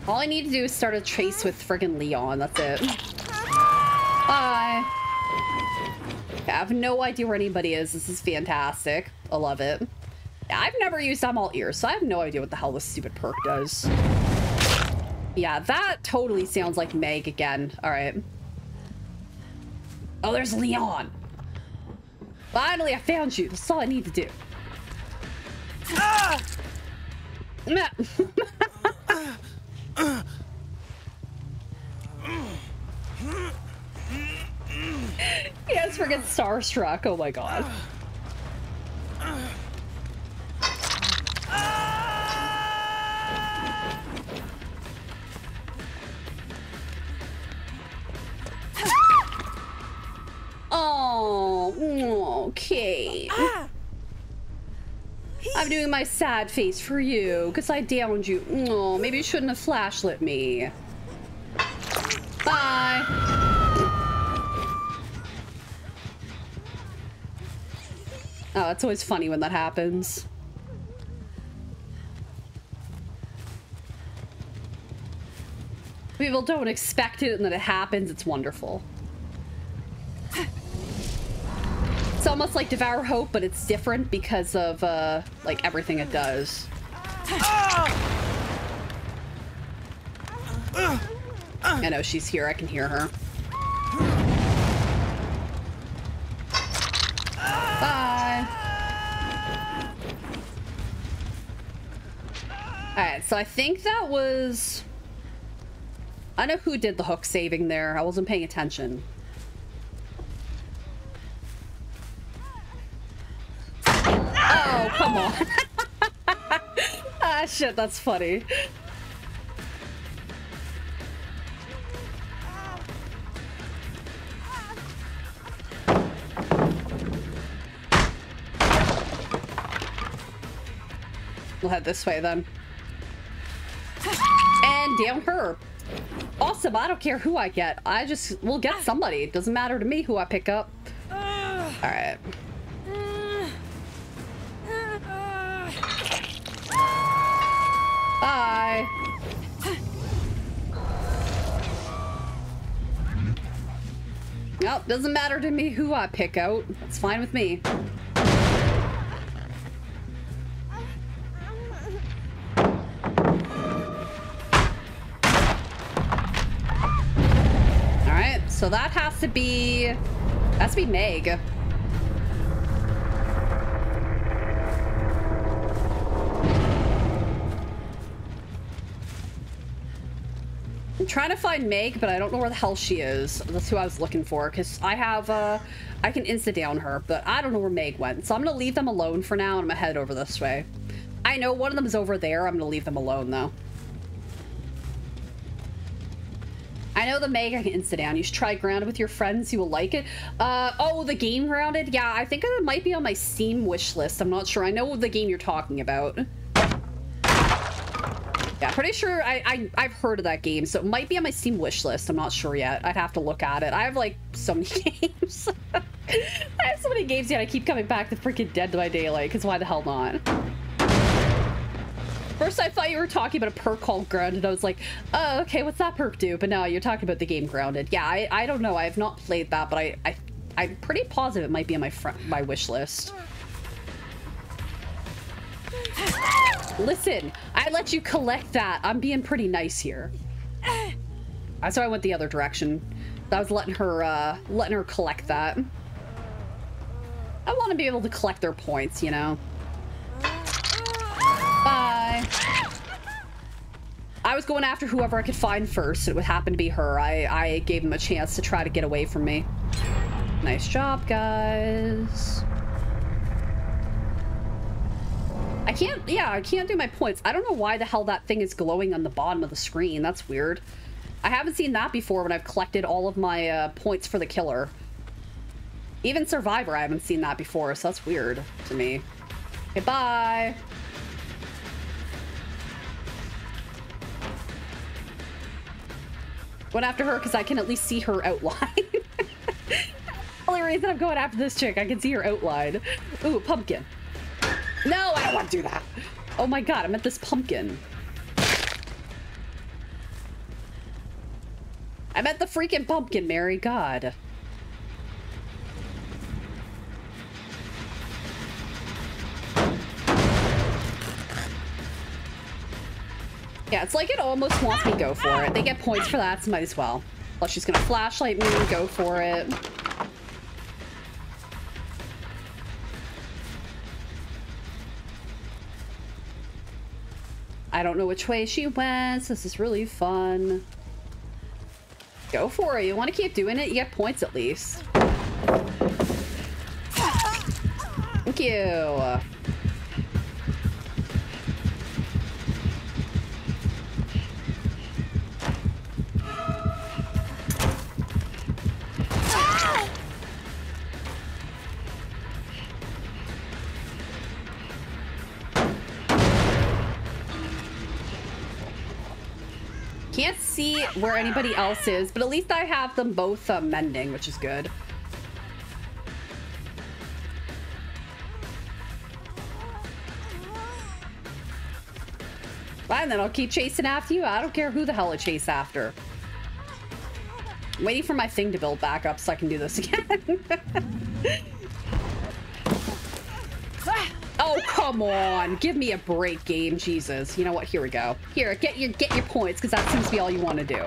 S1: All I need to do is start a chase with friggin' Leon, that's it. Bye. I have no idea where anybody is. This is fantastic. I love it. I've never used I'm all ears, so I have no idea what the hell this stupid perk does. Yeah, that totally sounds like Meg again. All right. Oh, there's Leon. Finally, I found you. That's all I need to do. [LAUGHS] Ah! yes, freaking starstruck. Oh my god. Ah! Oh, okay. Ah! I'm doing my sad face for you because I downed you. Oh, maybe you shouldn't have flashlit me. Bye. Oh, it's always funny when that happens. People don't expect it and then it happens. It's wonderful. It's almost like Devour Hope, but it's different because of, uh, like, everything it does. I know, she's here. I can hear her. Bye. Alright, so I think that was... I know who did the hook saving there. I wasn't paying attention. Oh, come on. [LAUGHS] ah, shit, that's funny. We'll head this way then. And damn her. Awesome. I don't care who I get. I just will get somebody. It doesn't matter to me who I pick up. All right. Bye. Nope, doesn't matter to me who I pick out. That's fine with me. So that has to be... Has to be Meg. I'm trying to find Meg, but I don't know where the hell she is. That's who I was looking for, because I have, uh, I can insta-down her, but I don't know where Meg went. So I'm gonna leave them alone for now, and I'm gonna head over this way. I know one of them is over there. I'm gonna leave them alone, though. I know the Meg I can insta-down. You should try Grounded with your friends. You will like it. Uh, oh, the game Grounded? Yeah, I think it might be on my Steam wish list. I'm not sure. I know the game you're talking about. Yeah, pretty sure I, I I've heard of that game, so it might be on my Steam wish list. I'm not sure yet. I'd have to look at it. I have like so many [LAUGHS] games. [LAUGHS] I have so many games yet. I keep coming back to freaking Dead by Daylight. Cause why the hell not? First, I thought you were talking about a perk called Grounded. I was like, oh, okay, what's that perk do? But now you're talking about the game Grounded. Yeah, I, I don't know. I have not played that, but I, I I'm pretty positive it might be on my front my wish list. Listen, I let you collect that. I'm being pretty nice here. That's why I went the other direction. I was letting her, uh, letting her collect that. I want to be able to collect their points, you know? I was going after whoever I could find first. It would happen to be her. I, I gave him a chance to try to get away from me. Nice job, guys. I can't, yeah, I can't do my points. I don't know why the hell that thing is glowing on the bottom of the screen. That's weird. I haven't seen that before when I've collected all of my uh, points for the killer. Even Survivor, I haven't seen that before, so that's weird to me. Okay, Going after her because I can at least see her outline. [LAUGHS] Only reason I'm going after this chick, I can see her outline. Ooh, pumpkin. No, I don't want to do that. Oh my god, I meant this pumpkin. I meant the freaking pumpkin, Mary. God. Yeah, it's like it almost wants me to go for it. They get points for that, so might as well. Plus she's gonna flashlight me, and go for it. I don't know which way she went. This is really fun. Go for it. You want to keep doing it? You get points at least. Thank you. See where anybody else is, but at least I have them both uh, mending, which is good. Fine, then I'll keep chasing after you. I don't care who the hell I chase after. I'm waiting for my thing to build back up so I can do this [LAUGHS] again. [LAUGHS] oh, come on. Give me a break, game. Jesus. You know what? Here we go. Here, get your get your points, because that seems to be all you want to do.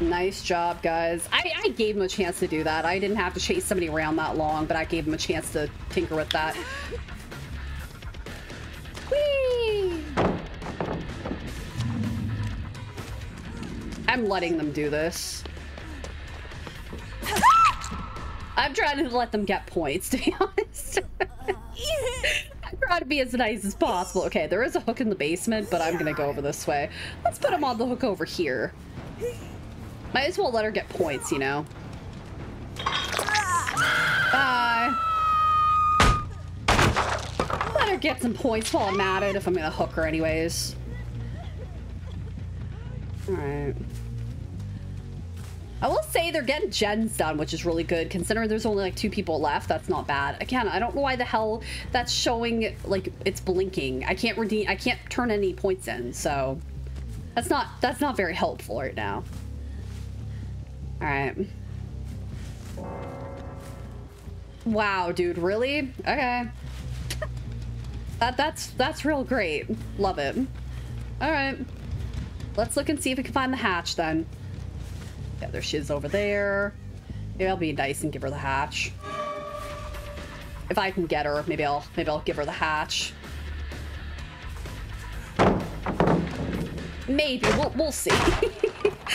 S1: Nice job, guys. I, I gave him a chance to do that. I didn't have to chase somebody around that long, but I gave him a chance to tinker with that. Whee! I'm letting them do this. I'm trying to let them get points, to be [LAUGHS] honest. I'm trying to be as nice as possible. Okay, there is a hook in the basement, but I'm gonna go over this way. Let's put him on the hook over here. Might as well let her get points, you know? Bye. Let rather get some points while I'm at it if I'm gonna hook her anyways. Alright. I will say they're getting gens done, which is really good. Considering there's only like two people left, that's not bad. Again, I don't know why the hell that's showing like it's blinking. I can't redeem I can't turn any points in, so that's not that's not very helpful right now. Alright. Wow, dude, really? Okay. that that's that's real great. Love it. Alright. Let's look and see if we can find the hatch then. Yeah, there she is over there. Maybe I'll be nice and give her the hatch. If I can get her, maybe I'll maybe I'll give her the hatch. Maybe we'll we'll see.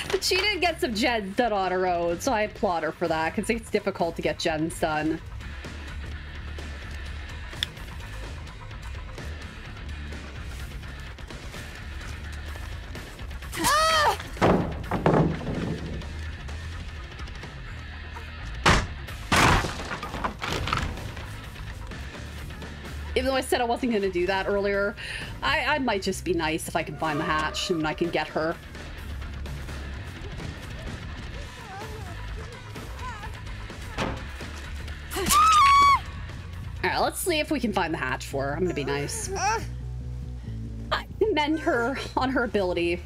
S1: But [LAUGHS] she did get some gens done on her own, so I applaud her for that because it's difficult to get gens done. Even though I said I wasn't going to do that earlier, I, I might just be nice if I can find the hatch and I can get her. Alright, let's see if we can find the hatch for her. I'm gonna be nice. I commend her on her ability.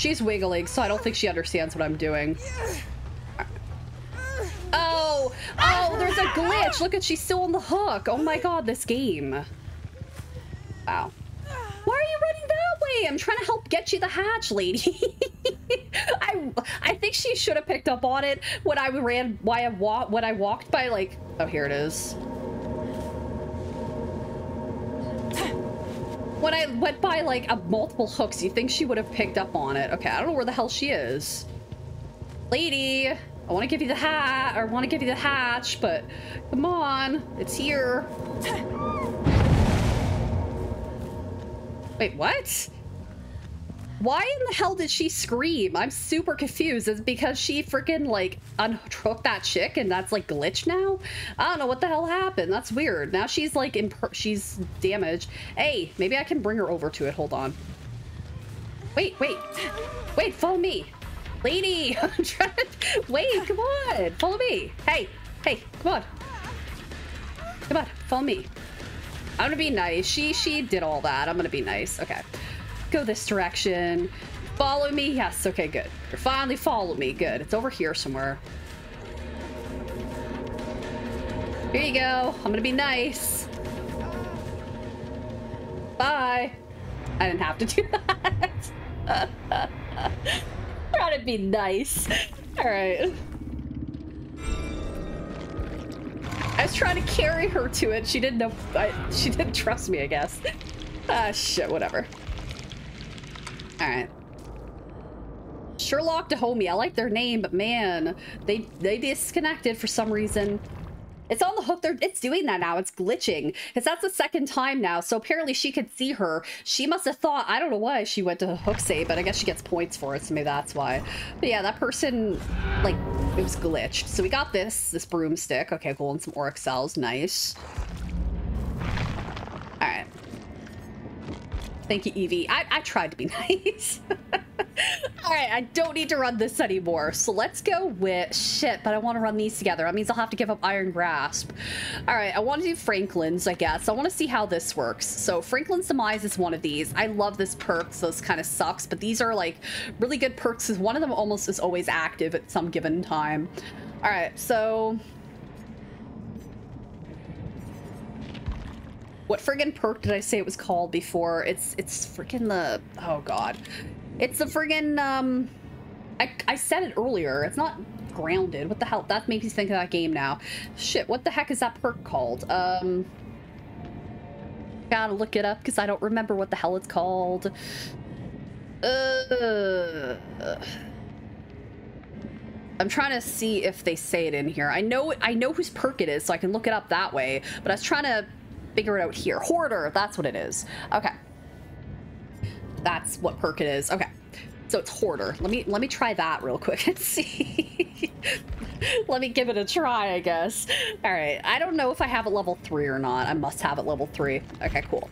S1: She's wiggling, so I don't think she understands what I'm doing. Oh, oh, there's a glitch. Look at, she's still on the hook. Oh my god, this game. Wow. Why are you running that way? I'm trying to help get you the hatch, lady. [LAUGHS] I I think she should have picked up on it when I ran why I walked when I walked by like oh here it is. When I went by like a multiple hooks, you think she would have picked up on it. Okay, I don't know where the hell she is. Lady, I want to give you the hat, or want to give you the hatch, but come on, it's here. [LAUGHS] Wait, what? Why in the hell did she scream? I'm super confused. Is because she freaking like unhooked that chick and that's like glitched now? I don't know what the hell happened. That's weird. Now she's like in she's damaged. Hey, maybe I can bring her over to it. Hold on. Wait, wait, wait. Follow me, lady. [LAUGHS] I'm trying to wait. Come on, follow me. Hey, hey, come on, come on, follow me. I'm gonna be nice. She she did all that. I'm gonna be nice. Okay. Go this direction. Follow me? Yes, okay, good. You're finally follow me. Good. It's over here somewhere. Here you go. I'm gonna be nice. Bye. I didn't have to do [LAUGHS] that. [LAUGHS] Trying to be nice. All right. I was trying to carry her to it. She didn't know. I, she didn't trust me, I guess. Ah, shit, whatever. Alright. Sherlock Dahomey. I like their name, but man, they they disconnected for some reason. It's on the hook. They're, it's doing that now. It's glitching. Because that's the second time now. So apparently she could see her. She must have thought, I don't know why she went to hook save, but I guess she gets points for it. So maybe that's why. But yeah, that person, like, it was glitched. So we got this, this broomstick. Okay, cool. And some auric cells. Nice. All right. Thank you, Evie. I, I tried to be [LAUGHS] nice. [LAUGHS] All right, I don't need to run this anymore. So let's go with shit, but I want to run these together. That means I'll have to give up Iron Grasp. All right, I want to do Franklin's, I guess. I want to see how this works. So Franklin's Demise is one of these. I love this perk, so this kind of sucks, but these are like really good perks because one of them almost is always active at some given time. All right, so What friggin' perk did I say it was called before? It's it's friggin' the oh god. It's the friggin' um I I said it earlier. It's not grounded. What the hell? That makes me think of that game now. Shit, what the heck is that perk called? Um Gotta look it up because I don't remember what the hell it's called. Uh I'm trying to see if they say it in here. I know I know whose perk it is, so I can look it up that way. But I was trying to figure it out here. Hoarder, that's what it is. Okay. That's what perk it is. Okay. So it's hoarder. Let me let me try that real quick [LAUGHS] and see. let me give it a try, I guess. All right. I don't know if I have it level three or not. I must have it level three. Okay, cool.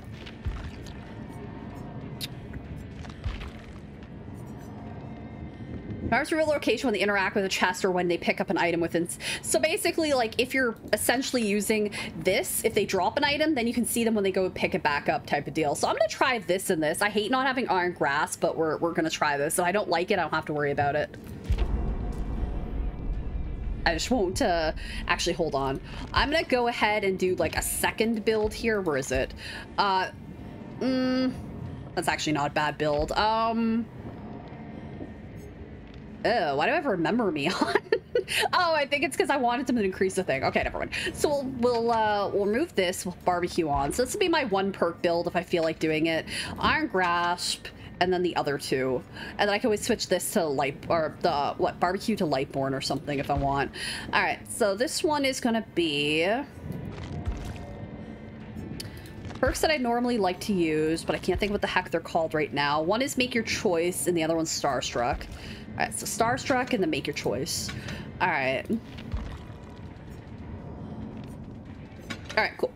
S1: Mars reveal location when they interact with a chest or when they pick up an item within. So basically, like if you're essentially using this, if they drop an item, then you can see them when they go pick it back up, type of deal. So I'm gonna try this and this. I hate not having iron grasp, but we're we're gonna try this. So I don't like it. I don't have to worry about it. I just won't uh, actually hold on. I'm gonna go ahead and do like a second build here. Where is it? Uh, mm, that's actually not a bad build. Um. Oh, why do I have remember me [LAUGHS] on? oh, I think it's because I wanted to increase the thing. Okay, never mind. So we'll we'll uh, we'll move this with barbecue on. So this will be my one perk build if I feel like doing it. Iron grasp, and then the other two, and then I can always switch this to light or the what barbecue to lightborn or something if I want. All right, so this one is gonna be. Perks that I normally like to use, but I can't think what the heck they're called right now. One is Make Your Choice, and the other one's Starstruck. All right, so Starstruck and then make your choice. All right. All right, cool.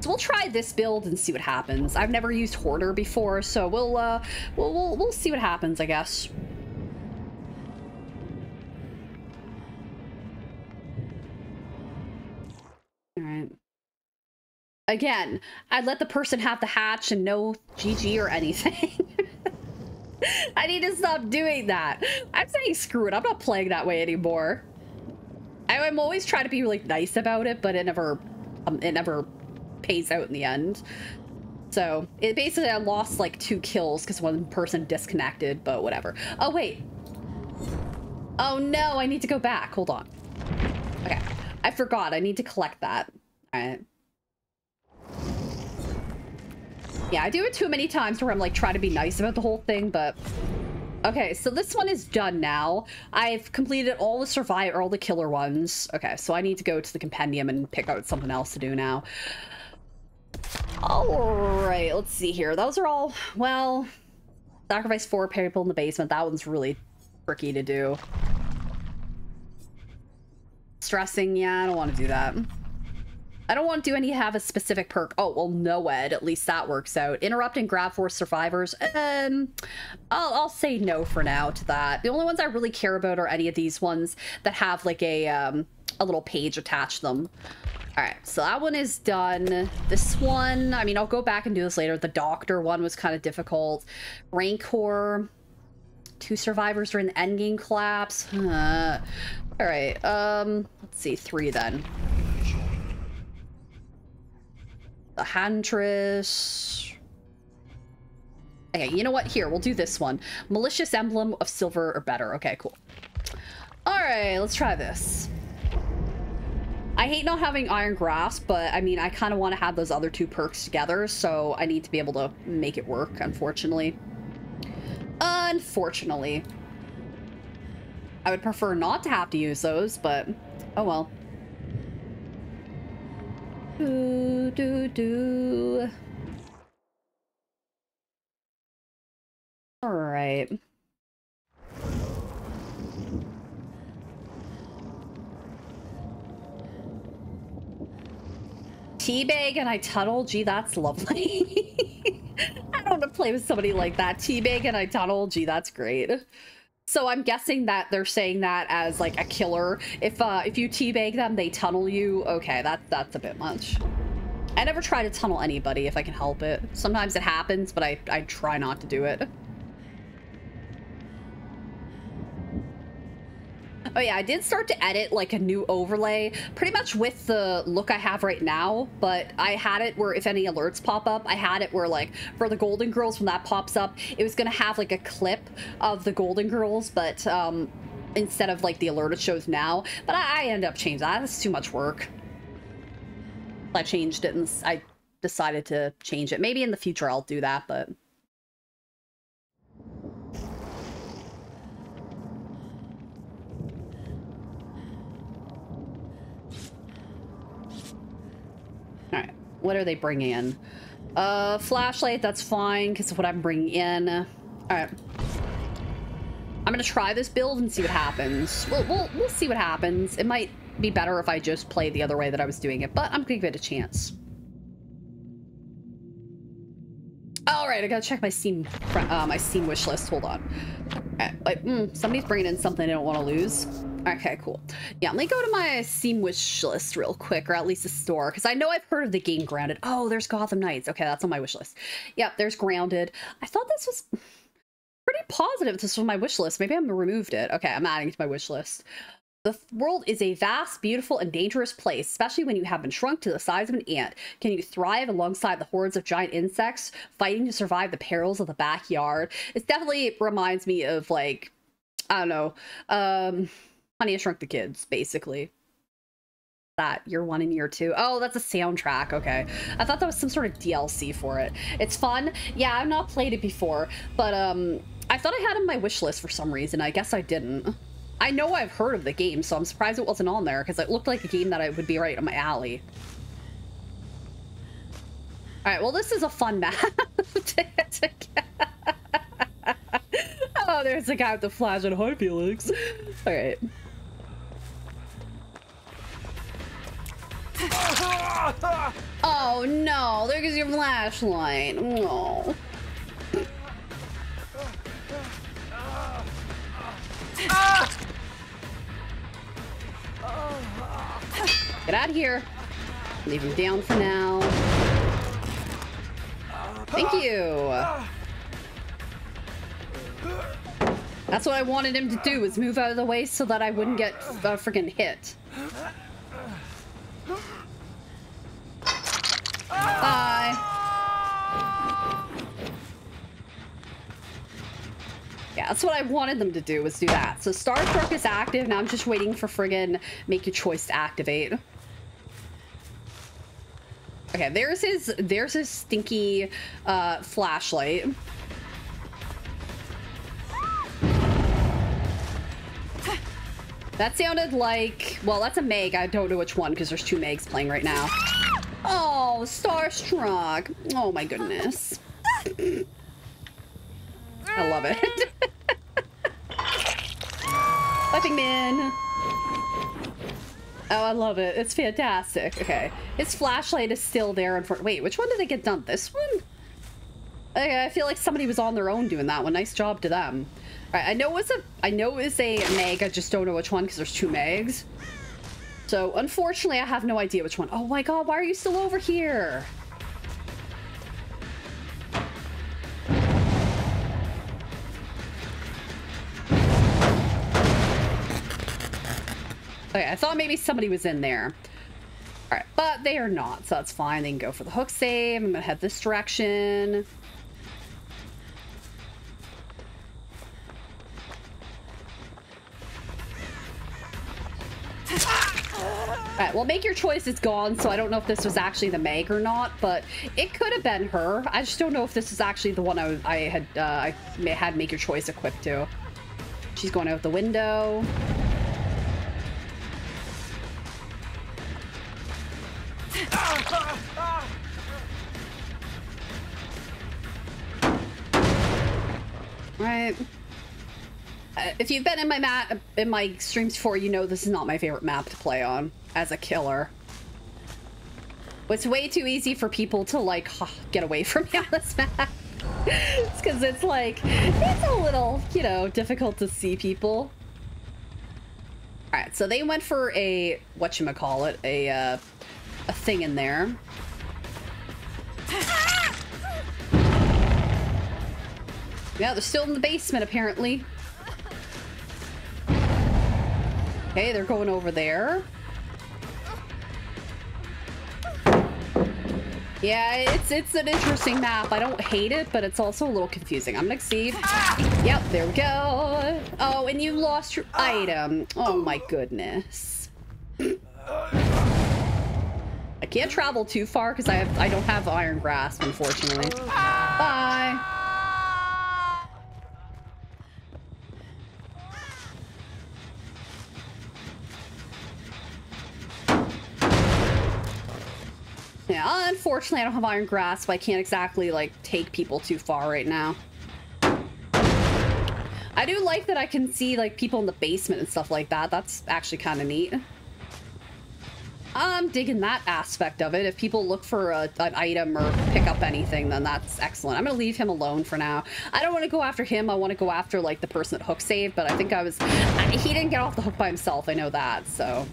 S1: So we'll try this build and see what happens. I've never used Hoarder before, so we'll uh, we'll we'll, we'll see what happens, I guess. All right. Again, I'd let the person have the hatch and no GG or anything. [LAUGHS] [LAUGHS] I need to stop doing that. I'm saying screw it. I'm not playing that way anymore. I, am always trying to be really nice about it, but it never, um, it never pays out in the end. So it basically I lost like two kills because one person disconnected, but whatever. Oh wait. Oh no, I need to go back. Hold on. Okay, I forgot. I need to collect that. All right. Yeah, I do it too many times where I'm like trying to be nice about the whole thing, but okay, so this one is done now. I've completed all the survivor, all the killer ones. Okay, so I need to go to the compendium and pick out something else to do now. All right, let's see here. Those are all, well, sacrifice four people in the basement. That one's really tricky to do. Stressing, yeah, I don't want to do that. I don't want to do any have a specific perk. Oh, well, no ed. At least that works out. Interrupting grab Force survivors. Um, I'll, I'll say no for now to that. The only ones I really care about are any of these ones that have like a, um, a little page attached to them. All right, so that one is done. This one, I mean, I'll go back and do this later. The doctor one was kind of difficult. Rancor, two survivors during the endgame collapse. Huh. All right, um, let's see, three then the Huntress. Okay, you know what? Here, we'll do this one. Malicious emblem of silver or better. Okay, cool. All right, let's try this. I hate not having Iron Grasp, but I mean, I kind of want to have those other two perks together, so I need to be able to make it work, unfortunately. Unfortunately. I would prefer not to have to use those, but oh well. Do, do, do. All right. Teabag and I tunnel? Gee, that's lovely. [LAUGHS] I don't want to play with somebody like that. Teabag and I tunnel? Gee, that's great. So I'm guessing that they're saying that as like a killer. If uh, if you teabag them, they tunnel you. Okay, that that's a bit much. I never try to tunnel anybody if I can help it. Sometimes it happens, but I, I try not to do it. Oh yeah, I did start to edit like a new overlay, pretty much with the look I have right now, but I had it where if any alerts pop up, I had it where like for the Golden Girls, when that pops up, it was gonna have like a clip of the Golden Girls, but um, instead of like the alert it shows now, but I, I end up changing that. That's too much work. I changed it and I decided to change it. Maybe in the future I'll do that, but... Alright, what are they bringing in? Uh, flashlight, that's fine, because of what I'm bringing in. Alright. I'm gonna try this build and see what happens. We'll, we'll, we'll see what happens. It might be better if I just play the other way that I was doing it, but I'm gonna give it a chance. All right, I gotta check my Steam, uh, my Steam wish list. Hold on. Okay, like, mm, somebody's bringing in something I don't want to lose. Okay, cool. Yeah, let me go to my Steam wish list real quick, or at least the store, because I know I've heard of the game Grounded. Oh, there's Gotham Knights. Okay, that's on my wish list. Yep, there's Grounded. I thought this was pretty positive. This was my wish list. Maybe I removed it. Okay, I'm adding it to my wish list. The world is a vast, beautiful, and dangerous place, especially when you have been shrunk to the size of an ant. Can you thrive alongside the hordes of giant insects, fighting to survive the perils of the backyard? It definitely reminds me of, like, I don't know, um, Honey, I Shrunk the Kids, basically. That year one and year two. Oh, that's a soundtrack. Okay. I thought that was some sort of DLC for it. It's fun. Yeah, I've not played it before, but um, I thought I had it in my wish list for some reason. I guess I didn't. I know I've heard of the game, so I'm surprised it wasn't on there because it looked like a game that I would be right on my alley. All right, well, this is a fun map. [LAUGHS] [LAUGHS] oh, there's a guy with the flash and high Felix. All right. Oh no, there goes your flashlight. No. Get out of here. Leave him down for now. Thank you. That's what I wanted him to do, was move out of the way so that I wouldn't get uh, freaking hit. That's what I wanted them to do, was do that. So Starstruck is active, now I'm just waiting for friggin' make your choice to activate. Okay, there's his, there's his stinky uh, flashlight. That sounded like, well, that's a Meg. I don't know which one because there's two Megs playing right now. Oh, Starstruck. Oh my goodness. [CLEARS THROAT] I love it. [LAUGHS] Weapon Man. Oh, I love it. It's fantastic. Okay. His flashlight is still there. In front. Wait, which one did they get done? This one? Okay, I feel like somebody was on their own doing that one. Nice job to them. All right, I know it's a, I know it's a Meg. I just don't know which one because there's two Megs. So unfortunately, I have no idea which one. Oh my God, why are you still over here? Okay, I thought maybe somebody was in there. All right, but they are not, so that's fine. They can go for the hook save. I'm gonna head this direction. Alright, well, make your choice. It's gone, so I don't know if this was actually the Meg or not, but it could have been her. I just don't know if this is actually the one I, I had uh, I had make your choice equipped to. She's going out the window. Right. Uh, if you've been in my map in my streams before, you know this is not my favorite map to play on as a killer. It's way too easy for people to like get away [LAUGHS] from me on this map. it's because it's like it's a little, you know, difficult to see people. All right, so they went for a what you call it, a uh, a thing in there. Yeah, they're still in the basement, apparently. Okay, they're going over there. Yeah, it's it's an interesting map. I don't hate it, but it's also a little confusing. I'm gonna exceed. Yep, there we go. Oh, and you lost your item. Oh my goodness. I can't travel too far because I have I don't have iron grasp, unfortunately. Bye. Yeah, unfortunately I don't have iron grasp. I can't exactly like take people too far right now. I I do like that I can see like people in the basement and stuff like that. That's actually kind of neat. I'm digging that aspect of it. If people look for a, an item or pick up anything, then that's excellent. I'm gonna leave him alone for now. I don't want to go after him. I want to go after like the person that hook saved, but I think I was, I, he didn't get off the hook by himself. I know that, so.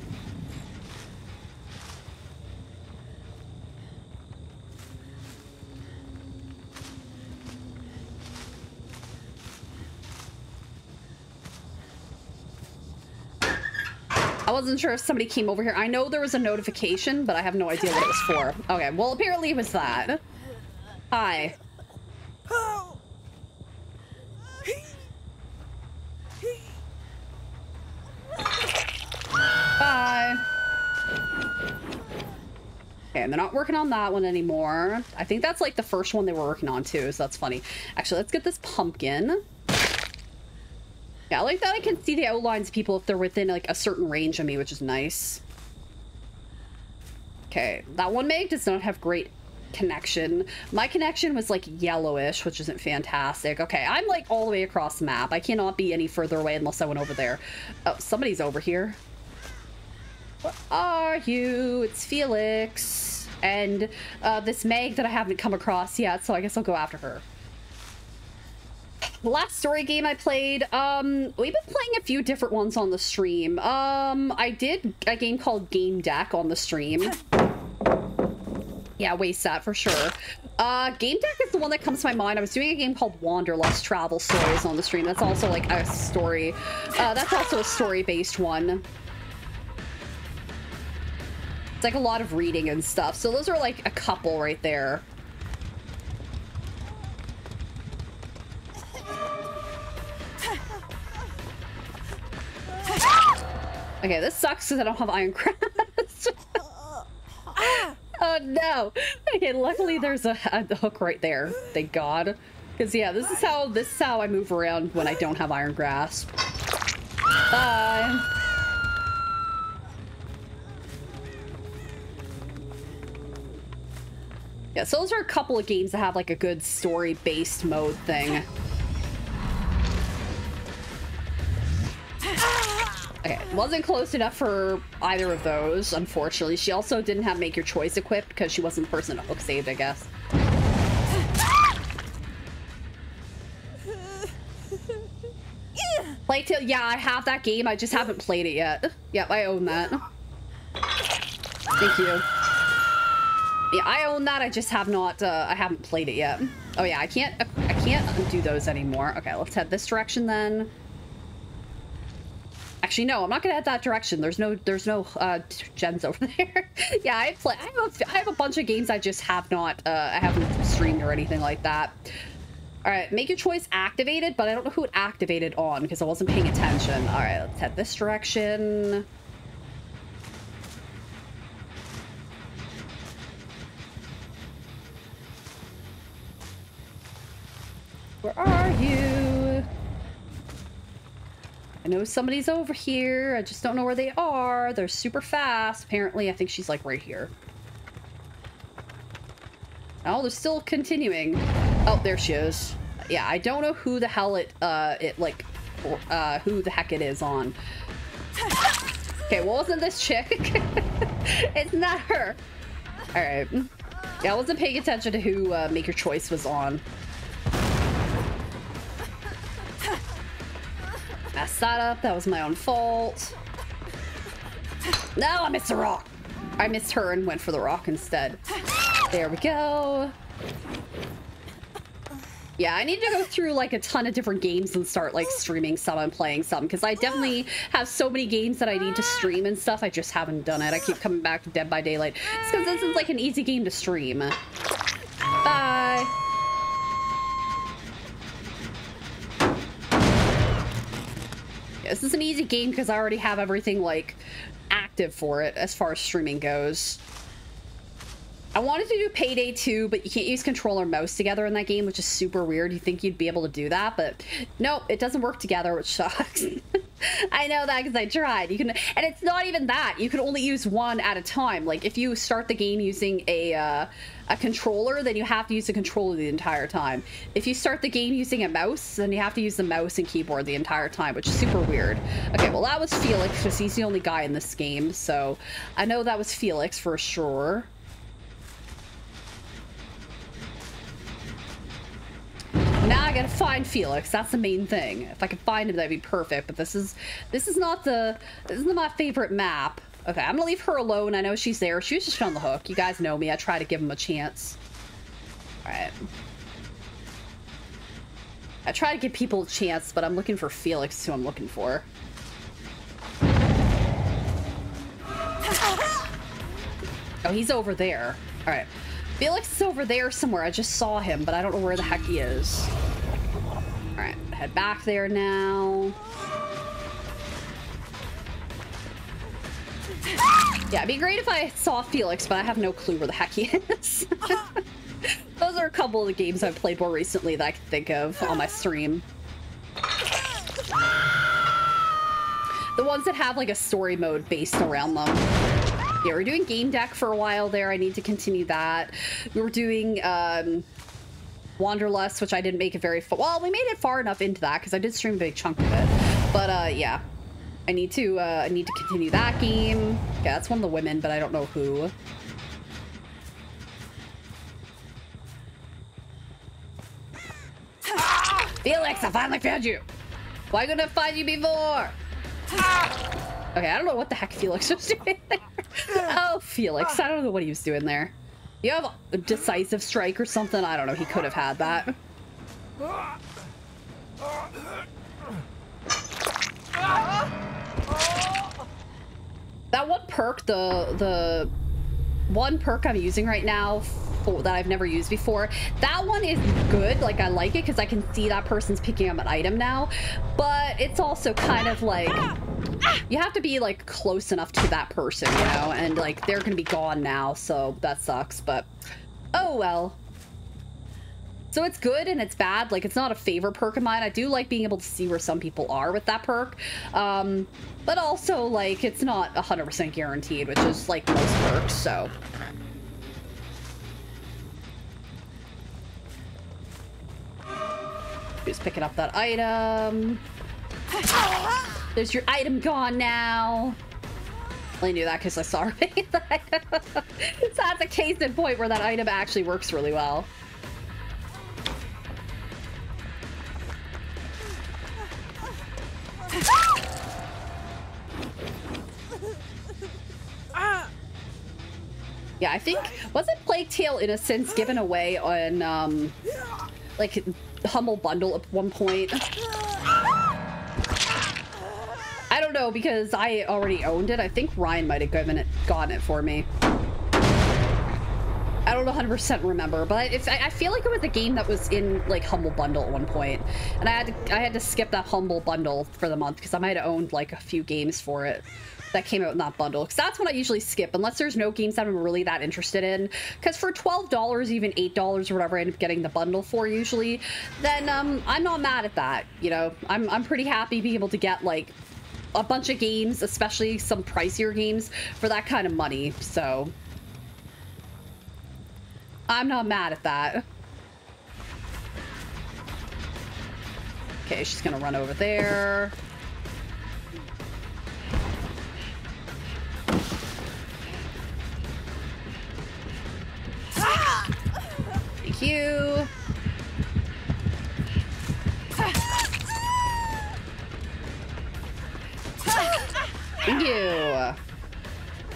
S1: I wasn't sure if somebody came over here. I know there was a notification, but I have no idea what it was for. Okay, well, apparently it was that. Hi. Bye. Okay, and they're not working on that one anymore. I think that's like the first one they were working on too, so that's funny. Actually, let's get this pumpkin. Yeah, I like that I can see the outlines of people if they're within like a certain range of me, which is nice. Okay, that one Meg does not have great connection. My connection was like yellowish, which isn't fantastic. Okay, I'm like all the way across the map. I cannot be any further away unless I went over there. Oh, somebody's over here. What are you? It's Felix. And uh, this Meg that I haven't come across yet, so I guess I'll go after her. The last story game I played, um, we've been playing a few different ones on the stream. Um, I did a game called Gamedec on the stream. Yeah, waste that for sure. Uh, Gamedec is the one that comes to my mind. I was doing a game called Wanderlust Travel Stories on the stream. That's also like a story. Uh, that's also a story-based one. It's like a lot of reading and stuff. So those are like a couple right there. Okay, this sucks because I don't have iron grasp. [LAUGHS] oh no. Okay, luckily there's a, a hook right there. Thank God. Because yeah, this is how this is how I move around when I don't have iron grasp. Bye. Yeah, so those are a couple of games that have like a good story-based mode thing. [LAUGHS] Okay, wasn't close enough for either of those, unfortunately. She also didn't have Make Your Choice equipped because she wasn't person that hook saved, I guess. Plague Tale, yeah, I have that game. I just haven't played it yet. Yep, I own that. Thank you. Yeah, I own that. I just have not, uh, I haven't played it yet. Oh yeah, I can't, I can't undo those anymore. Okay, let's head this direction then. Actually, no, I'm not gonna head that direction. There's no, there's no uh, gens over [LAUGHS] there. yeah, I play. I have, a, I have a bunch of games I just have not, uh, I haven't streamed or anything like that. All right, make your choice activated, but I don't know who it activated on because I wasn't paying attention. All right, let's head this direction. Where are you? I know somebody's over here. I just don't know where they are. They're super fast. Apparently, I think she's like right here. Oh, they're still continuing. Oh, there she is. Yeah, I don't know who the hell it, uh, it like, uh, who the heck it is on. Okay, well, wasn't this chick? [LAUGHS] it's not her. All right. Yeah, I wasn't paying attention to who uh, Make Your Choice was on. Messed that up. That was my own fault. No, I missed the rock. I missed her and went for the rock instead. There we go. Yeah, I need to go through like a ton of different games and start like streaming some and playing some because I definitely have so many games that I need to stream and stuff. I just haven't done it. I keep coming back to Dead by Daylight. It's because this is like an easy game to stream. Bye. Yeah, this is an easy game because I already have everything like active for it as far as streaming goes. I wanted to do Payday 2, but you can't use controller mouse together in that game, which is super weird. You think you'd be able to do that, but no, it doesn't work together, which sucks. [LAUGHS] [LAUGHS] I know that because I tried. You can, and it's not even that. You can only use one at a time. Like if you start the game using a uh, a controller, then you have to use the controller the entire time. If you start the game using a mouse, then you have to use the mouse and keyboard the entire time, which is super weird. Okay, well that was Felix because he's the only guy in this game, so I know that was Felix for sure. Now I gotta find Felix. That's the main thing. If I could find him, that'd be perfect. But this is this is not the this is not my favorite map. Okay, I'm gonna leave her alone. I know she's there. She was just on the hook. You guys know me. I try to give him a chance. All right. I try to give people a chance, but I'm looking for Felix, who I'm looking for. [LAUGHS] Oh, he's over there. All right. Felix is over there somewhere. I just saw him, but I don't know where the heck he is. All right, head back there now. Yeah, it'd be great if I saw Felix, but I have no clue where the heck he is. [LAUGHS] Those are a couple of the games I've played more recently that I can think of on my stream. The ones that have like a story mode based around them. Yeah, we're doing Gamedec for a while there. I need to continue that. We were doing um, Wanderlust, which I didn't make it very far. Well, we made it far enough into that because I did stream a big chunk of it. But uh, yeah, I need to uh, I need to continue that game. Yeah, that's one of the women, but I don't know who. [LAUGHS] Felix, I finally found you. Why couldn't I find you before? Okay, I don't know what the heck Felix was doing there. [LAUGHS] Oh, Felix. I don't know what he was doing there. You have a decisive strike or something? I don't know. He could have had that. That one perk, the the one perk I'm using right now for, that I've never used before, that one is good. Like, I like it because I can see that person's picking up an item now. But it's also kind of like you have to be like close enough to that person, you know, and like they're gonna be gone now, so that sucks. But oh well. So it's good and it's bad. Like it's not a favorite perk of mine. I do like being able to see where some people are with that perk, um, but also like it's not 100% guaranteed, which is like most perks. So. Who's picking up that item? There's your item gone now. I knew that because I saw [LAUGHS] her the item. [LAUGHS] so that's a case in point where that item actually works really well. Yeah, I think wasn't Plague Tale Innocence given away on um like Humble Bundle at one point? I don't know because I already owned it. I think Ryan might have given it gotten it for me. I don't 100% remember, but I, I feel like it was a game that was in like Humble Bundle at one point, and I had to, I had to skip that Humble Bundle for the month because I might have owned like a few games for it that came out in that bundle because that's when I usually skip unless there's no games that I'm really that interested in because for $12 even $8 or whatever I end up getting the bundle for usually then um, I'm not mad at that you know? I'm, I'm pretty happy being able to get like a bunch of games especially some pricier games for that kind of money so I'm not mad at that okay she's gonna run over there Thank you. Thank you.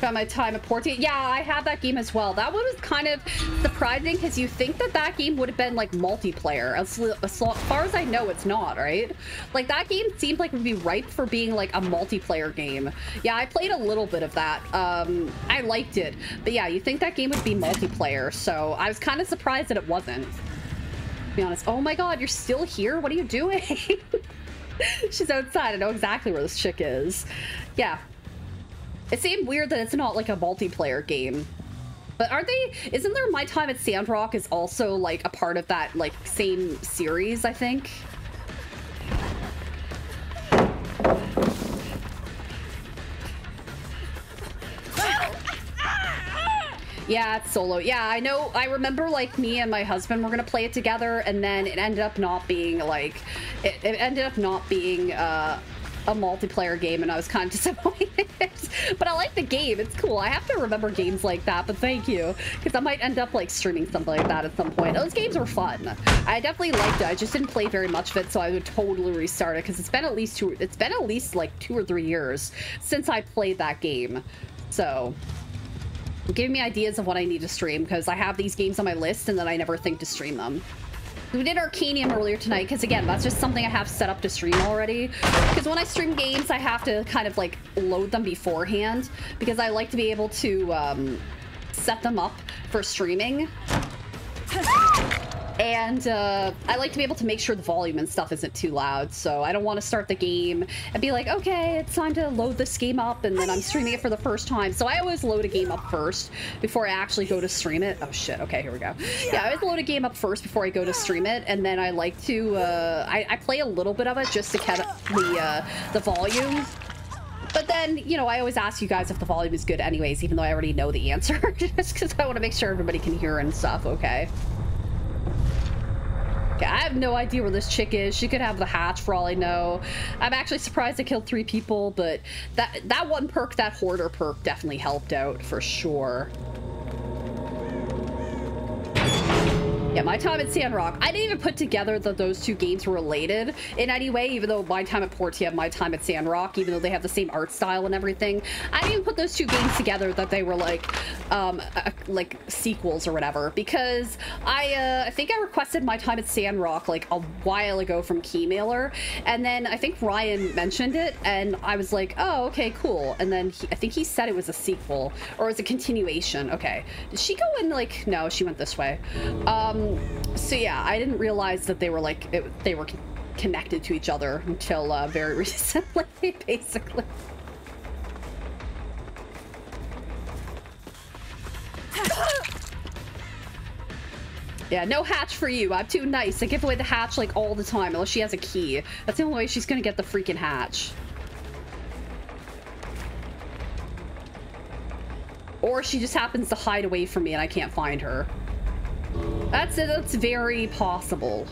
S1: Got my time at Portia. Yeah, I had that game as well. That one was kind of surprising because you think that that game would have been like multiplayer. As, as far as I know, it's not, right? Like that game seemed like it would be ripe for being like a multiplayer game. Yeah, I played a little bit of that. Um, I liked it. But yeah, you think that game would be multiplayer. So I was kind of surprised that it wasn't. To be honest. Oh my god, you're still here? What are you doing? [LAUGHS] She's outside. I know exactly where this chick is. Yeah, it seemed weird that it's not like a multiplayer game. But aren't they? Isn't there My Time at Sandrock is also like a part of that like same series, I think? Yeah, it's solo. Yeah, I know. I remember like me and my husband were gonna play it together, and then it ended up not being like, it, it ended up not being uh, a multiplayer game, and I was kind of [LAUGHS] disappointed. but I like the game. It's cool. I have to remember games like that. But thank you, because I might end up like streaming something like that at some point. Those games were fun. I definitely liked it. I just didn't play very much of it, so I would totally restart it because it's been at least two. It's been at least like two or three years since I played that game. So give me ideas of what I need to stream because I have these games on my list and then I never think to stream them. We did Arcanium earlier tonight because again, that's just something I have set up to stream already. Because when I stream games, I have to kind of like load them beforehand because I like to be able to um, set them up for streaming. And uh, I like to be able to make sure the volume and stuff isn't too loud. So I don't want to start the game and be like, okay, it's time to load this game up. And then I'm streaming it for the first time. So I always load a game up first before I actually go to stream it. Oh, shit. Okay, here we go. Yeah, I always load a game up first before I go to stream it. And then I like to, uh, I, I play a little bit of it just to get the, uh, the volume. But then, you know, I always ask you guys if the volume is good anyways, even though I already know the answer. [LAUGHS] just because I want to make sure everybody can hear and stuff, okay? Okay, I have no idea where this chick is. She could have the hatch for all I know. I'm actually surprised I killed three people, but that that one perk, that hoarder perk, definitely helped out for sure. Yeah, my time at Sandrock. I didn't even put together that those two games were related in any way, even though my time at Portia and my time at Sandrock, even though they have the same art style and everything. I didn't even put those two games together that they were like, um, uh, like sequels or whatever, because I, uh, I think I requested my time at Sandrock like a while ago from Keymailer, and then I think Ryan mentioned it, and I was like, oh, okay, cool. And then he, I think he said it was a sequel or it was a continuation. Okay, did she go in like? No, she went this way. Um, so yeah, I didn't realize that they were like it, they were connected to each other until uh, very [LAUGHS] recently, basically. Yeah, no hatch for you. I'm too nice. I give away the hatch like all the time unless she has a key. That's the only way she's gonna get the freaking hatch. Or she just happens to hide away from me and I can't find her. That's it. that's very possible.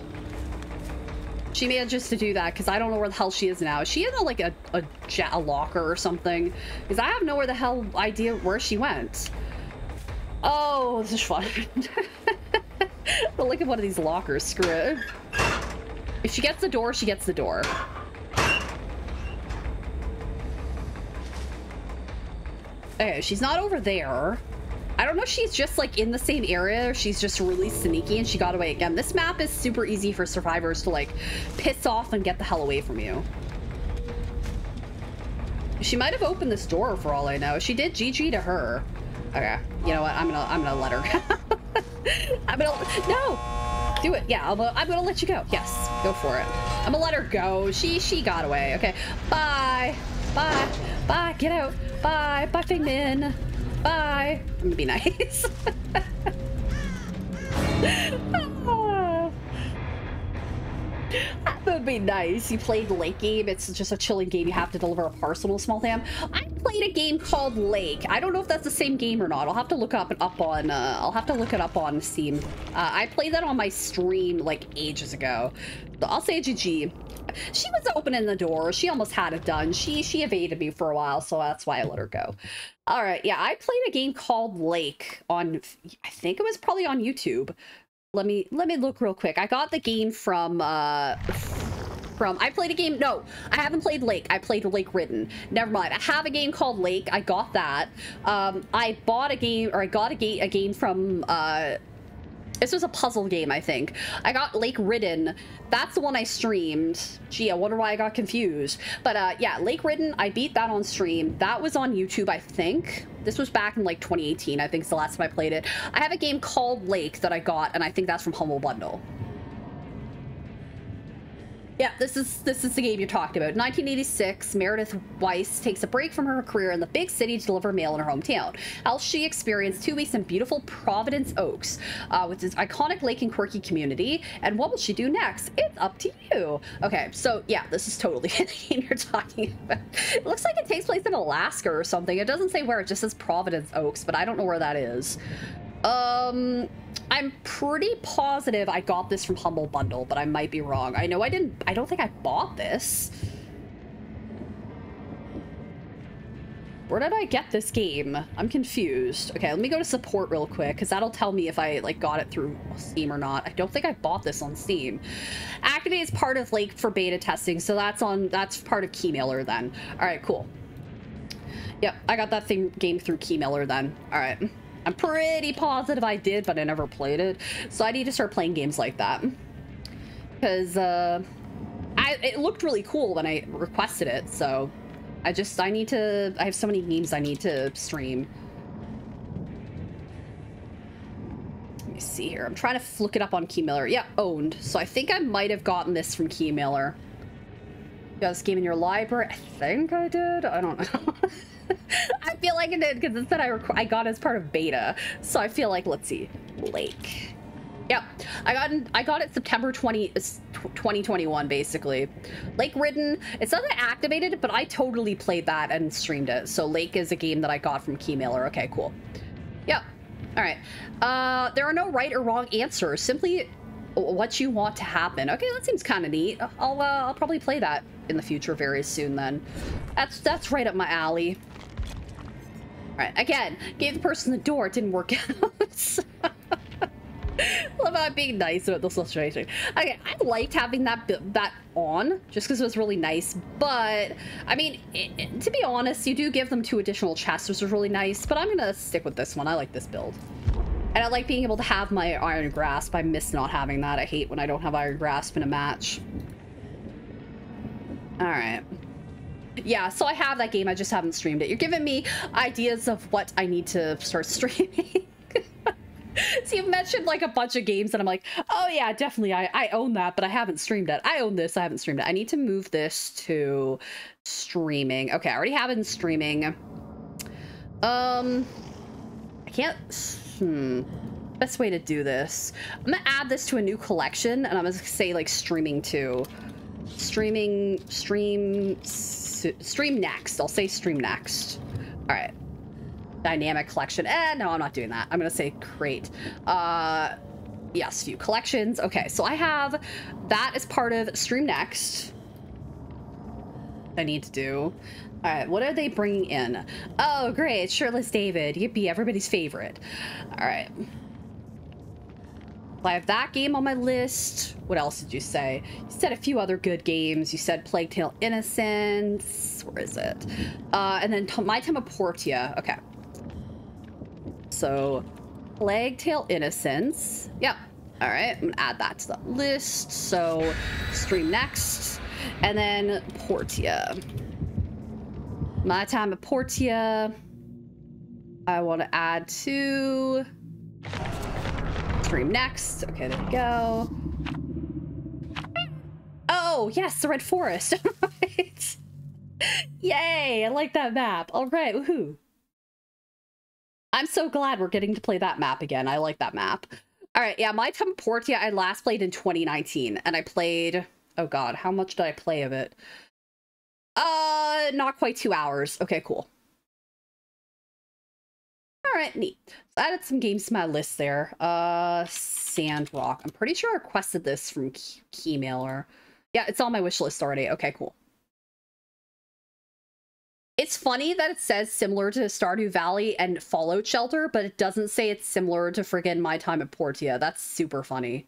S1: She manages to do that because I don't know where the hell she is now. Is she in a, like a, a, a locker or something? Because I have no where the hell idea where she went. Oh, this is fun. [LAUGHS] but look at one of these lockers. Screw it. If she gets the door, she gets the door. Okay, she's not over there. I don't know if she's just like in the same area or she's just really sneaky and she got away again. This map is super easy for survivors to like piss off and get the hell away from you. She might have opened this door for all I know. She did GG to her. Okay, you know what? I'm gonna I'm gonna let her. [LAUGHS] I'm gonna no. Do it. Yeah, I'll, I'm gonna let you go. Yes, go for it. I'm gonna let her go. She she got away. Okay. Bye. Bye. Bye. Get out. Bye. Bye, Feng Min. Bye. I'm gonna be nice. [LAUGHS] that would be nice. You played Lake game. It's just a chilling game. You have to deliver a parcel to a small town. I played a game called Lake. I don't know if that's the same game or not. I'll have to look up and up on. Uh, I'll have to look it up on Steam. Uh, I played that on my stream like ages ago. I'll say GG. She was opening the door. She almost had it done. She she evaded me for a while, so that's why I let her go. All right, yeah, I played a game called Lake on. I think it was probably on YouTube. Let me let me look real quick. I got the game from uh from I played a game. No, I haven't played Lake. I played Lake Ridden. Never mind. I have a game called Lake. I got that. Um, I bought a game or I got a game a game from uh this was a puzzle game, I think. I got Lake Ridden. That's the one I streamed. Gee, I wonder why I got confused. But uh, yeah, Lake Ridden, I beat that on stream. That was on YouTube, I think. This was back in like 2018, I think is the last time I played it. I have a game called Lake that I got, and I think that's from Humble Bundle. Yeah, this is this is the game you're talking about. 1986, Meredith Weiss takes a break from her career in the big city to deliver mail in her hometown. Else, she experienced two weeks in beautiful Providence Oaks, uh, with this iconic lake and quirky community. And what will she do next? It's up to you. Okay, so yeah, this is totally [LAUGHS] the game you're talking about. It looks like it takes place in Alaska or something. It doesn't say where. It just says Providence Oaks, but I don't know where that is. Um, I'm pretty positive I got this from Humble Bundle, but I might be wrong. I know I didn't, I don't think I bought this. Where did I get this game? I'm confused. Okay, let me go to support real quick, because that'll tell me if I like got it through Steam or not. I don't think I bought this on Steam. Activate is part of Lake for beta testing, so that's on that's part of Keymailer then. All right, cool. Yep, I got that thing game through Keymailer then. All right. I'm pretty positive I did, but I never played it. So I need to start playing games like that. Because uh, I, it looked really cool when I requested it, so I just, I need to, I have so many games I need to stream. Let me see here. I'm trying to look it up on Keymailer. Yeah, owned. So I think I might have gotten this from Keymailer. You got this game in your library? I think I did. I don't know. [LAUGHS] [LAUGHS] I feel like it did because it said I, I got as part of beta. So I feel like, let's see, Lake. Yep, I got I got it September 20, 2021, basically. Lake Ridden, it's not activated, but I totally played that and streamed it. So Lake is a game that I got from Keymailer. Okay, cool. Yep. All right. Uh, there are no right or wrong answers. Simply what you want to happen. Okay, that seems kind of neat. I'll uh, I'll probably play that in the future very soon. Then, that's that's right up my alley. All right, again, gave the person the door. It didn't work [LAUGHS] out. Love I'm being nice about this situation. Okay, I liked having that that on just because it was really nice. But I mean, it, to be honest, you do give them two additional chests, which is really nice. But I'm gonna stick with this one. I like this build. And I like being able to have my Iron Grasp. I miss not having that. I hate when I don't have Iron Grasp in a match. Alright. Yeah, so I have that game. I just haven't streamed it. You're giving me ideas of what I need to start [LAUGHS] streaming. [LAUGHS] so you've mentioned like a bunch of games and I'm like, oh yeah, definitely I, I own that, but I haven't streamed it. I own this, I haven't streamed it. I need to move this to streaming. Okay, I already have it in streaming. Um, I can't Hmm. Best way to do this. I'm gonna add this to a new collection, and I'm gonna say like streaming too. Streaming, stream, stream next. I'll say stream next. All right. Dynamic collection. Eh, no, I'm not doing that. I'm gonna say create. Uh, yes, view collections. Okay, so I have that as part of stream next. I need to do. All right, what are they bringing in? Oh, great, Shirtless David. Yippee, everybody's favorite. All right. I have that game on my list. What else did you say? You said a few other good games. You said Plague Tale Innocence. Where is it? Uh, and then My Time of Portia. Okay. So, Plague Tale Innocence. Yep. All right, I'm gonna add that to the list. So, stream next. And then Portia. My time at Portia. I want to add to stream next. Okay, there we go. Oh, yes, the Red Forest. [LAUGHS] right. Yay, I like that map. All right, woohoo. I'm so glad we're getting to play that map again. I like that map. All right, yeah, my time Portia I last played in 2019, and I played, oh god, how much did I play of it? Uh, not quite two hours. Okay, cool. Right, neat. So added some games to my list there. Uh, Sandrock. I'm pretty sure I requested this from Key Keymailer. Yeah, it's on my wish list already. Okay, cool. It's funny that it says similar to Stardew Valley and Fallout Shelter, but it doesn't say it's similar to friggin' My Time at Portia. That's super funny.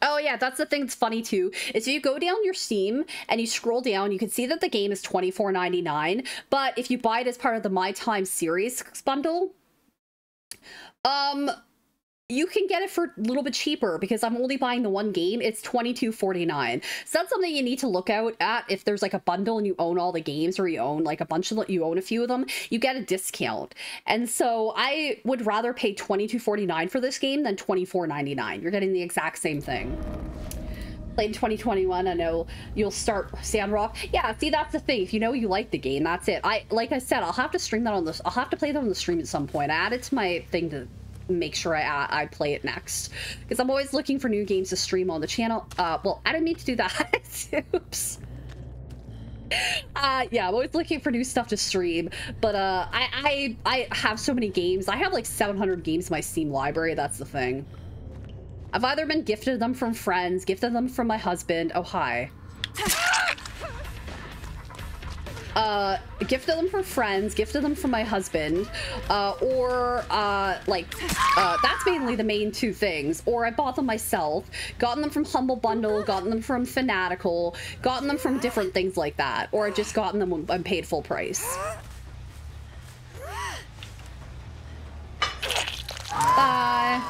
S1: Oh yeah, that's the thing that's funny too. Is if you go down your Steam and you scroll down, you can see that the game is $24.99. But if you buy it as part of the My Time series bundle, um, you can get it for a little bit cheaper because I'm only buying the one game. It's $22.49. So that's something you need to look out at if there's like a bundle and you own all the games or you own like a bunch of you own a few of them, you get a discount. And so I would rather pay $22.49 for this game than $24.99. You're getting the exact same thing. played 2021 i know you'll start sandrock yeah see that's the thing if you know you like the game that's it i like i said i'll have to stream that on this i'll have to play that on the stream at some point i add it to my thing to make sure i i play it next. Because i'm always looking for new games to stream on the channel. Uh well i didn't mean to do that. [LAUGHS] Oops. Uh yeah i'm always looking for new stuff to stream. But uh i i i have so many games. I have like 700 games in my steam library. That's the thing. I've either been gifted them from friends, gifted them from my husband. Oh, hi. Uh, gifted them for friends, gifted them for my husband, uh, or, uh, like, uh, that's mainly the main two things. Or I bought them myself, gotten them from Humble Bundle, gotten them from Fanatical, gotten them from different things like that. Or I just gotten them and paid full price. Bye.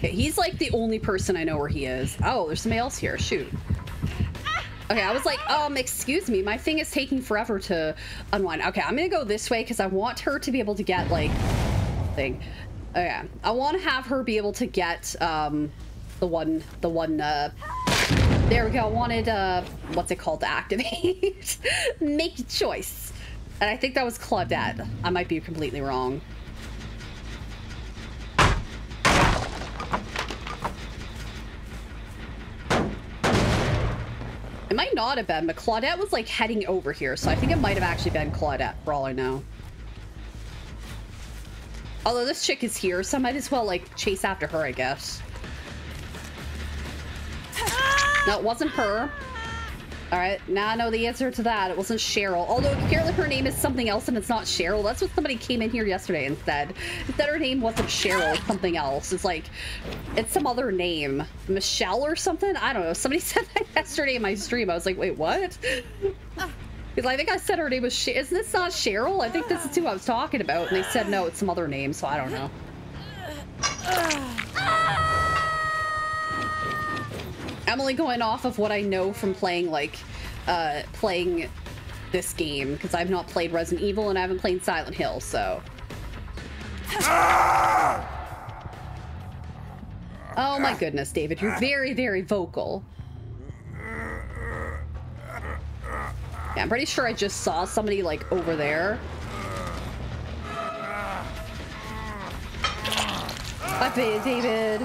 S1: He's like the only person I know where he is. Oh, there's somebody else here. Shoot. Okay, I was like, um, excuse me, my thing is taking forever to unwind. Okay, I'm gonna go this way because I want her to be able to get, like, thing. Okay, I want to have her be able to get, um, the one, the one, uh, there we go. I wanted, uh, what's it called to activate? [LAUGHS] Make choice. And I think that was Claudette. I might be completely wrong. It might not have been, but Claudette was like heading over here, so I think it might have actually been Claudette, for all I know. Although this chick is here, so I might as well like chase after her, I guess. No, it wasn't her. All right, now I know the answer to that. It wasn't Cheryl. Although apparently her name is something else and it's not Cheryl. That's what somebody came in here yesterday and said. Instead her name wasn't Cheryl, something else. It's like, it's some other name. Michelle or something? I don't know. Somebody [LAUGHS] said that yesterday in my stream. I was like, wait, what? Because I think I said her name was, Sh isn't this not Cheryl? I think this is who I was talking about. And they said, no, it's some other name, so I don't know. I'm only going off of what I know from playing, like, uh, playing this game, because I've not played Resident Evil and I haven't played Silent Hill, so. Oh my goodness, David, you're very, very vocal. Yeah, I'm pretty sure I just saw somebody, like, over there. Bye, David.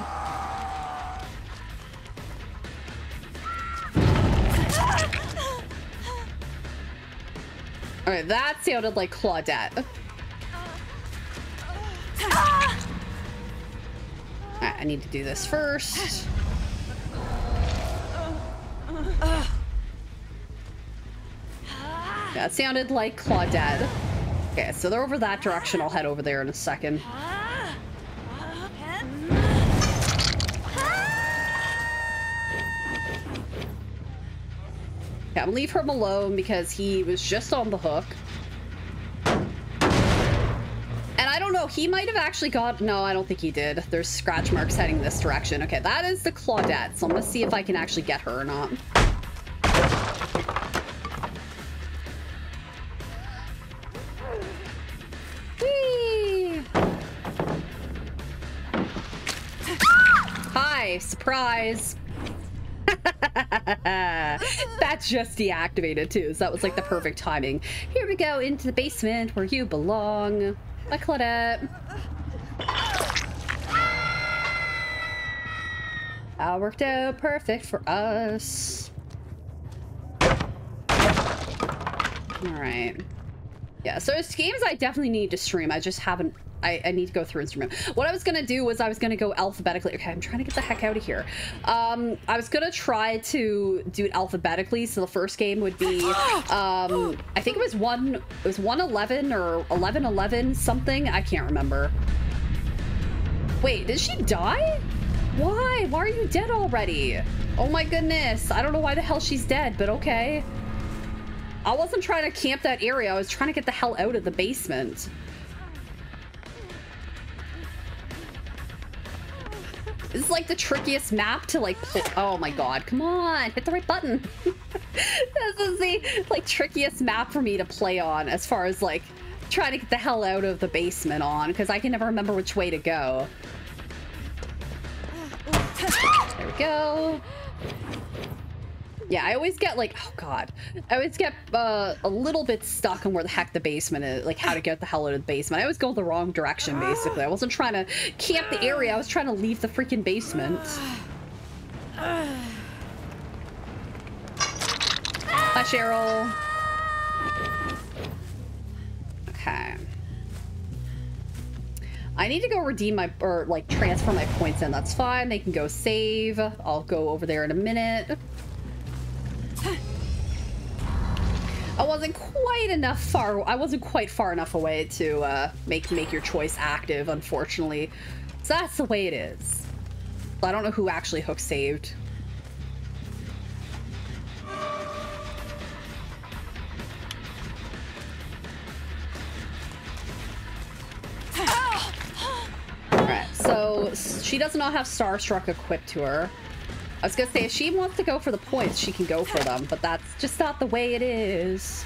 S1: Alright, that sounded like Claudette. Right, I need to do this first. That sounded like Claudette. Okay, so they're over that direction. I'll head over there in a second. Yeah, leave him alone because he was just on the hook. And I don't know, he might have actually got... No, I don't think he did. There's scratch marks heading this direction. Okay, that is the Claudette, so I'm gonna see if I can actually get her or not. Hi, surprise. [LAUGHS] that just deactivated too, so that was like the perfect timing. Here we go into the basement where you belong. Bye, Claudette. That worked out perfect for us. Alright. Yeah, so it's games I definitely need to stream. I just haven't I, I, need to go through instrument. What I was gonna do was I was gonna go alphabetically. Okay, I'm trying to get the heck out of here. Um, I was gonna try to do it alphabetically. So the first game would be, [GASPS] um, I think it was one, it was 111 or 1111 something. I can't remember. Wait, did she die? Why? Why are you dead already? Oh my goodness. I don't know why the hell she's dead, but okay. I wasn't trying to camp that area. I was trying to get the hell out of the basement. This is like the trickiest map to like. Oh my god, come on, hit the right button. [LAUGHS] this is the like trickiest map for me to play on as far as like trying to get the hell out of the basement on because I can never remember which way to go. There we go. Yeah, I always get like, oh god, I always get uh, a little bit stuck on where the heck the basement is, like how to get the hell out of the basement. I always go the wrong direction, basically. I wasn't trying to camp the area, I was trying to leave the freaking basement. Hi, Cheryl. Okay. I need to go redeem my, or like transfer my points in. That's fine. They can go save. I'll go over there in a minute. I wasn't quite enough far. I wasn't quite far enough away to uh, make make your choice active, unfortunately. So that's the way it is. I don't know who actually hook saved. [GASPS] Alright, so she does not have Starstruck equipped to her. I was gonna say, if she wants to go for the points, she can go for them, but that's just not the way it is.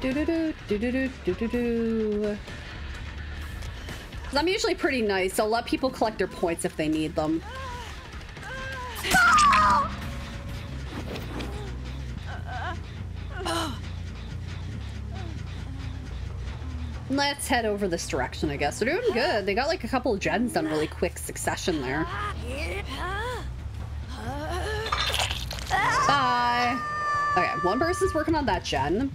S1: Do do do do do do do do do. I'm usually pretty nice. I'll let people collect their points if they need them. Let's head over this direction, I guess. They're doing good. They got like a couple of gens done really quick succession there. Bye. One person's working on that gen.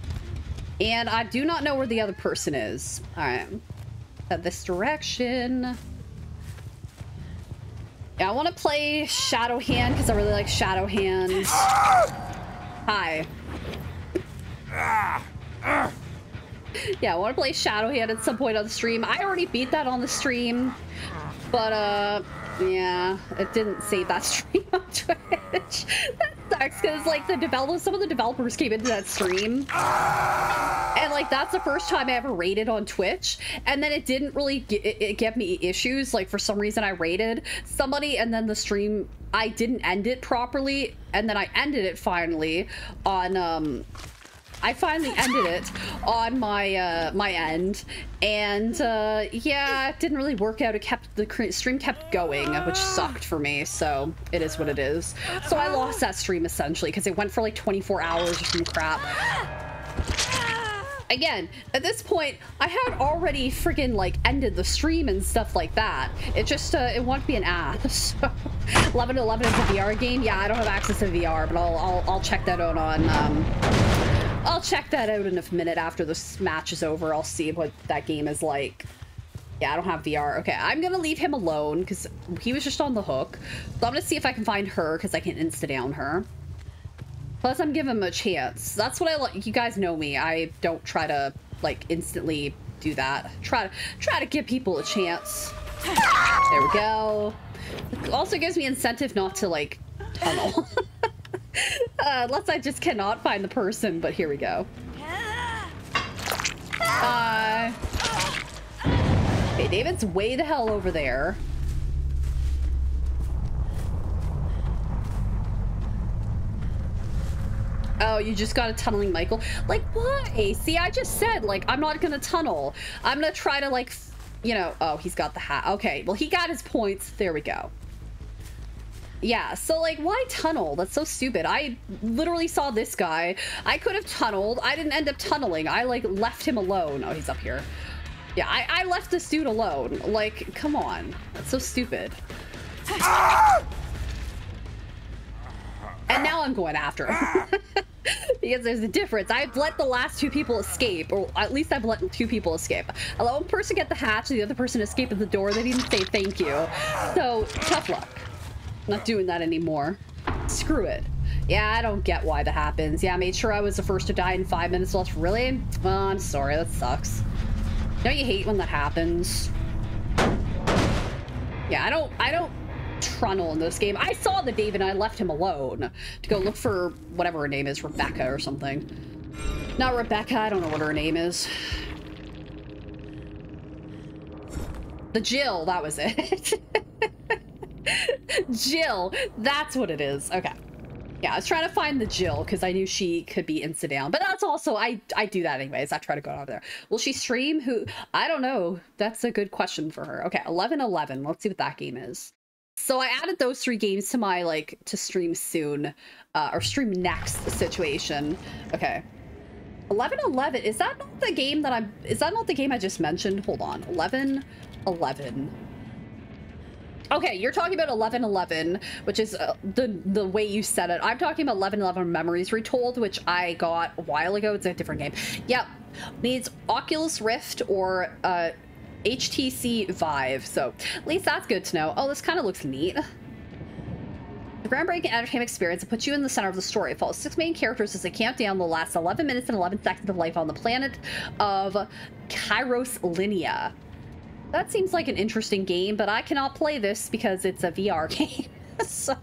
S1: And I do not know where the other person is. All right. Head this direction. Yeah, I want to play Shadow Hand because I really like Shadow Hand. Hi. Yeah, I want to play Shadow Hand at some point on the stream. I already beat that on the stream. But, uh, yeah, it didn't save that [LAUGHS] stream on Twitch. [LAUGHS] sucks because, like, the developers, some of the developers came into that stream. And, like, that's the first time I ever rated on Twitch. And then it didn't really get, it, it me issues. Like, for some reason, I rated somebody and then the stream, I didn't end it properly. And then I ended it finally on, um, I finally ended it on my uh, my end, and uh, yeah, it didn't really work out. It kept the stream kept going, which sucked for me. So it is what it is. So I lost that stream essentially because it went for like 24 hours or some crap. Again, at this point, I had already freaking like ended the stream and stuff like that. It just uh, it won't be an app. [LAUGHS] So 11 to 11 is a VR game. Yeah, I don't have access to VR, but I'll I'll, I'll check that out on. Um, I'll check that out in a minute after this match is over. I'll see what that game is like. Yeah, I don't have VR. Okay, I'm gonna leave him alone because he was just on the hook. So I'm gonna see if I can find her because I can insta down her. Plus, I'm giving him a chance. That's what I like. You guys know me. I don't try to like instantly do that. Try to try to give people a chance. There we go. It also gives me incentive not to like tunnel. [LAUGHS] [LAUGHS] uh, unless I just cannot find the person, but here we go. Bye. Okay, David's way the hell over there. Oh, you just got a tunneling Michael? Like, why? See, I just said, like, I'm not gonna tunnel. I'm gonna try to, like, you know, oh, he's got the hat. Okay, well, he got his points. There we go. Yeah, so like, why tunnel? That's so stupid. I literally saw this guy. I could have tunneled. I didn't end up tunneling. I like left him alone. Oh, he's up here. Yeah, I, I left this dude alone. Like, come on. That's so stupid. And now I'm going after him. [LAUGHS] because there's a difference. I've let the last two people escape, or at least I've let two people escape. I let one person get the hatch, and the other person escape at the door. They didn't say thank you. So, tough luck. Not doing that anymore. Screw it. Yeah, I don't get why that happens. Yeah, I made sure I was the first to die in five minutes left. Really? Well, I'm sorry. That sucks. Don't you hate when that happens? Yeah, I don't, I don't trunnel in this game. I saw the David and I left him alone to go look for whatever her name is, Rebecca or something. Not Rebecca, I don't know what her name is. The Jill, that was it. [LAUGHS] Jill. That's what it is. Okay. Yeah, I was trying to find the Jill because I knew she could be in down. But that's also I I do that anyways. I try to go out there. Will she stream? Who I don't know. That's a good question for her. Okay, 11 11. Let's see what that game is. So I added those three games to my like to stream soon uh, or stream next situation. Okay. 11 11 is that not the game that I'm is that not the game I just mentioned? Hold on. 11 11. Okay, you're talking about 1111, which is uh, the the way you said it. I'm talking about 1111 Memories Retold, which I got a while ago. It's a different game. Yep, needs Oculus Rift or uh, HTC Vive. So at least that's good to know. Oh, this kind of looks neat. The groundbreaking entertainment experience that puts you in the center of the story. It follows six main characters as they count down the last 11 minutes and 11 seconds of life on the planet of Kairos Linea. That seems like an interesting game, but I cannot play this because it's a VR [LAUGHS] game. so,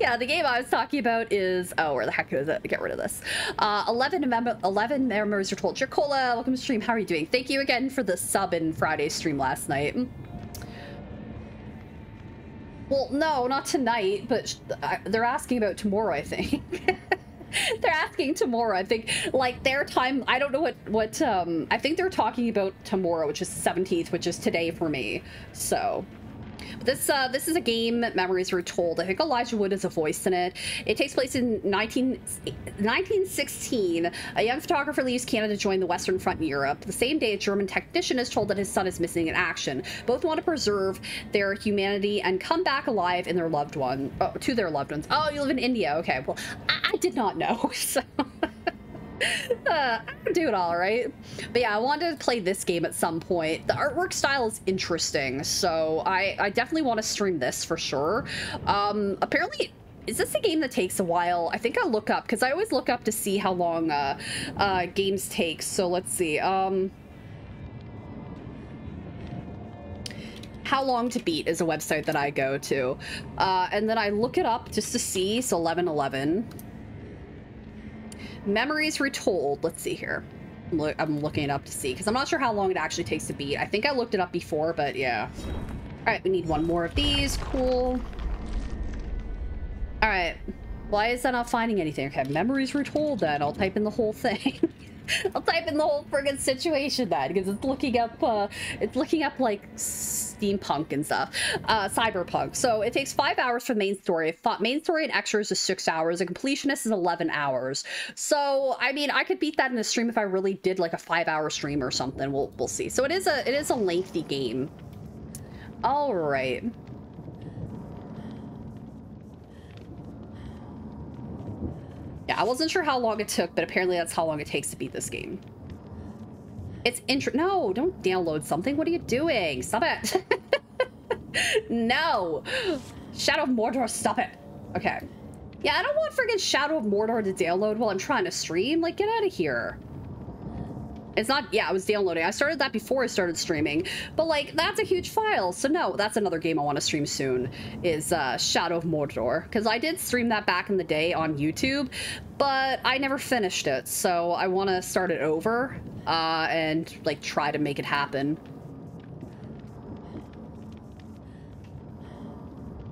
S1: yeah, the game I was talking about is... Oh, where the heck is it? Get rid of this. Uh, 11, mem 11 members are told. Jacola, welcome to stream. How are you doing? Thank you again for the sub in Friday's stream last night. Well, no, not tonight, but they're asking about tomorrow, I think. [LAUGHS] [LAUGHS] they're asking tomorrow. I think like their time. I don't know what what. Um, I think they're talking about tomorrow, which is 17th, which is today for me. So this uh, this is a game Memories Retold. I think Elijah Wood is a voice in it. It takes place in 19, 1916. A young photographer leaves Canada to join the Western Front in Europe. The same day, a German technician is told that his son is missing in action. Both want to preserve their humanity and come back alive in their loved one oh, to their loved ones. Oh, you live in India. Okay, well, I, I did not know. [LAUGHS] So. [LAUGHS] uh, do it all right. But yeah, I wanted to play this game at some point. The artwork style is interesting, so I, I definitely want to stream this for sure. Um, apparently, is this a game that takes a while? I think I'll look up, because I always look up to see how long uh, uh, games take. So let's see. Um, how long to beat is a website that I go to. Uh, and then I look it up just to see. So 1111. Memories Retold. Let's see here. I'm, looking it up to see because I'm not sure how long it actually takes to beat. I think I looked it up before, but yeah. All right, we need one more of these. Cool. All right. Why is that not finding anything? Okay, memories retold then. I'll type in the whole thing. [LAUGHS] [LAUGHS] I'll type in the whole friggin' situation then because it's looking up, uh, it's looking up like steampunk and stuff, uh, cyberpunk. So it takes five hours for the main story. Main story and extras is six hours. A completionist is 11 hours. So, I mean, I could beat that in a stream if I really did like a five hour stream or something. We'll, we'll see. So it is a, it is a lengthy game. All right. Yeah, I wasn't sure how long it took, but apparently that's how long it takes to beat this game. It's intro- No, don't download something. What are you doing? Stop it. [LAUGHS] no. Shadow of Mordor, stop it. Okay. Yeah, I don't want friggin' Shadow of Mordor to download while I'm trying to stream. Like, get out of here. It's not, yeah, I was downloading. I started that before I started streaming, but like, that's a huge file. So no, that's another game I want to stream soon is uh, Shadow of Mordor. Because I did stream that back in the day on YouTube, but I never finished it. So I want to start it over uh, and like try to make it happen.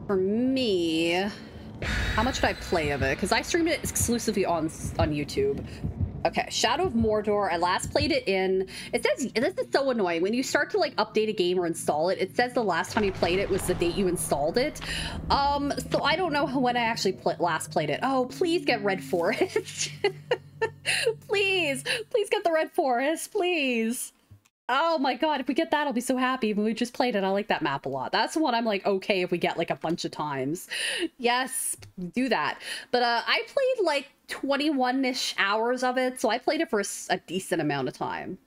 S1: For me, how much did I play of it? Because I streamed it exclusively on on YouTube. Okay, Shadow of Mordor. I last played it in. It says this is so annoying when you start to like update a game or install it. It says the last time you played it was the date you installed it. Um, so I don't know when I actually last played it. Oh, please get Red Forest. [LAUGHS] please, please get the Red Forest, please. Oh my god, if we get that, I'll be so happy. We just played it, I like that map a lot. That's the one I'm like, okay, if we get like a bunch of times. Yes, do that. But uh, I played like 21-ish hours of it, so I played it for a, decent amount of time.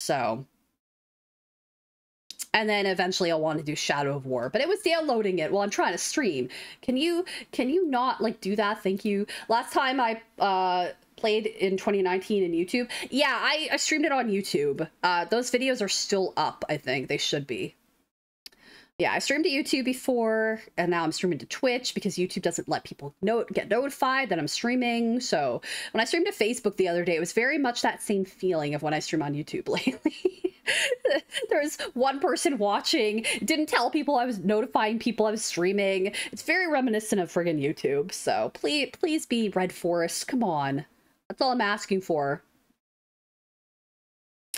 S1: So... And then eventually I'll want to do Shadow of War, but it was downloading it while I'm trying to stream. Can you, can you not like do that? Thank you. Last time I, uh, played in 2019 in YouTube. Yeah, I, I streamed it on YouTube. Uh, those videos are still up, I think. They should be. Yeah, I streamed to YouTube before, and now I'm streaming to Twitch because YouTube doesn't let people know, get notified that I'm streaming. So when I streamed to Facebook the other day, it was very much that same feeling of when I stream on YouTube [LAUGHS] lately. There's one person watching, didn't tell people I was notifying people I was streaming. It's very reminiscent of friggin' YouTube. So please, please be Red Forest. Come on. That's all I'm asking for.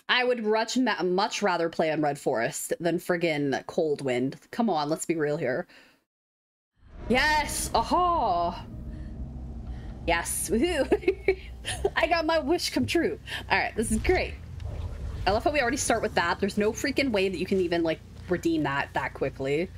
S1: I would much, much rather play on Red Forest than friggin' Cold Wind. Come on, let's be real here. Yes! Aha! Yes! Woohoo! [LAUGHS] I got my wish come true. Alright, this is great. I love how we already start with that. There's no freaking way that you can even, like, redeem that that quickly.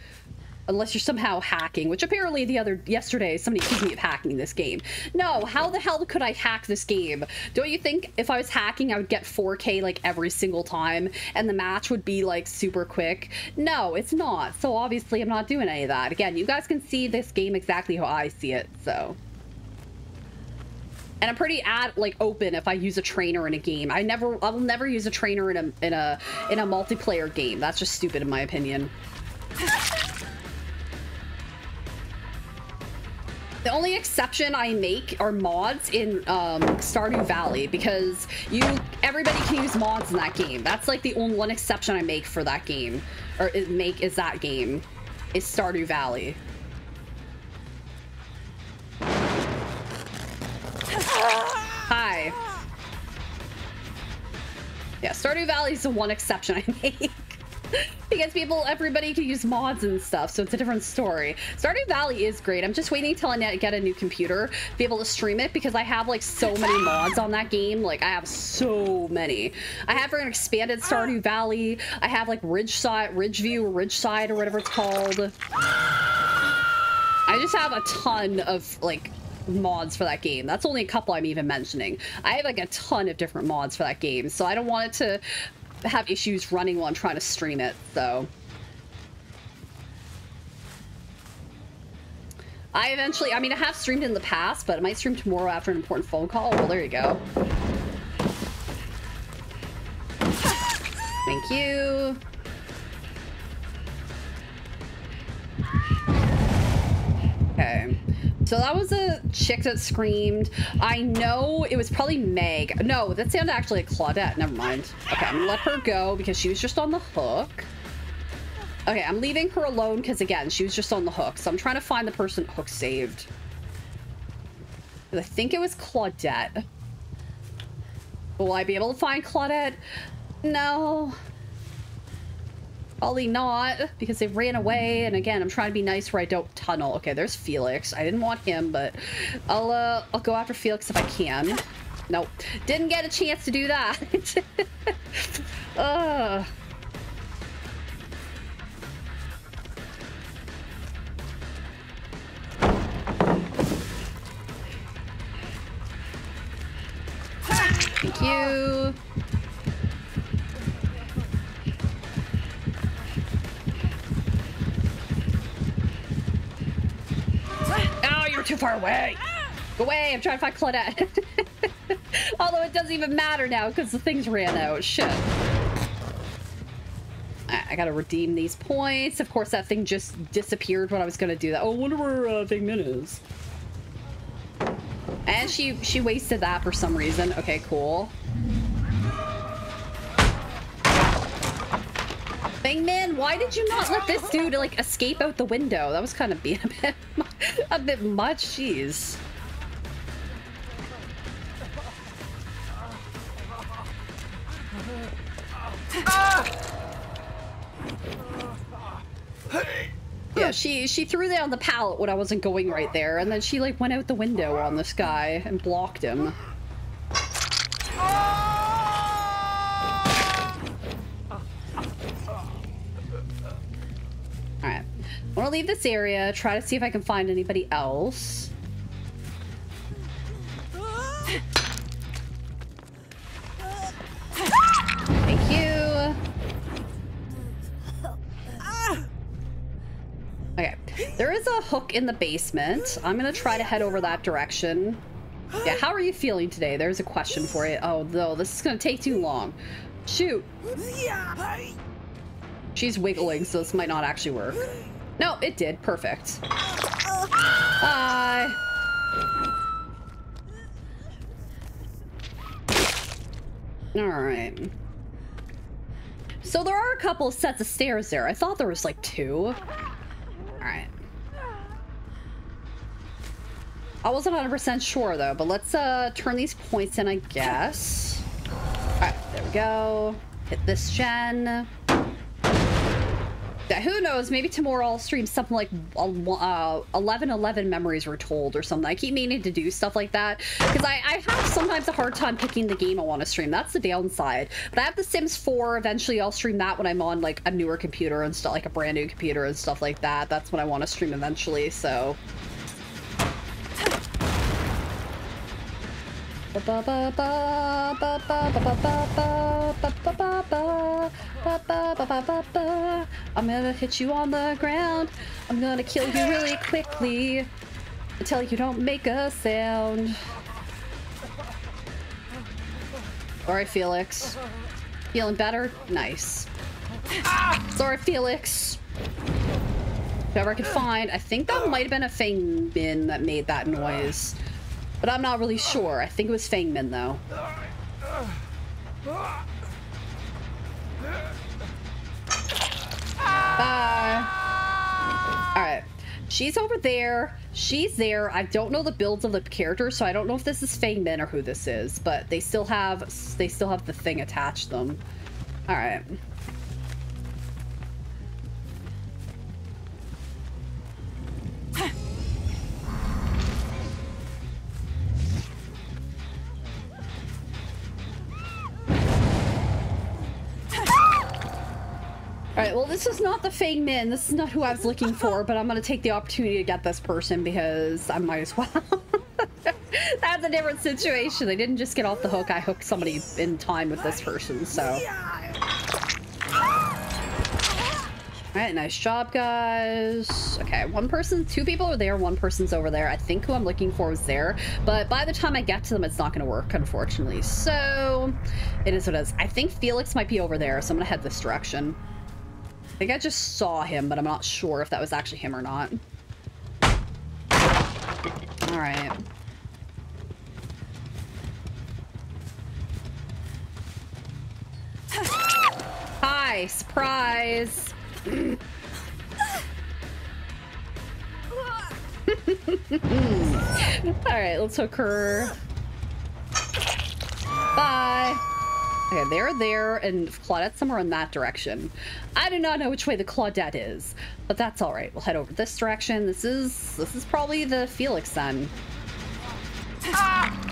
S1: Unless you're somehow hacking, which apparently the other yesterday somebody accused me of hacking this game. No, how the hell could I hack this game? Don't you think if I was hacking I would get 4K like every single time and the match would be like super quick? No, it's not. So obviously I'm not doing any of that. Again, you guys can see this game exactly how I see it, so. And I'm pretty ad like open if I use a trainer in a game. I never I will never use a trainer in a in a in a multiplayer game. That's just stupid in my opinion. [LAUGHS] The only exception I make are mods in um, Stardew Valley because you everybody can use mods in that game. That's like the only one exception I make for that game, or make is that game, is Stardew Valley. Hi. Yeah, Stardew Valley is the one exception I [LAUGHS] make. Because people, everybody can use mods and stuff, so it's a different story. Stardew Valley is great. I'm just waiting until I get a new computer to be able to stream it because I have like so many mods on that game. Like I have so many. I have an expanded Stardew Valley. I have like Ridge Ridgeside, Ridgeview, or Ridgeside, or whatever it's called. I just have a ton of like mods for that game. That's only a couple I'm even mentioning. I have like a ton of different mods for that game, so I don't want it to have issues running while I'm trying to stream it, so. I eventually, I mean, I have streamed in the past, but I might stream tomorrow after an important phone call. Well, there you go. [LAUGHS] Thank you. Okay. So that was a chick that screamed. I know it was probably Meg. No, that sounded actually like Claudette. Never mind. Okay, I'm gonna let her go because she was just on the hook. Okay, I'm leaving her alone because, again, she was just on the hook. So I'm trying to find the person hook saved. I think it was Claudette. Will I be able to find Claudette? No. Probably not, because they ran away, and again, I'm trying to be nice where I don't tunnel. Okay, there's Felix. I didn't want him, but I'll, uh, I'll go after Felix if I can. Nope. Didn't get a chance to do that. [LAUGHS] Ugh. Thank you. You're too far away. Go away. I'm trying to find Claudette. [LAUGHS] Although it doesn't even matter now because the things ran out. Shit. I, gotta redeem these points. Of course, that thing just disappeared when I was gonna do that. Oh, I wonder where uh, Min is. And she she wasted that for some reason. Okay, cool. Feng Min, why did you not let this dude like escape out the window? That was kind of being a bit a bit much. Jeez. Yeah, she she threw down the pallet when I wasn't going right there, and then she like went out the window on this guy and blocked him. I want to leave this area, try to see if I can find anybody else. Thank you. Okay. There is a hook in the basement. I'm going to try to head over that direction. Yeah, how are you feeling today? There's a question for you. Oh, no, this is going to take too long. Shoot. She's wiggling, so this might not actually work. No, it did. Perfect. Bye. All right. So there are a couple sets of stairs there. I thought there was like two. All right. I wasn't 100% sure though, but let's uh, turn these points in, I guess. All right, there we go. Hit this gen. Yeah, who knows? Maybe tomorrow I'll stream something like uh, 11 11 memories were told or something. I keep meaning to do stuff like that because I, I have sometimes a hard time picking the game I want to stream. That's the downside. But I have The Sims 4. Eventually I'll stream that when I'm on like a newer computer and stuff, like a brand new computer and stuff like that. That's when I want to stream eventually. So. I'm gonna hit you on the ground. I'm gonna kill you really quickly until you don't make a sound. Alright, Felix. Feeling better? Nice. Sorry, Felix. Whoever I could find. I think that might have been a Feng Min that made that noise. But I'm not really sure. I think it was Feng Min, though. Bye. Alright. She's over there. She's there. I don't know the builds of the characters, so I don't know if this is Feng Min or who this is, but they still have they still have the thing attached them. Alright. This is not the Feng Min. This is not who I was looking for, but I'm gonna take the opportunity to get this person because I might as well. [LAUGHS] That's a different situation. They didn't just get off the hook. I hooked somebody in time with this person, so. Alright, nice job, guys. Okay, one person, two people are there, one person's over there. I think who I'm looking for is there, but by the time I get to them, it's not gonna work, unfortunately. So, it is what it is. I think Felix might be over there, so I'm gonna head this direction. I think I just saw him, but I'm not sure if that was actually him or not. Alright. [SIGHS] Hi, surprise! [LAUGHS] Alright, let's hook her. Bye! Okay, they're there, and Claudette's somewhere in that direction. I do not know which way the Claudette is, but that's all right. We'll head over this direction. This is this is probably the Felix then. Ah!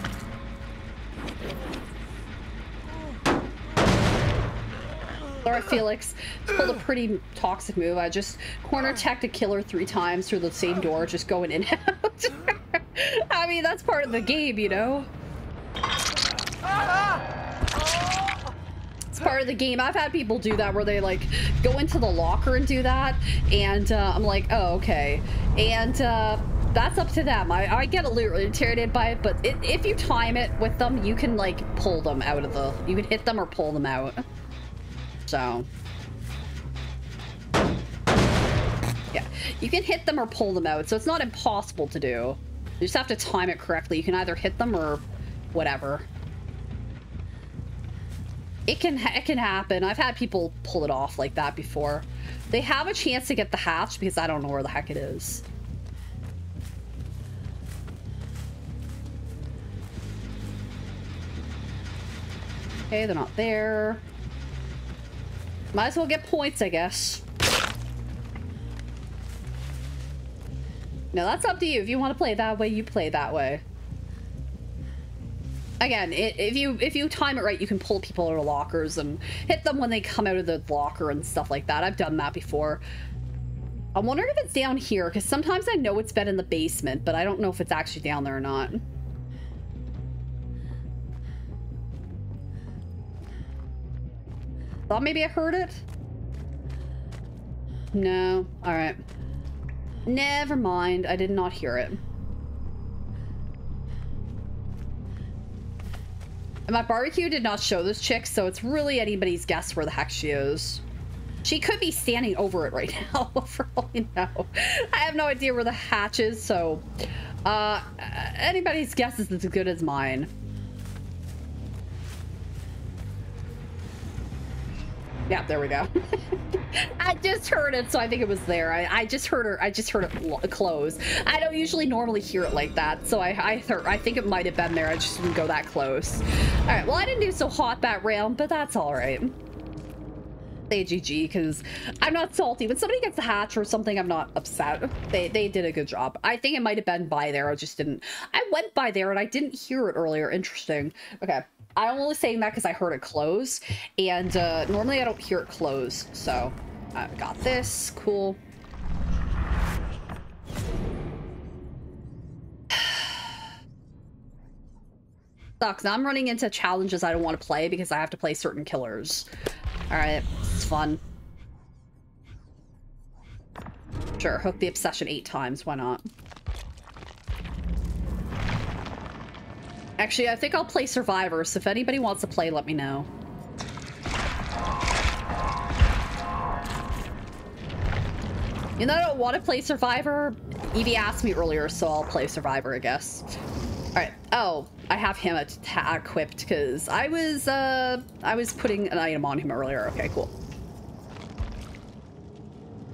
S1: Sorry, Felix. Pulled a pretty toxic move. I just corner attacked a killer three times through the same door, just going in and out. [LAUGHS] I mean, that's part of the game, you know? Part of the game. I've had people do that where they like go into the locker and do that. And uh, I'm like, oh, okay. And uh, that's up to them. I, I get a little irritated by it, but it, if you time it with them, you can like pull them out of the, you can hit them or pull them out. So. Yeah, you can hit them or pull them out. So it's not impossible to do. You just have to time it correctly. You can either hit them or whatever. It can it can happen. I've had people pull it off like that before. They have a chance to get the hatch because I don't know where the heck it is. Okay, they're not there. Might as well get points, I guess. Now that's up to you. If you want to play that way, you play that way again, it, if you if you time it right, you can pull people out of lockers and hit them when they come out of the locker and stuff like that. I've done that before. I'm wondering if it's down here, because sometimes I know it's been in the basement, but I don't know if it's actually down there or not. Thought maybe I heard it? No. Alright. Never mind. I did not hear it. My barbecue did not show this chick, so it's really anybody's guess where the heck she is. She could be standing over it right [LAUGHS] now, [LAUGHS] for all we know. I have no idea where the hatch is, so uh, anybody's guess is as good as mine. Yeah, there we go. [LAUGHS] I just heard it, so I think it was there. I, I just heard her. I just heard it close. I don't usually normally hear it like that, so I I, I think it might have been there. I just didn't go that close. All right. Well, I didn't do so hot that round, but that's all right. Say GG because I'm not salty. When somebody gets a hatch or something, I'm not upset. They they did a good job. I think it might have been by there. I just didn't. I went by there and I didn't hear it earlier. Interesting. Okay. I'm only saying that because I heard it close, and uh, normally I don't hear it close. So I got this. Cool. [SIGHS] Sucks. Now I'm running into challenges I don't want to play because I have to play certain killers. All right, it's fun. Sure, hook the obsession eight times. Why not? Actually, I think I'll play Survivor, so if anybody wants to play, let me know. You know, I don't want to play Survivor. Evie asked me earlier, so I'll play Survivor, I guess. All right. Oh, I have him equipped because I was uh I was putting an item on him earlier. Okay, cool.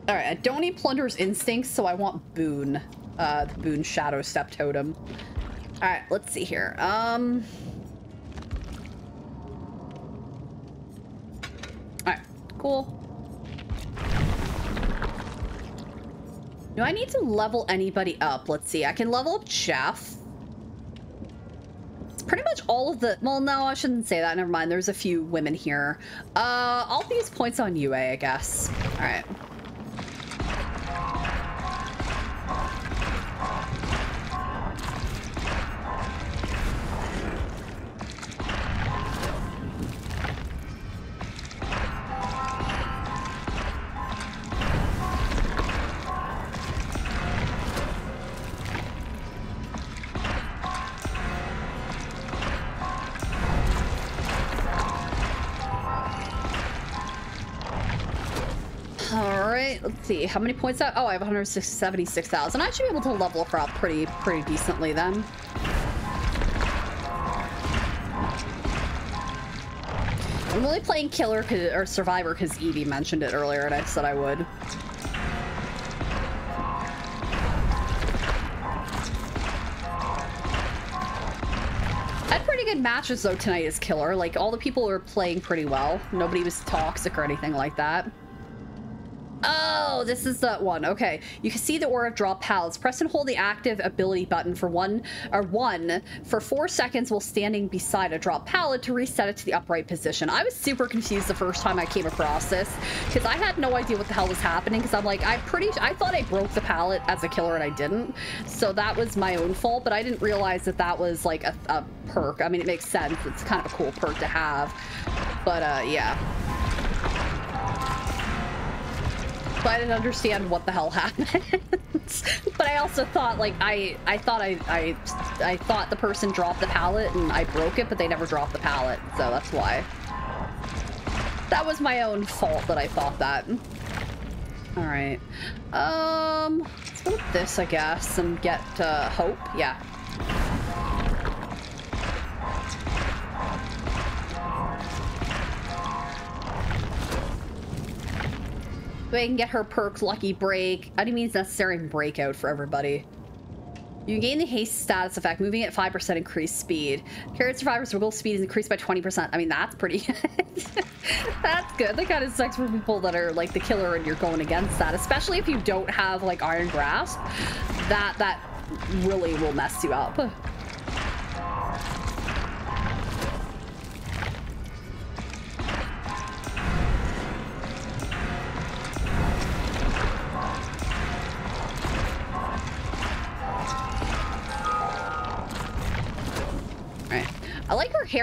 S1: All right. I don't need Plunder's instincts, so I want Boon, uh, the Boon Shadow Step Totem. All right. Let's see here. Um. All right. Cool. Do I need to level anybody up? Let's see. I can level up Jeff. It's pretty much all of the... Well, no, I shouldn't say that. Never mind. There's a few women here. Uh, all these points on Yui, I guess. All right. See. How many points? Out? Oh, I have 176,000. I should be able to level her up pretty, pretty decently then. I'm only playing Killer or Survivor because Evie mentioned it earlier and I said I would. I had pretty good matches though tonight as Killer. Like all the people were playing pretty well. Nobody was toxic or anything like that. Oh, this is that one. Okay. You can see the aura of drop pallets. Press and hold the active ability button for one or one for four seconds while standing beside a drop pallet to reset it to the upright position. I was super confused the first time I came across this because I had no idea what the hell was happening because I'm like, I pretty, I thought I broke the pallet as a killer and I didn't. So that was my own fault, but I didn't realize that that was like a, a perk. I mean, it makes sense. It's kind of a cool perk to have. But uh, yeah. I didn't understand what the hell [LAUGHS] happened. but I also thought like I I thought I, I I thought the person dropped the pallet and I broke it, but they never dropped the pallet, so that's why. That was my own fault that I thought that. All right. Um, let's go with this, I guess, and get uh, hope. Yeah. So I can get her perk Lucky Break. Any means necessary and breakout for everybody. You gain the haste status effect, moving at 5% increased speed. Carrot survivors' wiggle speed is increased by 20%. I mean, that's pretty [LAUGHS] good. that's good. That kind of sucks for people that are like the killer and you're going against that, especially if you don't have like Iron Grasp. That, that really will mess you up.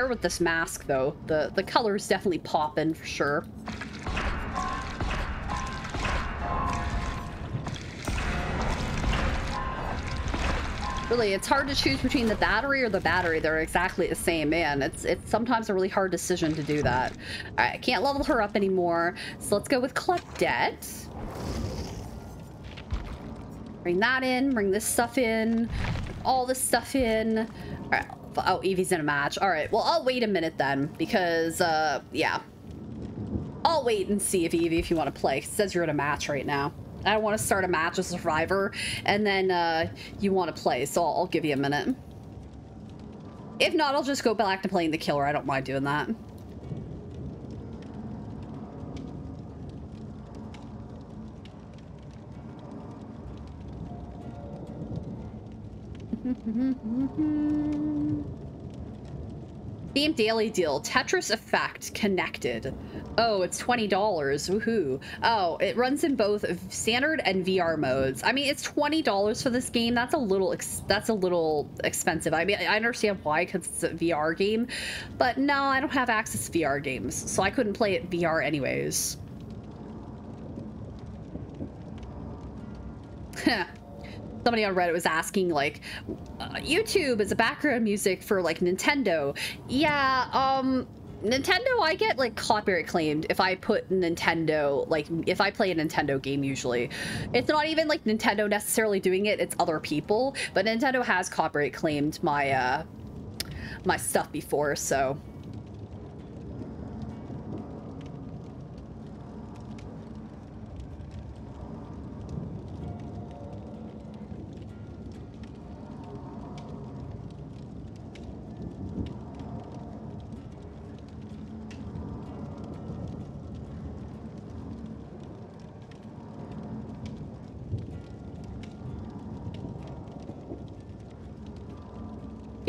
S1: Hair with this mask, though. The the color's definitely popping for sure. Really, it's hard to choose between the battery or the battery. They're exactly the same, man. It's it's sometimes a really hard decision to do that. All right, I can't level her up anymore, so let's go with Claudette. Bring that in, bring this stuff in, all this stuff in. All right. Oh, Evie's in a match. All right. Well, I'll wait a minute then because, uh, yeah. I'll wait and see if Evie, if you want to play. It says you're in a match right now. I don't want to start a match with Survivor, and then uh, you want to play, so I'll, I'll give you a minute. If not, I'll just go back to playing the killer. I don't mind doing that. [LAUGHS] Theme daily deal. Tetris Effect connected. Oh, it's $20. Woohoo. Oh, it runs in both standard and VR modes. I mean, it's $20 for this game. That's a little that's a little expensive. I mean, I understand why cuz it's a VR game, but no, I don't have access to VR games. So I couldn't play it VR anyways. [LAUGHS] somebody on Reddit was asking like uh, YouTube is a background music for like Nintendo. Yeah, um Nintendo I get like copyright claimed if I put Nintendo like if I play a Nintendo game usually. It's not even like Nintendo necessarily doing it, it's other people, but Nintendo has copyright claimed my uh my stuff before, so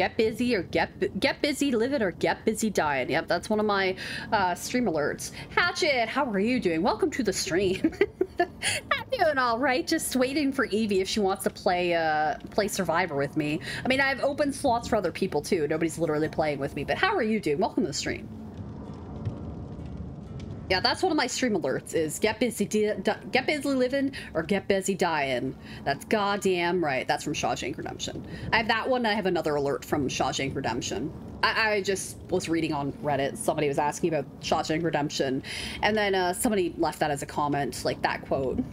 S1: get busy or get get busy living or get busy dying. Yep, that's one of my uh, stream alerts. Hatchet, how are you doing? Welcome to the stream. [LAUGHS] I'm doing all right. Just waiting for Evie if she wants to play uh, play Survivor with me. I mean, I have open slots for other people too. Nobody's literally playing with me. But how are you doing? Welcome to the stream. Yeah, that's one of my stream alerts is get busy get busy living or get busy dying. That's goddamn right. That's from Shawshank Redemption. I have that one I have another alert from Shawshank Redemption. I, I, just was reading on Reddit. Somebody was asking about Shawshank Redemption. And then uh, somebody left that as a comment, like that quote.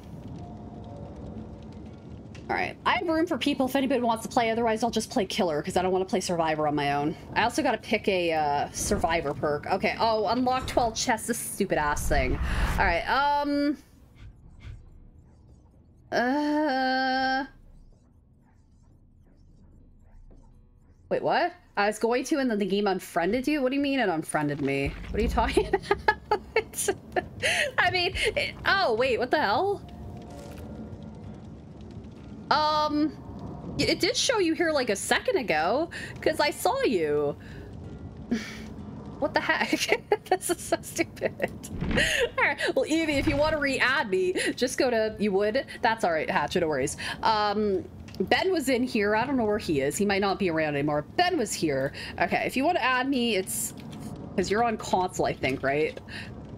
S1: All right, I have room for people if anybody wants to play. Otherwise, I'll just play Killer because I don't want to play Survivor on my own. I also got to pick a uh, Survivor perk. Okay. Oh, unlock 12 chests. This stupid ass thing. All right. Um. Uh. Wait, what? I was going to, and then the game unfriended you? What do you mean it unfriended me? What are you talking [LAUGHS] about? [LAUGHS] I mean, it, oh, wait, what the hell? Um, it did show you here like a second ago, because I saw you. [SIGHS] what the heck? [LAUGHS] this is so stupid. [LAUGHS] all right, well, Evie, if you want to re-add me, just go to, you would? That's all right, Hatchet, no worries. Um, Ben was in here. I don't know where he is. He might not be around anymore. Ben was here. Okay, if you want to add me, it's because you're on console, I think, right?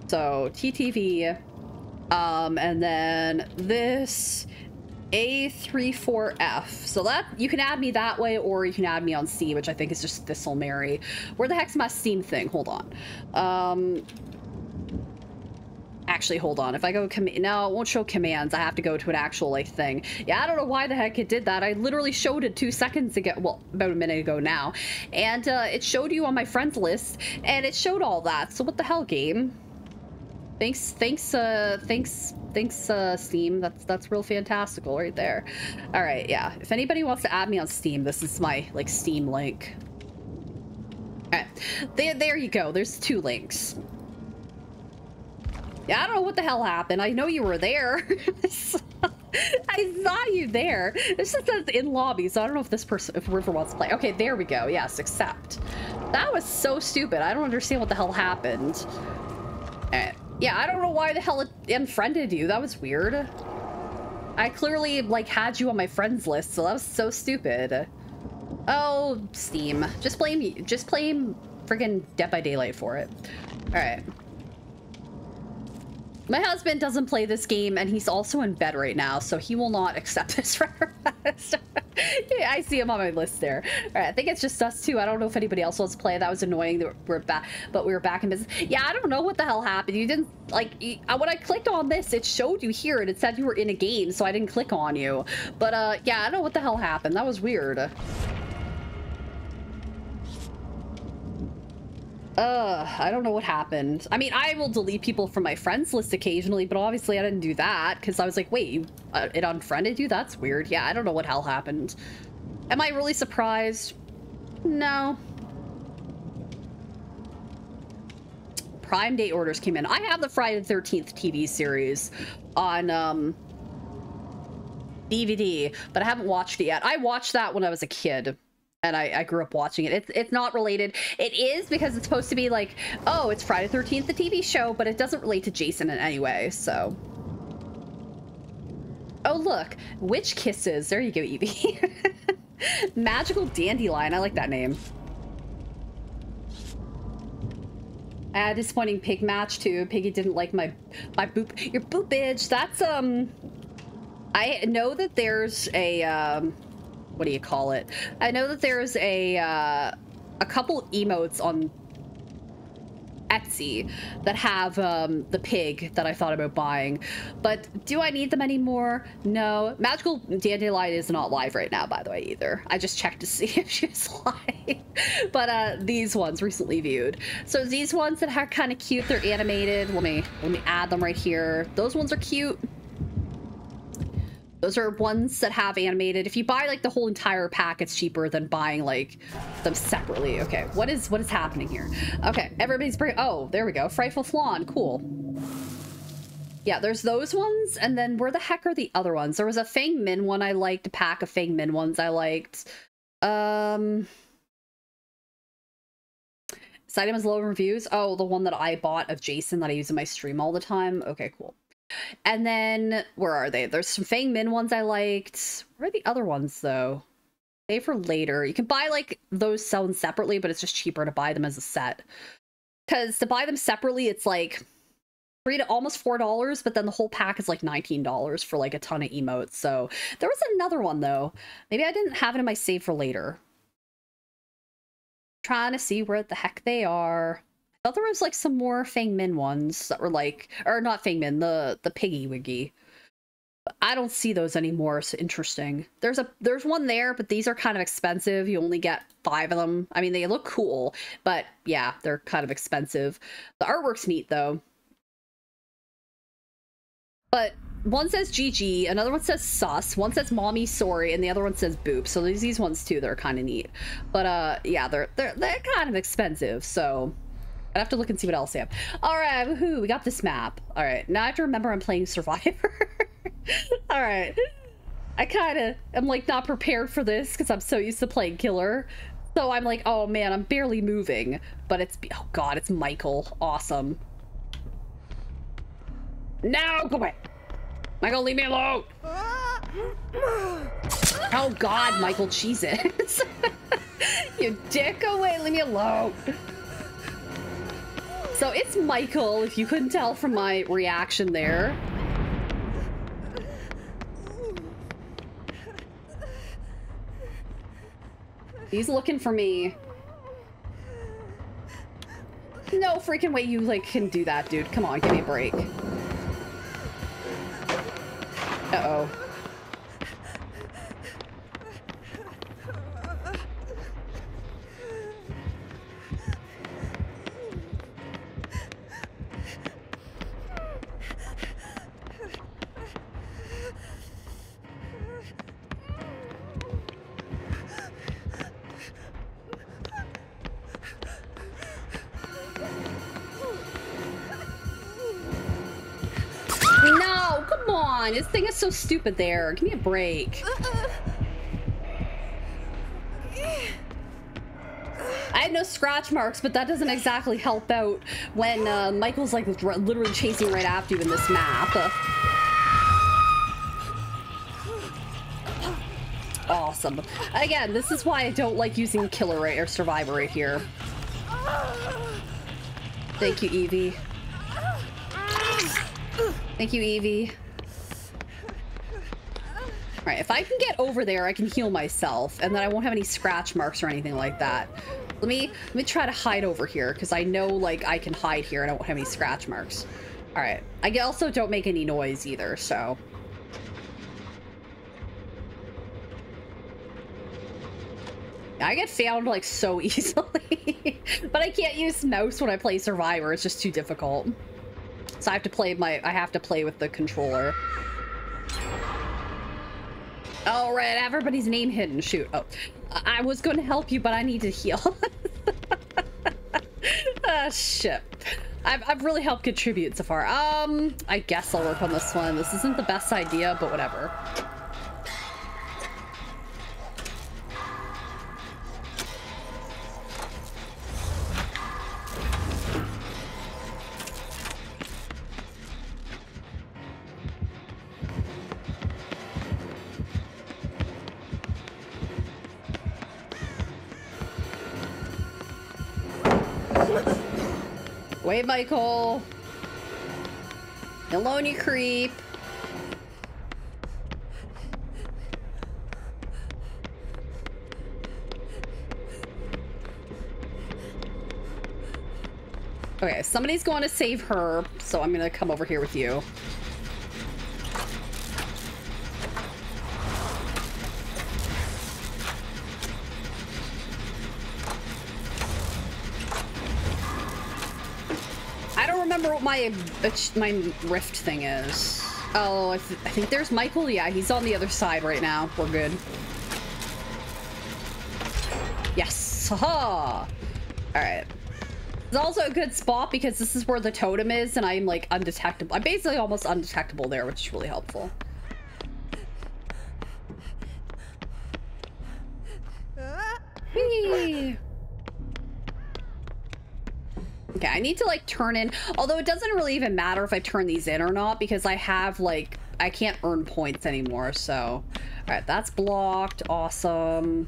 S1: So TTV, um, and then this a34F. So that you can add me that way, or you can add me on Steam, which I think is just Thistle Mary. Where the heck's my Steam thing? Hold on. Um, actually, hold on. If I go command, no, it won't show commands. I have to go to an actual like thing. Yeah, I don't know why the heck it did that. I literally showed it two seconds ago. Well, about a minute ago now, and uh, it showed you on my friends list, and it showed all that. So what the hell, game? Thanks, thanks, uh, thanks Thanks, uh, Steam. That's that's real fantastical right there. All right, yeah. If anybody wants to add me on Steam, this is my like Steam link. All right, there, there you go. There's two links. Yeah, I don't know what the hell happened. I know you were there. [LAUGHS] I saw you there. This just says in lobby, so I don't know if this person, if River wants to play. Okay, there we go. Yes, accept. That was so stupid. I don't understand what the hell happened. All right. Yeah, I don't know why the hell it unfriended you. That was weird. I clearly, like, had you on my friends list, so that was so stupid. Oh, Steam. Just blame, just blame friggin' Dead by Daylight for it. All right. My husband doesn't play this game, and he's also in bed right now, so he will not accept [LAUGHS] this request. yeah, I see him on my list there. All right, I think it's just us two. I don't know if anybody else wants to play. That was annoying that we're back, but we were back in business. Yeah, I don't know what the hell happened. You didn't, like, you, uh, when I clicked on this, it showed you here, and it said you were in a game, so I didn't click on you. But, uh, yeah, I don't know what the hell happened. That was weird. I don't know what happened. I mean, I will delete people from my friends list occasionally, but obviously I didn't do that because I was like, wait, you, uh, it unfriended you? That's weird. Yeah, I don't know what hell happened. Am I really surprised? No. Prime Day orders came in. I have the Friday the 13th TV series on um, DVD, but I haven't watched it yet. I watched that when I was a kid and I, I, grew up watching it. It's, it's not related. It is because it's supposed to be like, oh, it's Friday 13th, the TV show, but it doesn't relate to Jason in any way, so. Oh, look, Witch Kisses. There you go, Evie. [LAUGHS] Magical Dandelion. I like that name. Uh, disappointing pig match too. Piggy didn't like my my boop your boopage. That's um I know that there's a um what do you call it? I know that there's a uh, a couple emotes on Etsy that have um, the pig that I thought about buying, but do I need them anymore? No. Magical Dandelion is not live right now, by the way, either. I just checked to [LAUGHS] see if she's live. but uh, these ones recently viewed. So these ones that are kind of cute, they're animated. Let me let me add them right here. Those ones are cute. Those are ones that have animated. If you buy like the whole entire pack, it's cheaper than buying like them separately. Okay, what is what is happening here? Okay, everybody's bring. Oh, there we go. Frightful Flan. Cool. Yeah, there's those ones, and then where the heck are the other ones? There was a Feng Min one I liked, a pack of Feng Min ones I liked. Um, this item has low reviews. Oh, the one that I bought of Jason that I use in my stream all the time. Okay, cool. And then where are they? There's some Feng Min ones I liked. Where are the other ones though? Save for later. You can buy like those sounds separately, but it's just cheaper to buy them as a set. Because to buy them separately, it's like three to almost four dollars, but then the whole pack is like nineteen dollars for like a ton of emotes. So there was another one though. Maybe I didn't have it in my save for later. Trying to see where the heck they are thought there was like some more Feng Min ones that were like, or not Feng Min, the the Piggy Wiggy. I don't see those anymore. So interesting. There's a there's one there, but these are kind of expensive. You only get five of them. I mean, they look cool, but yeah, they're kind of expensive. The artwork's neat though. But one says GG, another one says sus, one says mommy sorry, and the other one says boop. So there's these ones too. They're kind of neat. But uh, yeah, they're they're they're kind of expensive. So I have to look and see what else I have. All right, woohoo, we got this map. All right, now I have to remember I'm playing Survivor. [LAUGHS] All right. I kind of am like not prepared for this because I'm so used to playing killer. So I'm like, oh man, I'm barely moving. But it's, oh god, it's Michael. Awesome. No, go away. Michael, leave me alone. Oh god, Michael, Jesus. [LAUGHS] you dick, away, leave me alone. So it's Michael, if you couldn't tell from my reaction there. He's looking for me. No freaking way you like can do that, dude. Come on, give me a break. Uh-oh. Stupid there. Give me a break. I had no scratch marks, but that doesn't exactly help out when uh, Michael's like literally chasing right after you in this map. Awesome. Again, this is why I don't like using killer right or survivor right here. Thank you, Evie. Thank you, Evie. Right, if I can get over there, I can heal myself, and then I won't have any scratch marks or anything like that. Let me let me try to hide over here, because I know, like, I can hide here and I won't have any scratch marks. Alright. I also don't make any noise either, so... I get found like so [LAUGHS] easily, but I can't use mouse when I play Survivor. It's just too difficult. So I have to play my, I have to play with the controller. All right, everybody's name hidden. Shoot. Oh, I was going to help you, but I need to heal. [LAUGHS] ah, shit. I've, I've really helped contribute so far. Um, I guess I'll work on this one. This isn't the best idea, but whatever. Wait, Michael. Alone, you creep. Okay, somebody's going to save her, so I'm gonna come over here with you. Remember what my uh, my rift thing is. Oh, I, th I think there's Michael. Yeah, he's on the other side right now. We're good. Yes. Haha. All right. It's also a good spot because this is where the totem is and I'm like undetectable. I'm basically almost undetectable there, which is really helpful. Whee! Okay, I need to like turn in, although it doesn't really even matter if I turn these in or not because I have like, I can't earn points anymore. So, all right, that's blocked. Awesome.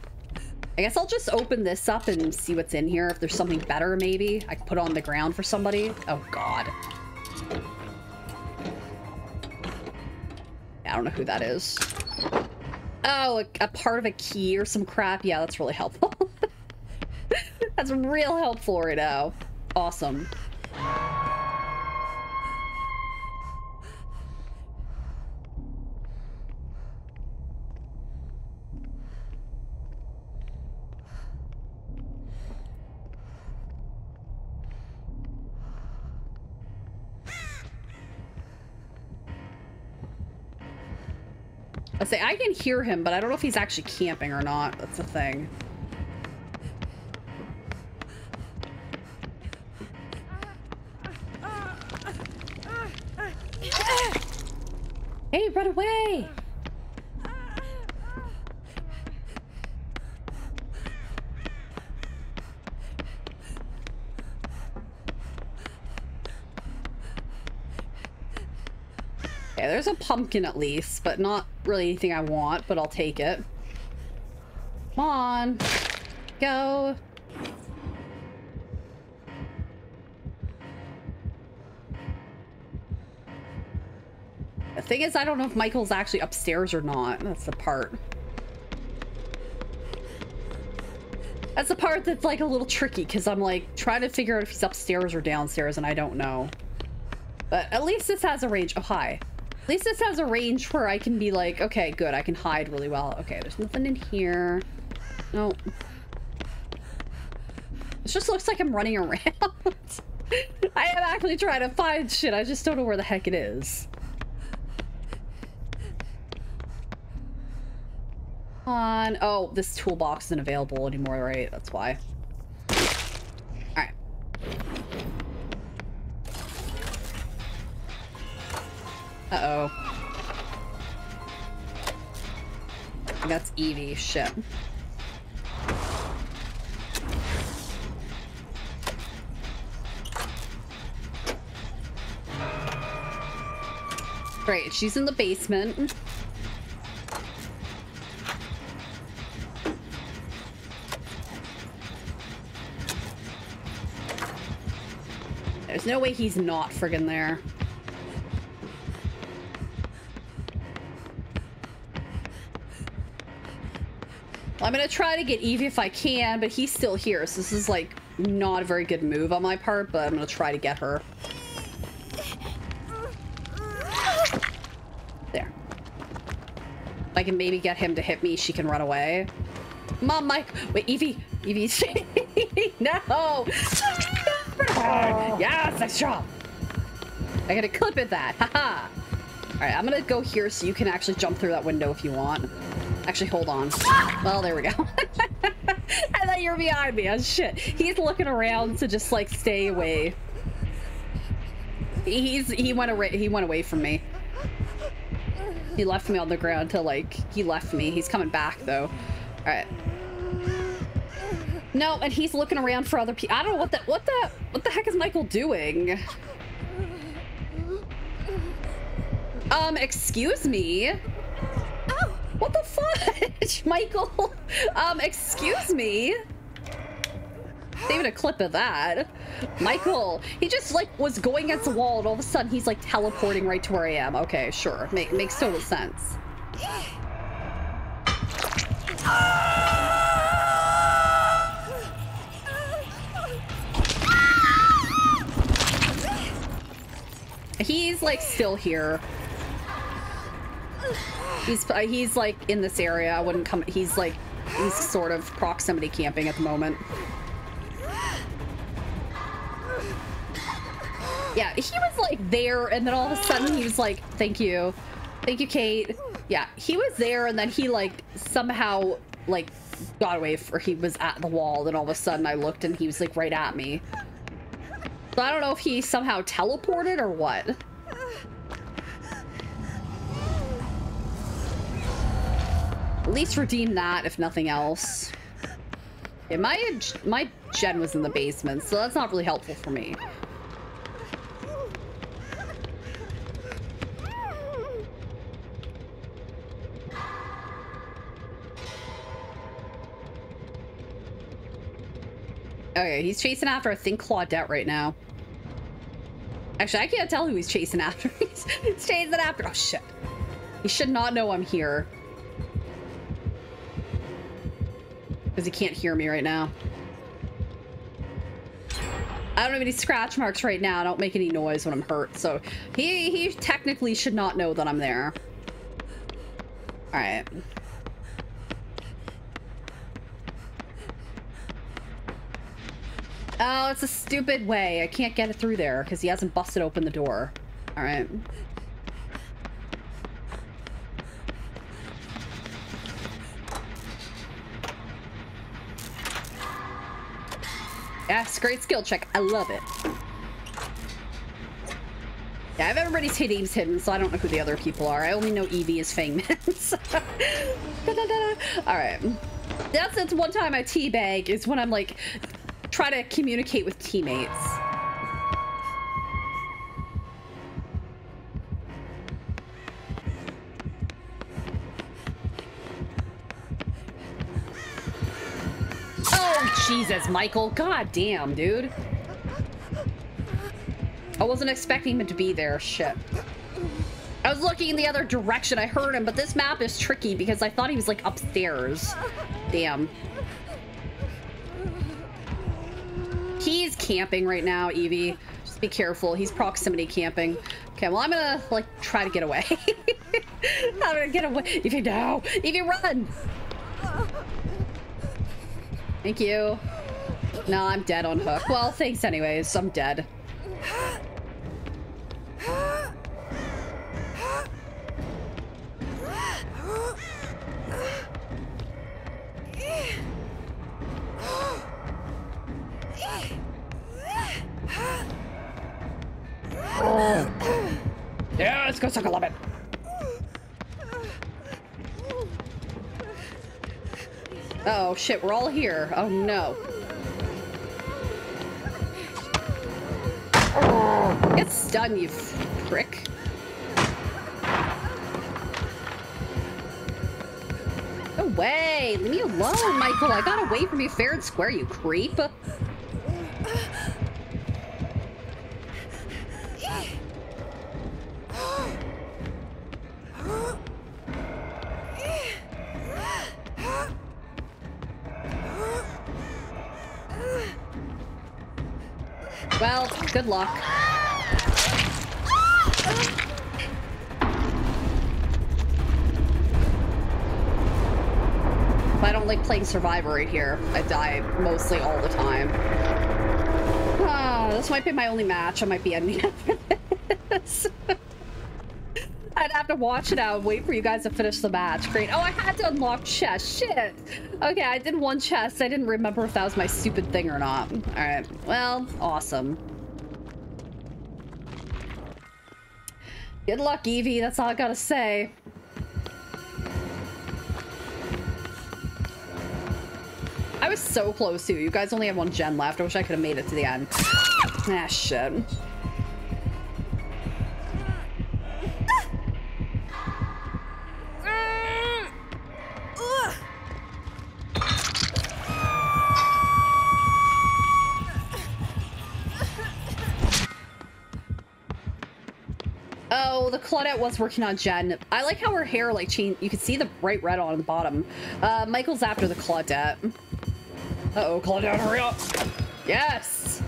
S1: I guess I'll just open this up and see what's in here. If there's something better, maybe I can put on the ground for somebody. Oh God. I don't know who that is. Oh, a, a part of a key or some crap. Yeah, that's really helpful. [LAUGHS] that's real helpful right now. Awesome. I say I can hear him, but I don't know if he's actually camping or not. That's the thing. Hey, run away! Okay, there's a pumpkin at least, but not really anything I want, but I'll take it. Come on. Go. The thing is, I don't know if Michael's actually upstairs or not. That's the part. That's the part that's like a little tricky because I'm like trying to figure out if he's upstairs or downstairs and I don't know. But at least this has a range. Oh, hi. At least this has a range where I can be like, okay, good. I can hide really well. Okay, there's nothing in here. No. It just looks like I'm running around. [LAUGHS] I am actually trying to find shit. I just don't know where the heck it is. On. Oh, this toolbox isn't available anymore, right? That's why. Alright. Uh-oh. That's Evie. Shit. Great, she's in the basement. There's no way he's not friggin' there. I'm gonna try to get Evie if I can, but he's still here, so this is like not a very good move on my part, but I'm gonna try to get her. There. If I can maybe get him to hit me, she can run away. On, Mike. Wait, Evie. Evie. [LAUGHS] no. Oh. yes, nice job. I gotta clip at that. Haha. All right, I'm gonna go here so you can actually jump through that window if you want. Actually, hold on. Well, there we go. [LAUGHS] I thought you were behind me. Oh, shit. He's looking around to just like stay away. He's he went away. He went away from me. He left me on the ground to like he left me. He's coming back though. All right. No, and he's looking around for other people. I don't know what the what the what the heck is Michael doing? Um, excuse me. Oh, what the fudge, [LAUGHS] Michael? Um, excuse me. Saving a clip of that. Michael, he just like was going against the wall and all of a sudden he's like teleporting right to where I am. Okay, sure. Make, makes total sense. He's like still here. He's uh, he's like in this area. I wouldn't come. He's like he's sort of proximity camping at the moment. Yeah, he was like there, and then all of a sudden he was like, "Thank you, thank you, Kate." Yeah, he was there, and then he like somehow like got away, or he was at the wall. Then all of a sudden I looked, and he was like right at me. So I don't know if he somehow teleported or what. At least redeem that, if nothing else. My my gen was in the basement, so that's not really helpful for me. Okay, he's chasing after, I think, Claudette right now. Actually, I can't tell who he's chasing after. [LAUGHS] he's, chasing after. Oh, shit. He should not know I'm here. Because he can't hear me right now. I don't have any scratch marks right now. I don't make any noise when I'm hurt. So he, he technically should not know that I'm there. All right. Oh, it's a stupid way. I can't get it through there because he hasn't busted open the door. All right. Yes, great skill check. I love it. Yeah, I have everybody's names hidden, so I don't know who the other people are. I only know Evie is Feng Min. [LAUGHS] All right. That's, that's one time I teabag is when I'm like, try to communicate with teammates. Oh, Jesus, Michael. God damn, dude. I wasn't expecting him to be there. Shit. I was looking in the other direction. I heard him, but this map is tricky because I thought he was like upstairs. Damn. He's camping right now, Evie. Just be careful. He's proximity camping. Okay, well, I'm gonna, like, try to get away. [LAUGHS] I'm gonna get away. Evie, no! Evie, run! Thank you. No, I'm dead on hook. Well, thanks anyways. I'm dead. [LAUGHS] Yeah, let's go suck a lemon. Oh shit, we're all here. Oh no. Get stunned, you prick. No way! Leave me alone, Michael! I got away from you fair and square, you creep! Well, good luck. I don't like playing Survivor right here. I die mostly all the time. This might be my only match. I might be ending after this. I'd have to watch it out and wait for you guys to finish the match. Great. Oh, I had to unlock chest. Shit. Okay, I did one chest. I didn't remember if that was my stupid thing or not. All right. Well, awesome. Good luck, Evie. That's all I gotta say. I was so close too. You You guys only have one gen left. I wish I could have made it to the end. ah, shit. Oh, the Claudette was working on gen. I like how her hair like changed. You can see the bright red on the bottom. Uh, Michael's after the Claudette. Uh-oh, down hurry up. Yes.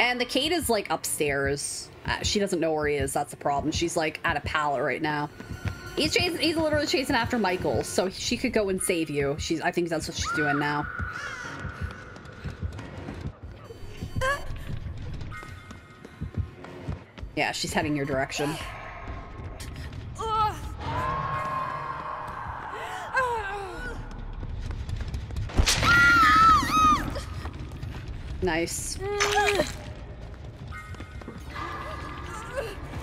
S1: And the Kate is like upstairs. Uh, she doesn't know where he is. That's the problem. She's like at a pallet right now. He's chasing. He's literally chasing after Michael, so she could go and save you. She's. I think that's what she's doing now. Yeah, she's heading your direction. Nice.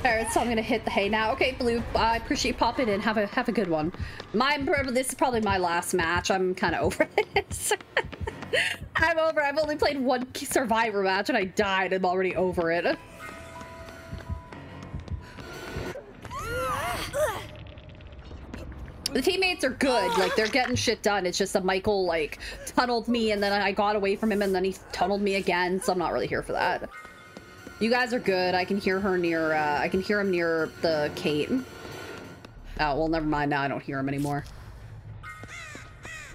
S1: Alright, so I'm gonna hit the hay now. Okay, Blue, I appreciate you popping in. Have a have a good one. My this is probably my last match. I'm kind of over [LAUGHS] this. I'm over. I've only played one Survivor match and I died. I'm already over it. [LAUGHS] The teammates are good. Like, they're getting shit done. It's just that Michael, like, tunneled me, and then I got away from him, and then he tunneled me again, so I'm not really here for that. You guys are good. I can hear her near, uh, I can hear him near the Kate. Oh, well, never mind. Now I don't hear him anymore.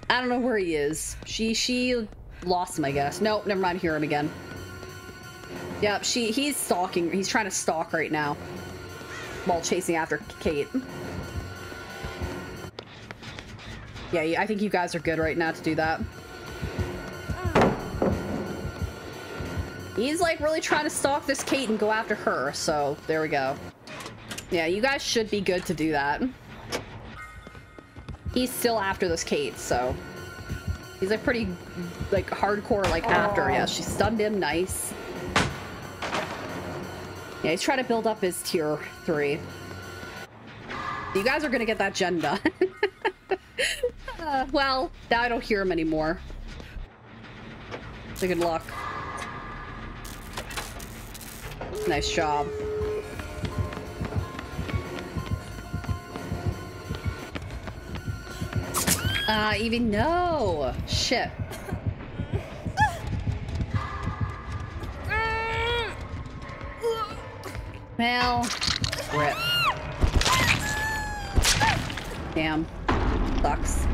S1: I don't know where he is. She, she lost him, I guess. Nope, never mind. Hear him again. Yep, she, he's stalking. He's trying to stalk right now while chasing after Kate. Yeah, I think you guys are good right now to do that. He's like really trying to stalk this Kate and go after her, so there we go. Yeah, you guys should be good to do that. He's still after this Kate, so... He's like pretty, like, hardcore, like, after. Yeah, she stunned him. Nice. Yeah, he's trying to build up his tier 3. You guys are gonna get that gen done. [LAUGHS] uh, [LAUGHS] well, I don't hear him anymore. So good luck. Nice job. Uh, even no. Shit. Well, rip. Damn. Sucks.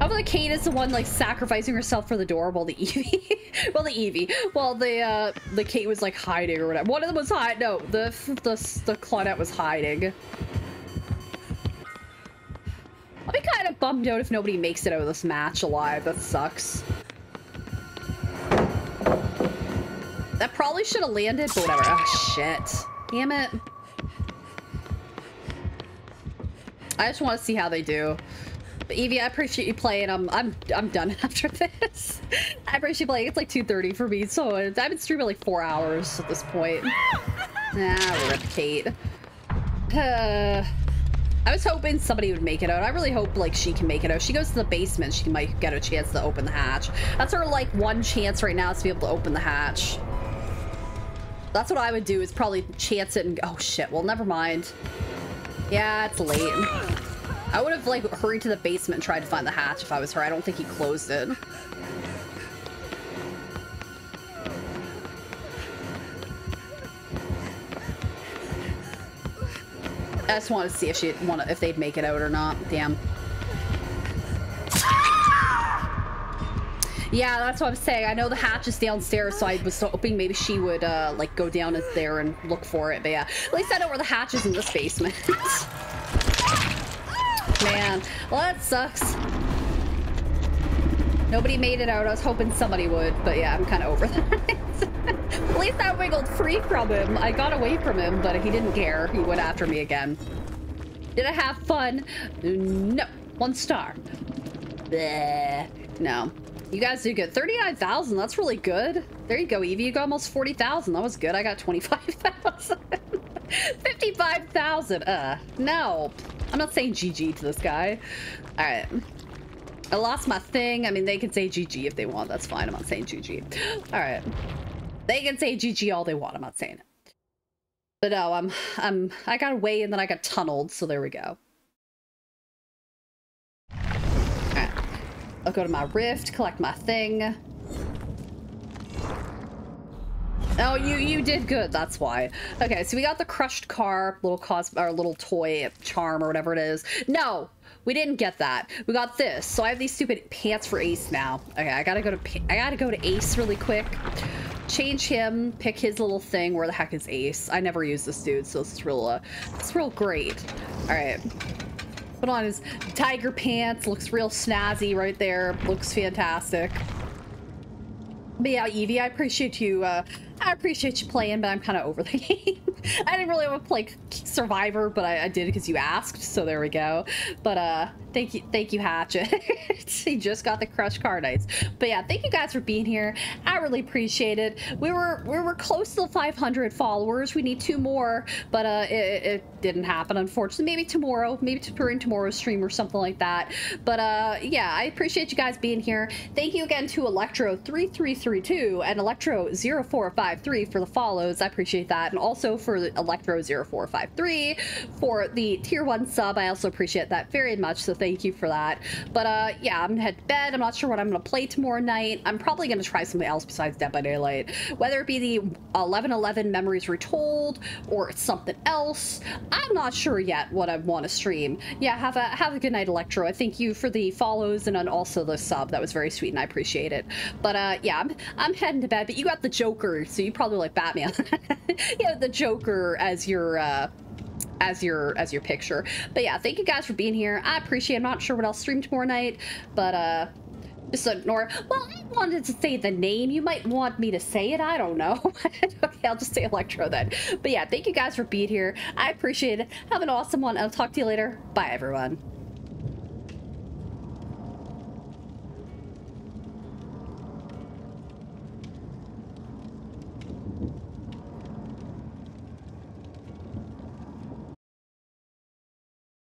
S1: Hopefully Kate is the one like sacrificing herself for the door while the [LAUGHS] Evie well the Evie while the uh the Kate was like hiding or whatever. One of them was hiding no, the the the Claudette was hiding. I'll be kind of bummed out if nobody makes it out of this match alive. That sucks. That probably should have landed, but whatever. Oh, shit. Damn it. I just want to see how they do. But Evie, I appreciate you playing. I'm I'm I'm done [LAUGHS] after this. I appreciate playing. It's like 2:30 for me, so I've been streaming like four hours at this point. [LAUGHS] ah, rip Kate. Uh, [SIGHS] I was hoping somebody would make it out. I really hope like she can make it out. She goes to the basement. She might get a chance to open the hatch. That's her like one chance right now is to be able to open the hatch. That's what I would do is probably chance it and oh shit, well never mind. Yeah, it's late. I would have like hurried to the basement and tried to find the hatch if I was her. I don't think he closed it. I just want to see if she want if they'd make it out or not. Damn. Yeah, that's what I'm saying. I know the hatch is downstairs, so I was hoping maybe she would uh, like go down there and look for it. But yeah, at least I know where the hatch is in this basement. [LAUGHS] Man, well that sucks. Nobody made it out. I was hoping somebody would, but yeah, I'm kind of over [LAUGHS] that. At least I wiggled free from him. I got away from him, but he didn't care. He went after me again. Did I have fun? No. One star. Bleh. No. You guys did good. 39,000. That's really good. There you go, Evie. You got almost 40,000. That was good. I got 25,000. [LAUGHS] 55,000. Uh, no. I'm not saying GG to this guy. All right. I lost my thing. I mean, they can say GG if they want. That's fine. I'm not saying GG. All right. They can say GG all they want. I'm not saying it. But no, I'm, I'm, I got away and then I got tunneled. So there we go. All right. I'll go to my rift, collect my thing. Oh, you you did good. That's why. Okay, so we got the crushed car, little cos or little toy charm or whatever it is. No, we didn't get that. We got this. So I have these stupid pants for Ace now. Okay, I gotta go to I gotta go to Ace really quick. Change him, pick his little thing. Where the heck is Ace? I never use this dude, so this is real. Uh, it's real great. All right. Put on his tiger pants. Looks real snazzy right there. Looks fantastic. But yeah, Evie, I appreciate you. Uh, I appreciate you playing, but I'm kind of over the [LAUGHS] game. I didn't really want to play Survivor, but I, I did because you asked, so there we go. But uh, thank you, thank you, Hatchet. [LAUGHS] he just got the Crush Car Nights. But yeah, thank you guys for being here. I really appreciate it. We were we were close to the 500 followers. We need two more, but uh, it, it didn't happen, unfortunately. Maybe tomorrow, maybe during tomorrow's stream or something like that. But uh, yeah, I appreciate you guys being here. Thank you again to Electro3332 and Electro0453 for the follows. I appreciate that. And also for Electro0453 for the tier one sub. I also appreciate that very much. So thank you for that. But uh, yeah, I'm gonna head to bed. I'm not sure what I'm gonna play tomorrow night. I'm probably gonna try something else besides Dead by Daylight, whether it be the 1111 Memories Retold or something else. I'm not sure yet what I want to stream. Yeah, have a have a good night, Electro. I thank you for the follows and also the sub. That was very sweet and I appreciate it. But uh, yeah, I'm I'm heading to bed. But you got the Joker, so you probably like Batman. [LAUGHS] yeah, the Joker as your uh, as your as your picture. But yeah, thank you guys for being here. I appreciate. It. I'm not sure what I'll stream tomorrow night, but uh, just ignore. Well, I wanted to say the name. You might want me to say it. I don't know. [LAUGHS] okay, I'll just say Electro then. But yeah, thank you guys for being here. I appreciate it. Have an awesome one. I'll talk to you later. Bye, everyone.